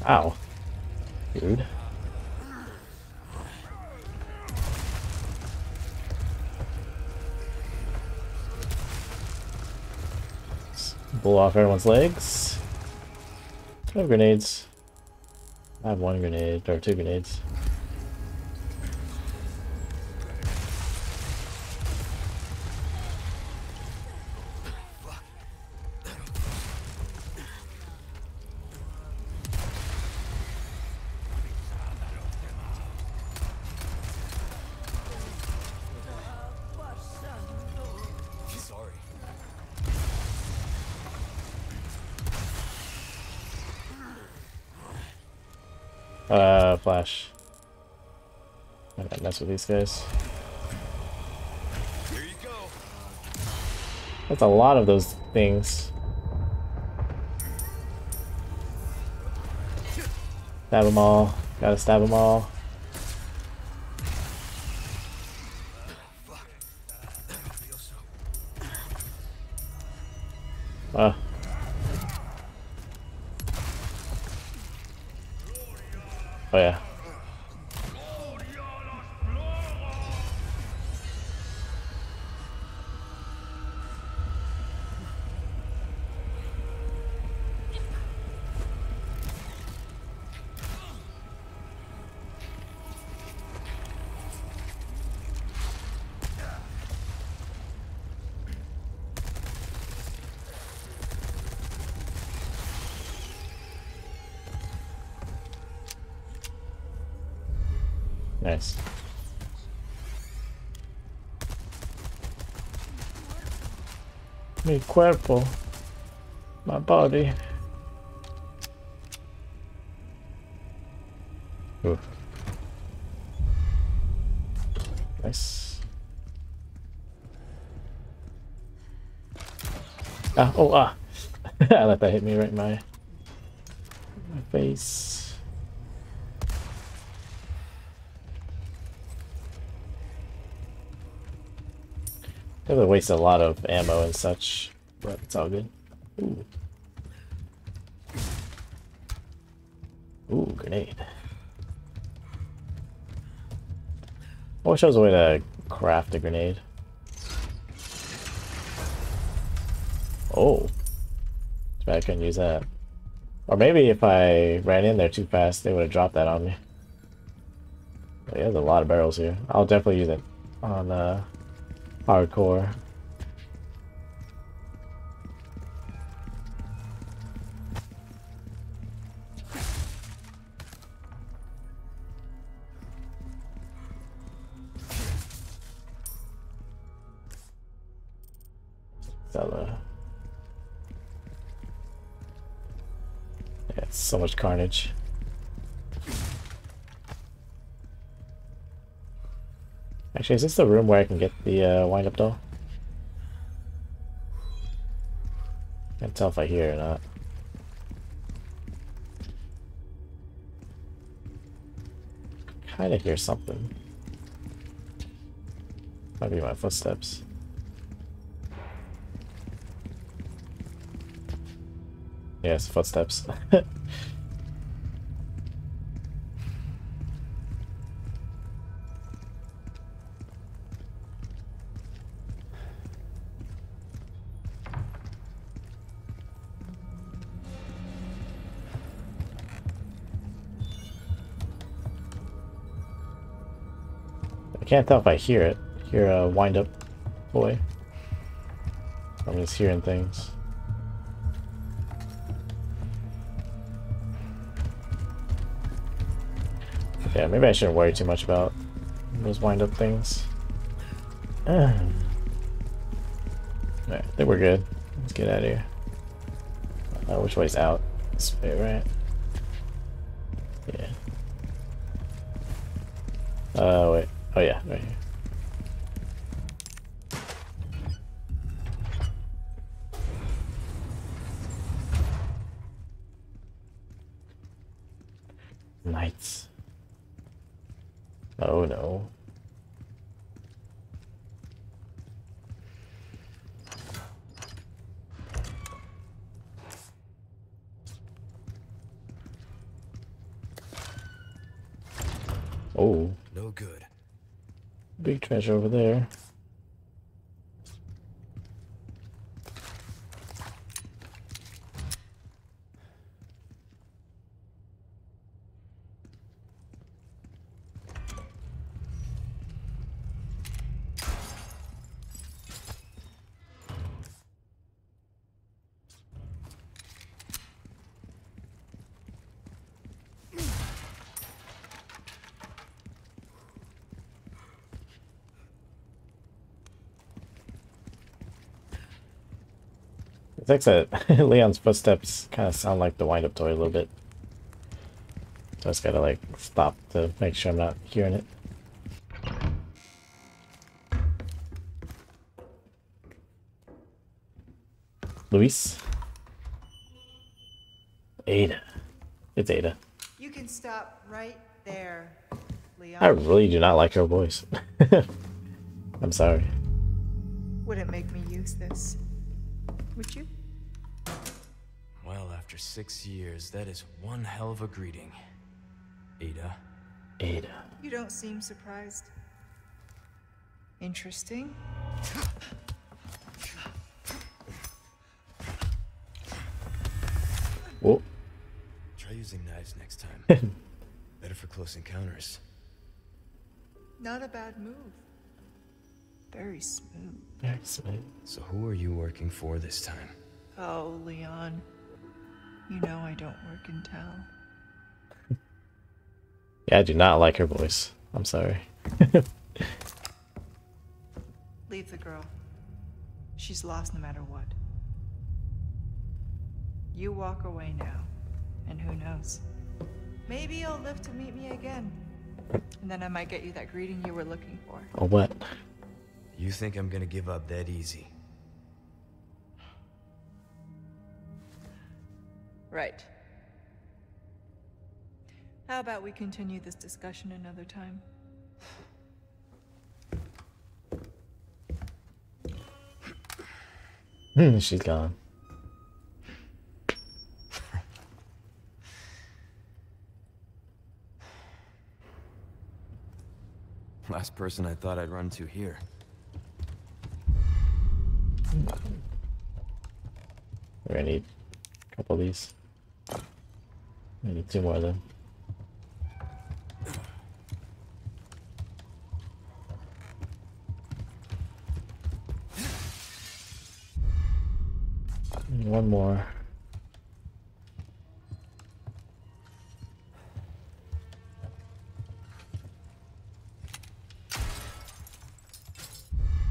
Speaker 1: Ow. Dude. Let's blow off everyone's legs. No grenades. I have one grenade, or two grenades. Mess with these guys.
Speaker 3: Here you go.
Speaker 1: That's a lot of those things. Stab them all. Gotta stab them all. Mi cuerpo. My body. Oof. Nice. Ah, oh, ah. <laughs> I let that hit me right in my, my face. Definitely wasted a lot of ammo and such, but it's all good. Ooh. Ooh, grenade. I wish there was a way to craft a grenade. Oh. Too bad I couldn't use that. Or maybe if I ran in there too fast, they would have dropped that on me. But yeah, there's a lot of barrels here. I'll definitely use it on uh, hardcore. Stella. Yeah, so much carnage. Actually, is this the room where I can get the uh, wind-up doll? Can't tell if I hear or not. Kinda hear something. Might be my footsteps. Yes, footsteps. <laughs> can't tell if I hear it. Hear a wind up boy. I'm just hearing things. Yeah, maybe I shouldn't worry too much about those wind-up things. <clears throat> Alright, I think we're good. Let's get out of here. Uh, which way's out? This way, right? Yeah. Uh, wait. Oh yeah, right here. Knights. Oh no. Oh,
Speaker 8: No good.
Speaker 1: big treasure over there. It thinks that <laughs> Leon's footsteps kind of sound like the wind-up toy a little bit. So I just gotta like stop to make sure I'm not hearing it. Luis? Ada. It's Ada.
Speaker 7: You can stop right there, Leon.
Speaker 1: I really do not like her voice. <laughs> I'm sorry.
Speaker 7: Would it make me use this. Would you?
Speaker 10: Well, after six years, that is one hell of a greeting. Ada.
Speaker 1: Ada.
Speaker 7: You don't seem surprised. Interesting.
Speaker 1: Whoa.
Speaker 8: Try using knives next time. <laughs> Better for close encounters.
Speaker 7: Not a bad move. Very smooth.
Speaker 1: Very smooth.
Speaker 8: So who are you working for this time?
Speaker 7: Oh, Leon. You know I don't work in town. <laughs>
Speaker 1: Yeah, I do not like her voice. I'm sorry. <laughs>
Speaker 7: Leave the girl. She's lost no matter what. You walk away now, and who knows? Maybe you'll live to meet me again. And then I might get you that greeting you were looking for.
Speaker 1: Or what?
Speaker 8: You think I'm gonna give up that easy?
Speaker 7: Right. How about we continue this discussion another time?
Speaker 1: Hmm, she's gone.
Speaker 8: Last person I thought I'd run to here.
Speaker 1: We're gonna need a couple of these. Need two more of them. One more.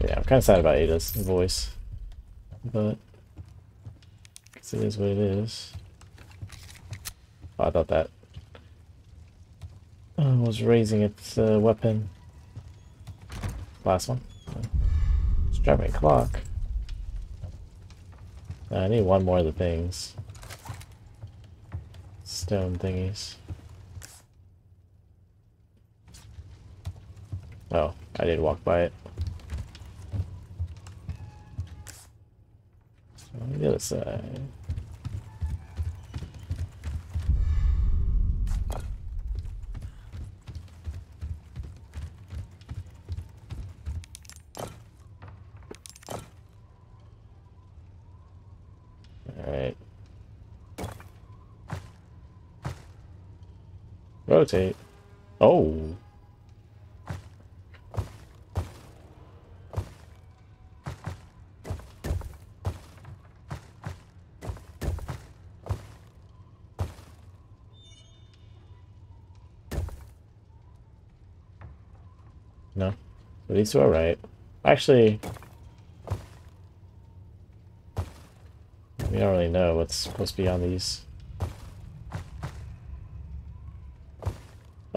Speaker 1: Yeah, I'm kind of sad about Ada's voice, but it is what it is. I thought that was raising its uh, weapon. Last one. It's driving a clock. I need one more of the things. Stone thingies. Oh, I did walk by it. On the other side. Alright. Rotate. Oh. No. But these two are right. Actually, we don't really know what's supposed to be on these.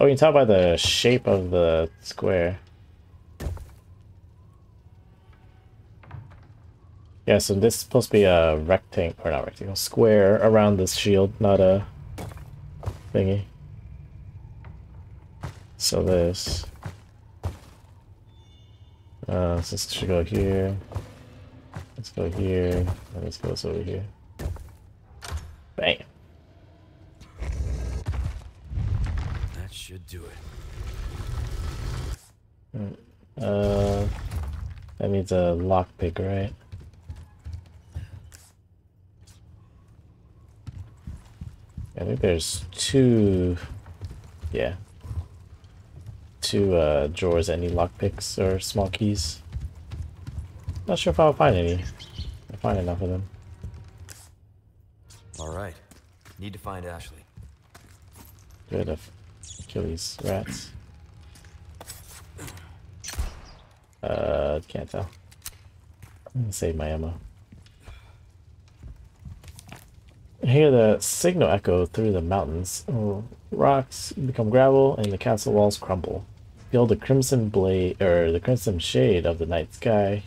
Speaker 1: Oh, you can tell by the shape of the square. Yeah, so this is supposed to be a rectangle, or not rectangle, square around this shield, not a thingy. So this. Uh, so this should go here. Let's go here. And this goes over here. Bam.
Speaker 8: That should do it.
Speaker 1: Mm, Uh, that needs a lockpick, right? I think there's two. Yeah. Two uh, drawers that need lockpicks or small keys. Not sure if I'll find any. I'll find enough of them.
Speaker 8: Alright. Need to find Ashley.
Speaker 1: Good to kill these rats. Uh, can't tell. Save my ammo. I hear the signal echo through the mountains. Rocks become gravel and the castle walls crumble. Feel the crimson blade or the crimson shade of the night sky.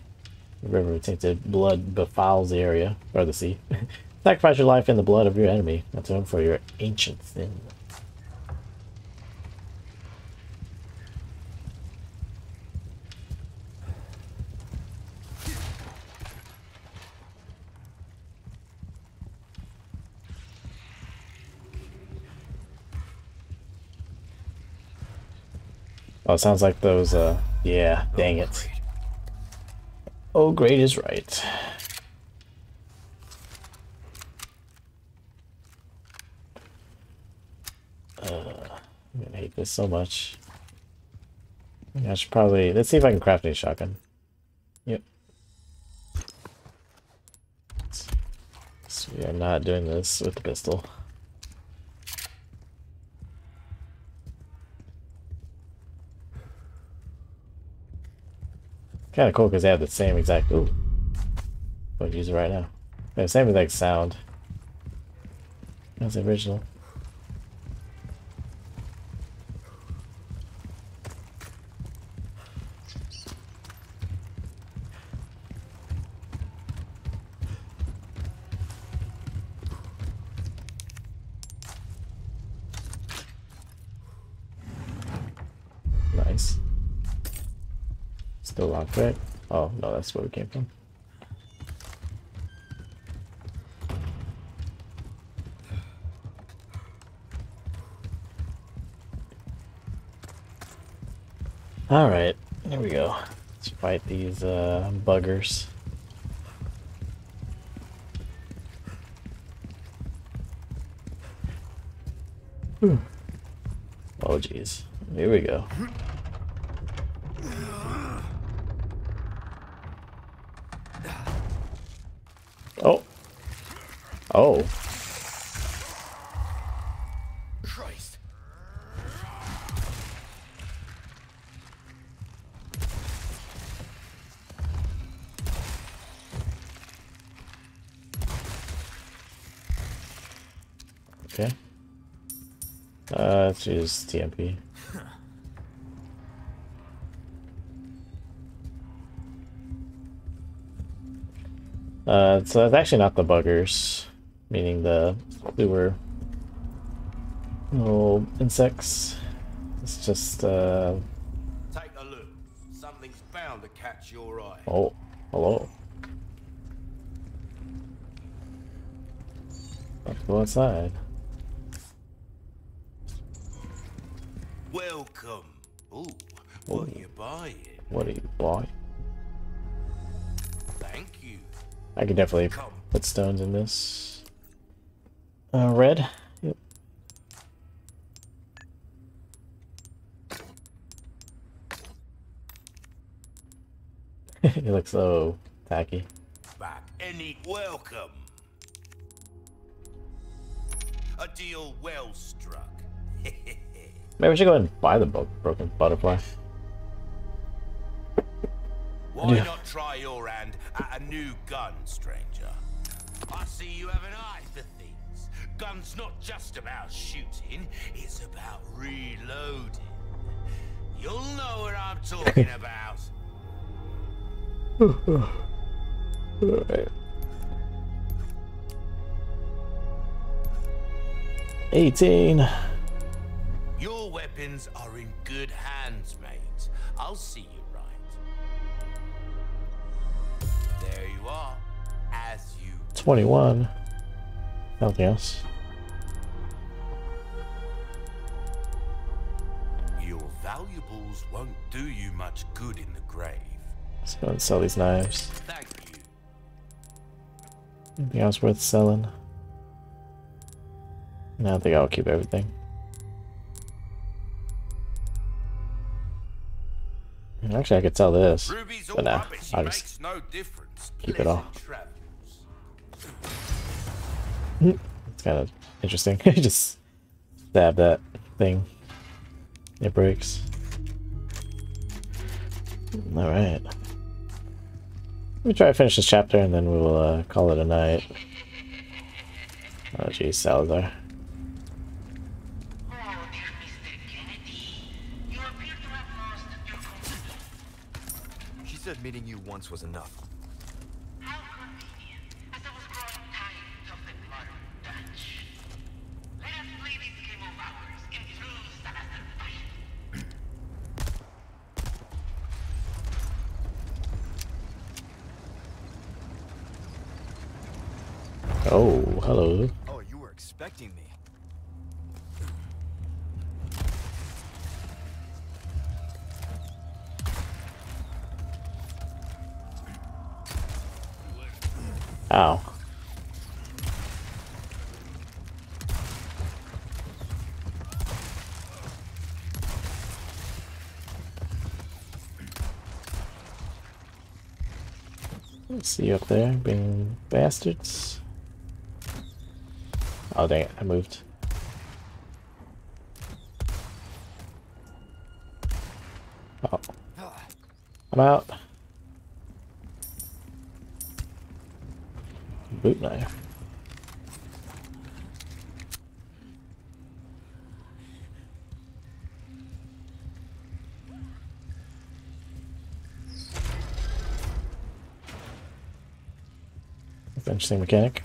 Speaker 1: The river tainted blood befouls the area or the sea. <laughs> Sacrifice your life in the blood of your enemy. Atone for your ancient sin. Oh, it sounds like those, uh, yeah, dang it. Oh, great is right. Uh, I'm gonna hate this so much. I should probably, let's see if I can craft a shotgun. Yep. So we are not doing this with the pistol. Kind of cool because they have the same exact. Ooh, I'll use it right now. They same exact sound as the original. things. Still locked, right? Oh, no, that's where we came from. Alright, here we go. Let's fight these uh, buggers. Oh jeez. Here we go. Oh. Oh.
Speaker 3: Christ.
Speaker 1: Okay. Uh, let's use TMP. <laughs> Uh, so it's actually not the buggers, meaning the sewer little insects. It's just, uh,
Speaker 5: Take a look. Something's bound to catch your eye.
Speaker 1: oh, hello. Let's go outside.
Speaker 5: Welcome. Ooh, what are you buying?
Speaker 1: What are you, boy?
Speaker 5: Thank you.
Speaker 1: I could definitely put stones in this. Uh, red? Yep. he looks so tacky.
Speaker 5: Back any welcome. A deal well struck. <laughs>
Speaker 1: Maybe we should go ahead and buy the bo broken butterfly.
Speaker 5: Why
Speaker 1: Yeah.
Speaker 5: not try your hand at a new gun, stranger? I see you have an eye for things. Gun's not just about shooting, it's about reloading. You'll know what I'm talking <laughs> about.
Speaker 1: 18.
Speaker 5: Your weapons are in good hands, mate. I'll see you right. There you are, as you
Speaker 1: 21. Nothing else.
Speaker 5: Your valuables won't do you much good in the grave.
Speaker 1: Let's go and sell these knives. Anything else worth selling? No, I think I'll keep everything. Actually, I could sell this.
Speaker 5: Ruby's
Speaker 1: But nah. I'll just
Speaker 5: makes no difference.
Speaker 1: keep it all. <laughs> It's kind of interesting. <laughs> just stab that thing. It breaks. Alright. Let me try to finish this chapter and then we will uh, call it a night. Oh geez, Salazar.
Speaker 8: She said meeting you once was enough.
Speaker 1: Oh, hello.
Speaker 8: Oh, you were expecting me.
Speaker 1: Ow. Let's see you up there, being bastards. Oh dang it, I moved. Oh. I'm out. Boot knife. Interesting mechanic.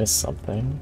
Speaker 1: Missed something.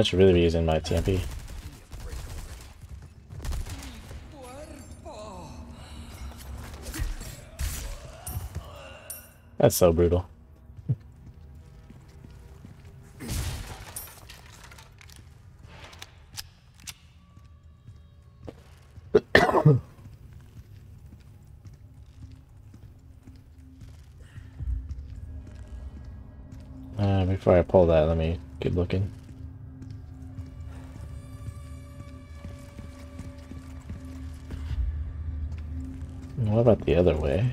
Speaker 1: I should really be using my TMP. That's so brutal. <coughs> uh, before I pull that, let me keep looking. The other way?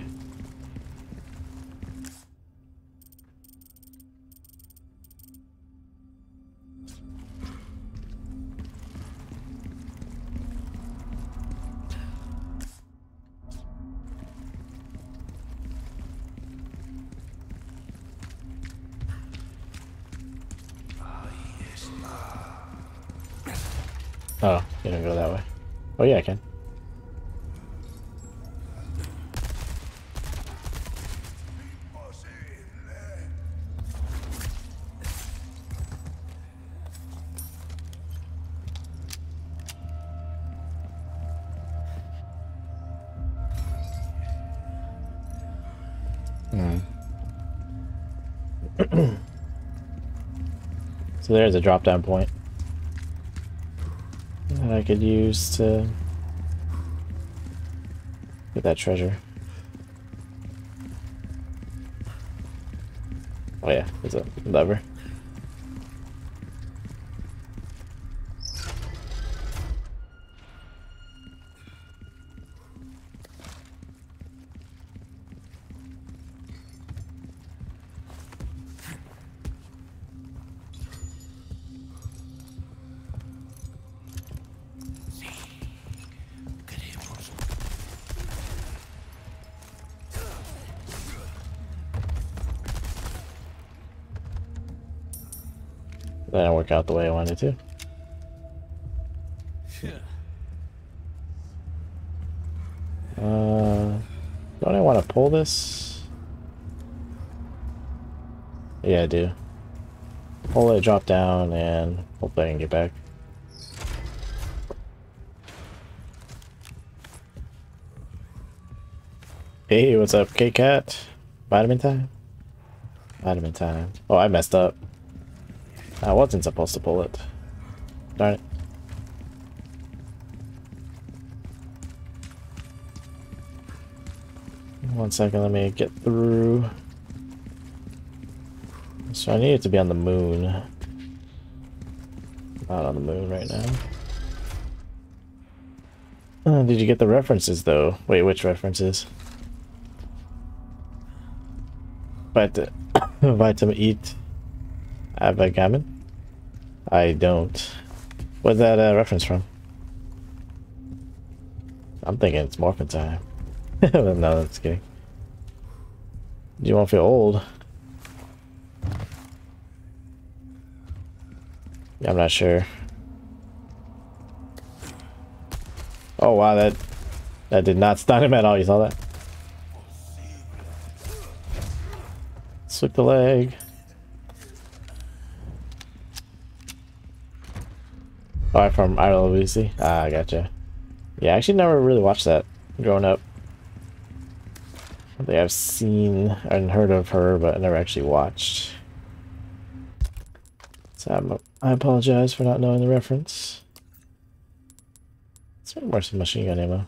Speaker 1: Hmm. <clears throat> so there's a drop down point that I could use to get that treasure. Oh yeah, there's a lever. Work out the way I wanted to. Uh, don't I want to pull this? Yeah, I do. Pull it, drop down, and hopefully I can get back. Hey, what's up, K-Cat? Vitamin time? Vitamin time. Oh, I messed up. I wasn't supposed to pull it. Darn it. One second, let me get through. So I need it to be on the moon. Not on the moon right now. Uh, did you get the references though? Wait, which references? Vit <coughs> vitamin eat avagamin? I don't. Where's that uh, reference from? I'm thinking it's morphin time. <laughs> no, that's kidding. Do you want to feel old? Yeah, I'm not sure. Oh wow, that that did not <laughs> stun him at all. You saw that? Sweep the leg. Oh, from ILWC? Ah, I gotcha. Yeah, I actually never really watched that growing up. I think I've seen and heard of her, but I never actually watched. So I'm, I apologize for not knowing the reference. Make more some machine gun ammo.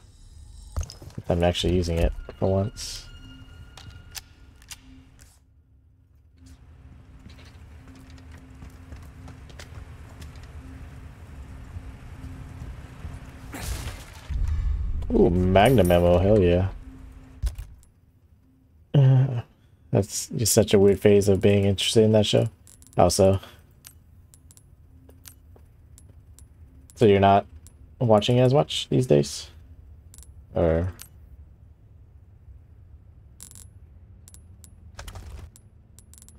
Speaker 1: I'm actually using it for once. Ooh, Magnum ammo, hell yeah. <sighs> That's just such a weird phase of being interested in that show. Also. So you're not watching as much these days? Or...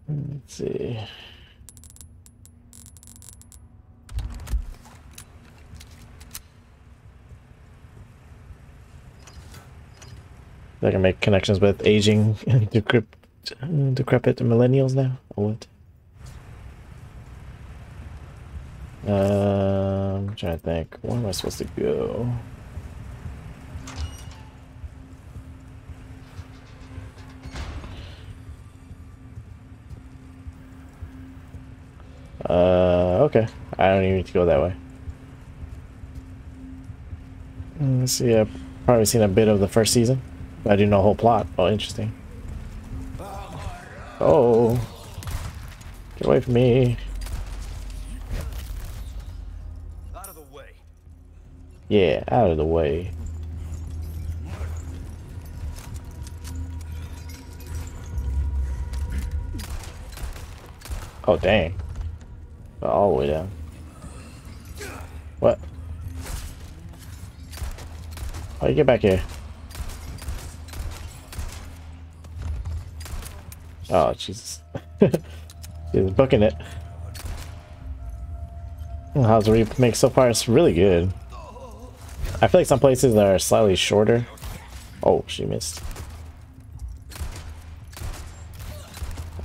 Speaker 1: Hmm, let's see. I can make connections with aging <laughs> decrepit, decrepit millennials now, or what? Uh, I'm trying to think. Where am I supposed to go? Uh, okay. I don't even need to go that way. Let's see, I've probably seen a bit of the first season. I didn't know the whole plot. Oh, interesting. Oh. Get away from me.
Speaker 3: Out of the way.
Speaker 1: Yeah, out of the way. Oh, dang. All the way down. What? How you get back here? Oh, Jesus. <laughs> She's booking it. How's the remake so far? It's really good. I feel like some places are slightly shorter. Oh, she missed.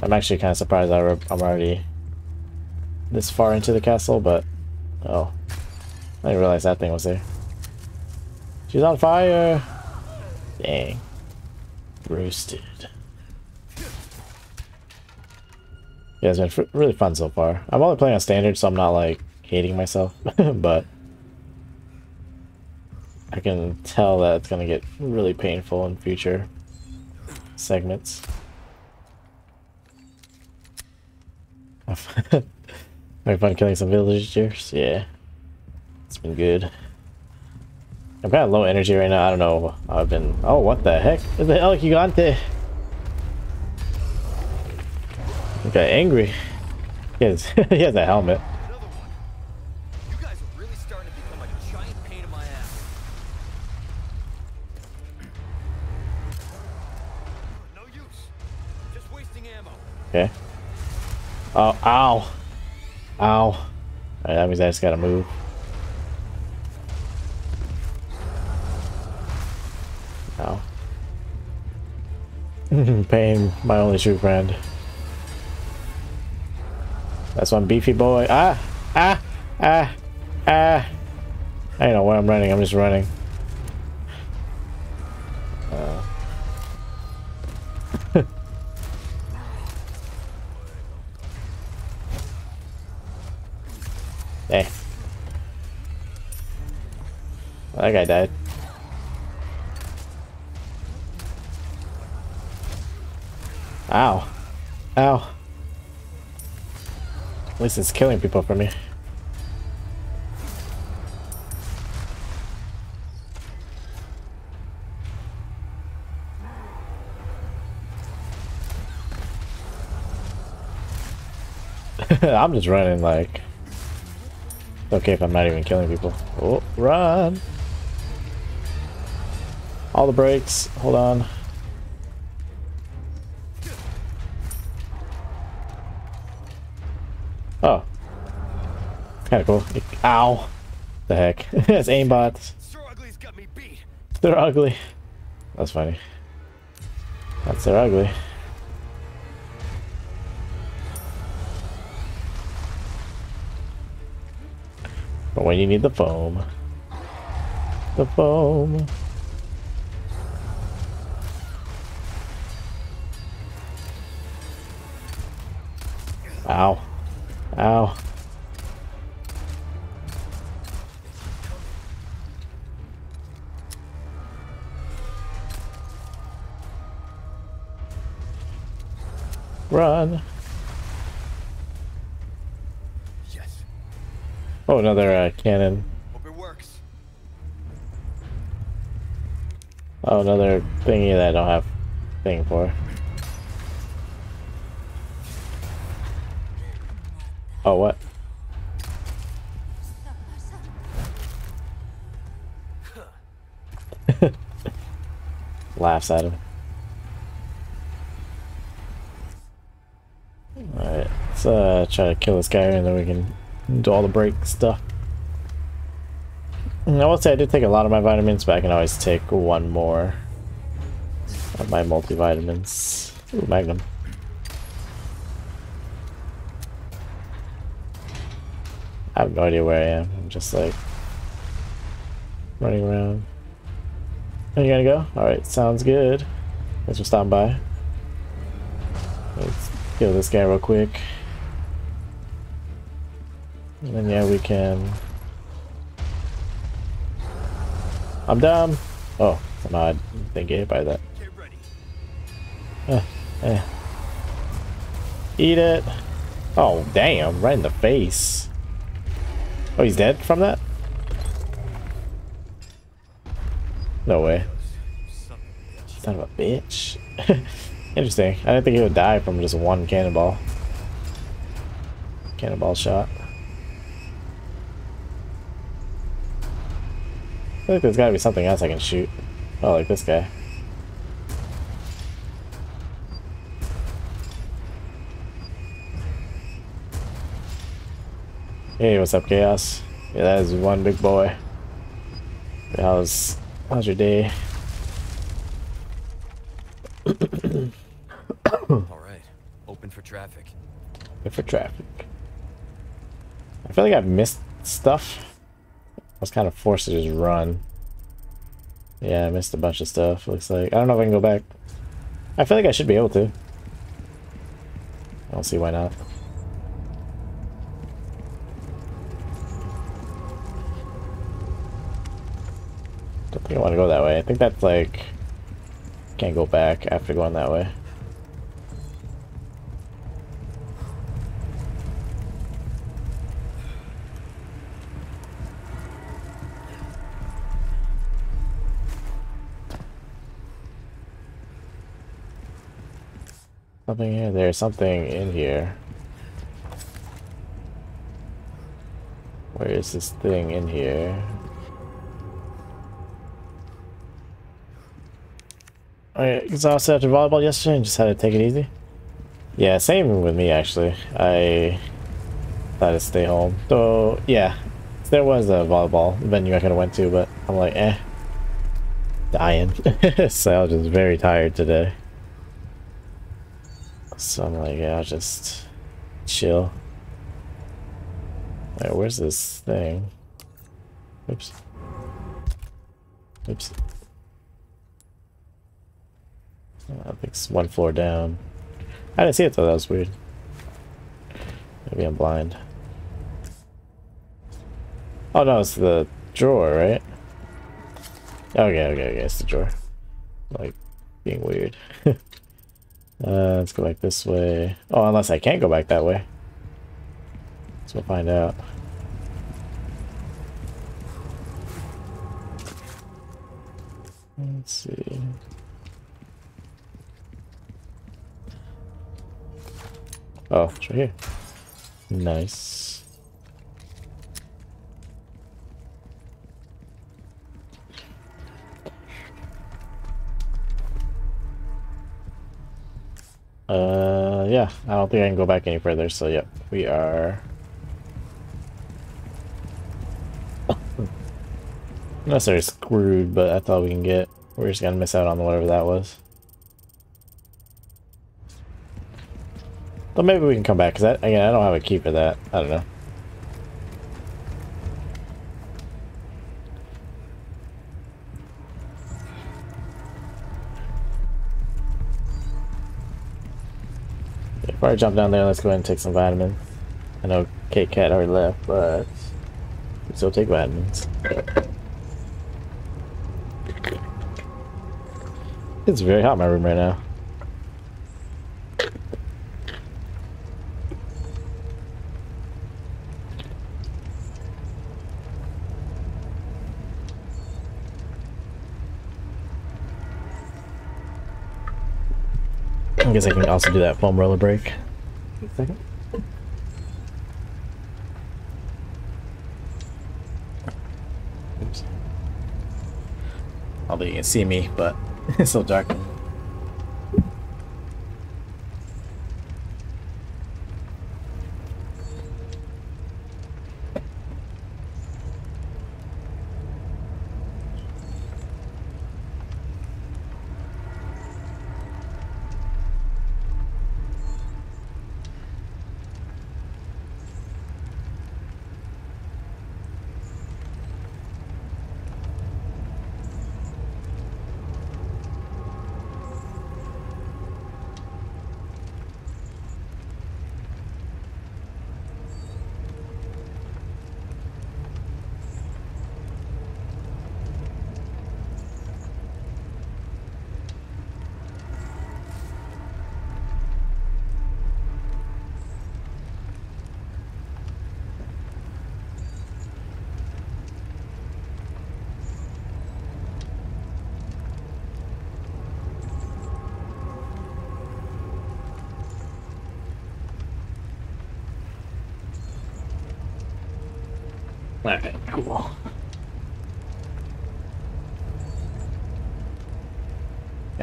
Speaker 1: I'm actually kind of surprised I'm already this far into the castle, but... Oh. I didn't realize that thing was there. She's on fire! Dang. Roasted. Yeah, it's been really fun so far. I'm only playing on standard, so I'm not like hating myself, <laughs> but I can tell that it's gonna get really painful in future segments. <laughs> Having fun killing some villagers, yeah. It's been good. I'm kind of low energy right now. I don't know. I've been. Oh, what the heck? What the hell gigante? Got angry. He has, <laughs> he has a helmet.
Speaker 3: You guys are really starting to become a giant pain in my ass. No use. Just wasting ammo.
Speaker 1: Okay. Oh, ow. Ow. Right, that means I just gotta move. Ow. <laughs> Pain, my only true friend. That's one beefy boy. Ah! Ah! Ah! Ah! I don't know where I'm running, I'm just running. Uh. <laughs> hey. That guy died. Ow. Ow. At least it's killing people for me. <laughs> I'm just running like... It's okay if I'm not even killing people. Oh, run! All the brakes. Hold on. Kind of cool. Ow. The heck. <laughs> it's aimbots. They're ugly. That's funny. That's they're ugly. But when you need the foam. The foam. Run.
Speaker 3: Yes.
Speaker 1: Oh, another uh, cannon.
Speaker 3: Hope it works.
Speaker 1: Oh, another thingy that I don't have thing for. Oh, what? Laughs at him. Uh, try to kill this guy and then we can do all the break stuff. I will say I did take a lot of my vitamins, but I can always take one more of my multivitamins. Ooh, Magnum. I have no idea where I am. I'm just like running around. Are you gonna go? Alright, sounds good. Thanks for stopping by. Let's kill this guy real quick. And then yeah, we can... I'm dumb! Oh, somehow I didn't get by that. Eh, eh. Eat it! Oh, damn, right in the face. Oh, he's dead from that? No way. Son of a bitch. <laughs> Interesting. I didn't think he would die from just one cannonball. Cannonball shot. I think there's gotta be something else I can shoot. Oh, like this guy. Hey, what's up, Chaos? Yeah, that is one big boy. How's how's your day? <coughs>
Speaker 8: Alright, open for traffic.
Speaker 1: Open for traffic. I feel like I've missed stuff. Was kind of forced to just run. Yeah, I missed a bunch of stuff, looks like. I don't know if I can go back. I feel like I should be able to. I don't see why not. Don't think I want to go that way. I think that's like... Can't go back after going that way. Something here. There's something in here. Where is this thing in here? I exhausted after volleyball yesterday and just had to take it easy. Yeah, same with me actually. I thought to stay home. So yeah, there was a volleyball venue I could have went to, but I'm like, eh, dying. <laughs> so I was just very tired today. So I'm like, yeah, just chill. Wait, where's this thing? Oops. Oops. Uh, I think it's one floor down. I didn't see it though, that was weird. Maybe I'm blind. Oh no, it's the drawer, right? Okay, okay, okay, it's the drawer. Like, being weird. <laughs> uh, let's go back this way. Oh, unless I can't go back that way. So we'll find out. Let's see. Oh, it's right here. Nice. Uh, yeah, I don't think I can go back any further, so yep, we are... <coughs> Not necessarily screwed, but that's all we can get... We're just gonna miss out on whatever that was. But maybe we can come back, because again, I don't have a key for that. I don't know. Before I jump down there, let's go ahead and take some vitamins. I know Kate Cat already left, but we still take vitamins. It's very hot in my room right now. Guess I can also do that foam roller break. Second. Oops. Although you can see me, but <laughs> it's so dark. Okay, cool.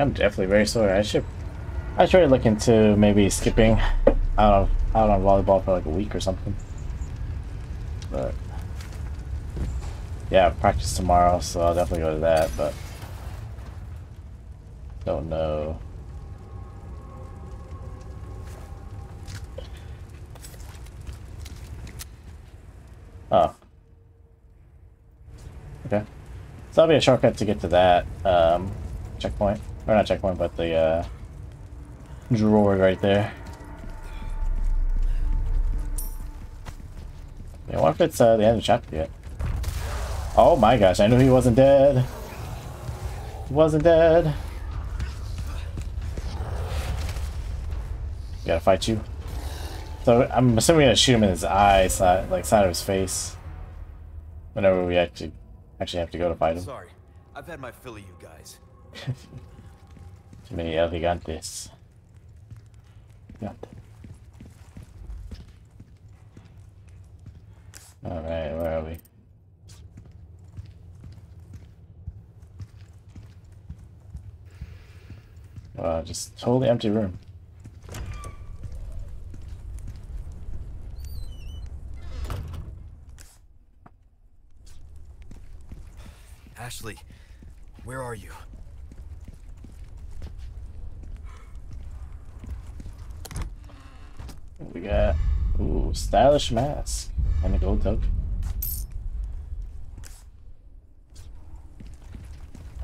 Speaker 1: I'm definitely very sorry. I should I should look into maybe skipping out of out on volleyball for like a week or something. But yeah, practice tomorrow, so I'll definitely go to that, but don't know. Oh. Okay. So that'll be a shortcut to get to that um, checkpoint. Or not checkpoint, but the uh, drawer right there. Yeah, what if it's uh, the end of the chapter yet? Oh my gosh, I knew he wasn't dead. He wasn't dead. Gotta fight you. So I'm assuming gonna shoot him in his eye, side, like side of his face. Whenever we actually actually have to go to fight him.
Speaker 8: Sorry, I've had my fill of you guys. <laughs>
Speaker 1: Too many El Gigantes. Yeah. Alright, where are we? Wow, just totally empty room.
Speaker 8: Ashley, where are you?
Speaker 1: We got ooh, stylish mask and a gold token.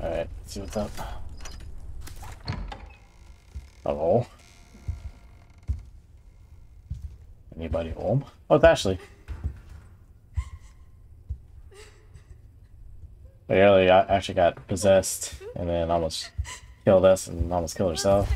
Speaker 1: Alright, see what's up. Hello? Anybody home? Oh, it's Ashley. Earlier, I actually got possessed and then almost killed us and almost killed herself.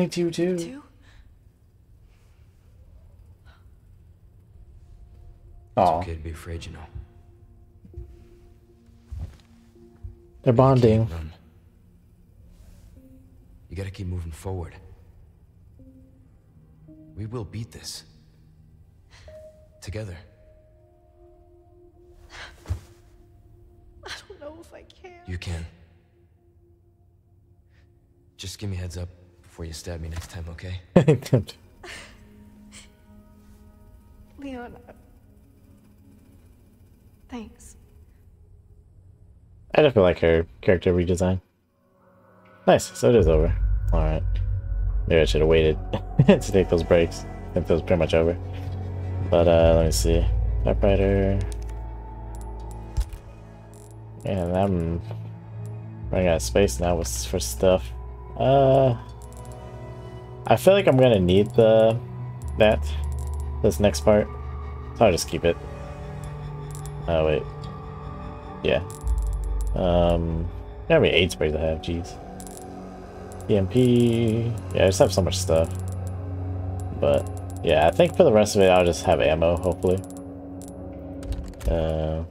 Speaker 1: Happening to you too.
Speaker 2: Too?
Speaker 10: It's
Speaker 1: Oh,
Speaker 10: okay to be afraid, you know.
Speaker 1: they're bonding.
Speaker 10: Run. You gotta keep moving forward. We will beat this. Together.
Speaker 2: I don't know if I can.
Speaker 10: You can. Just give me a heads up before you stab me next time, okay? <laughs>
Speaker 2: Leon. uh, Thanks.
Speaker 1: I definitely like her character redesign. Nice, so it is over. Alright. Maybe I should have waited <laughs> to take those breaks. I think that was pretty much over. But uh let me see. Typewriter. And I'm running out of space now with for stuff. Uh I feel like I'm gonna need the that this next part. So I'll just keep it. Oh wait. Yeah. Um how many aid sprays I have, jeez. TMP yeah, I just have so much stuff. But yeah, I think for the rest of it I'll just have ammo, hopefully. Uh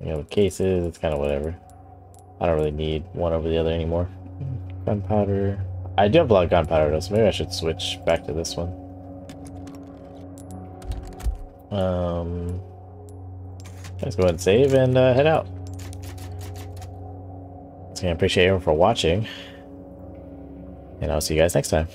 Speaker 1: you know, cases, it's kinda whatever. I don't really need one over the other anymore. Gunpowder. I do have a lot of gunpowder though, so maybe I should switch back to this one. Um Let's go ahead and save and uh, head out. So I appreciate everyone for watching. And I'll see you guys next time.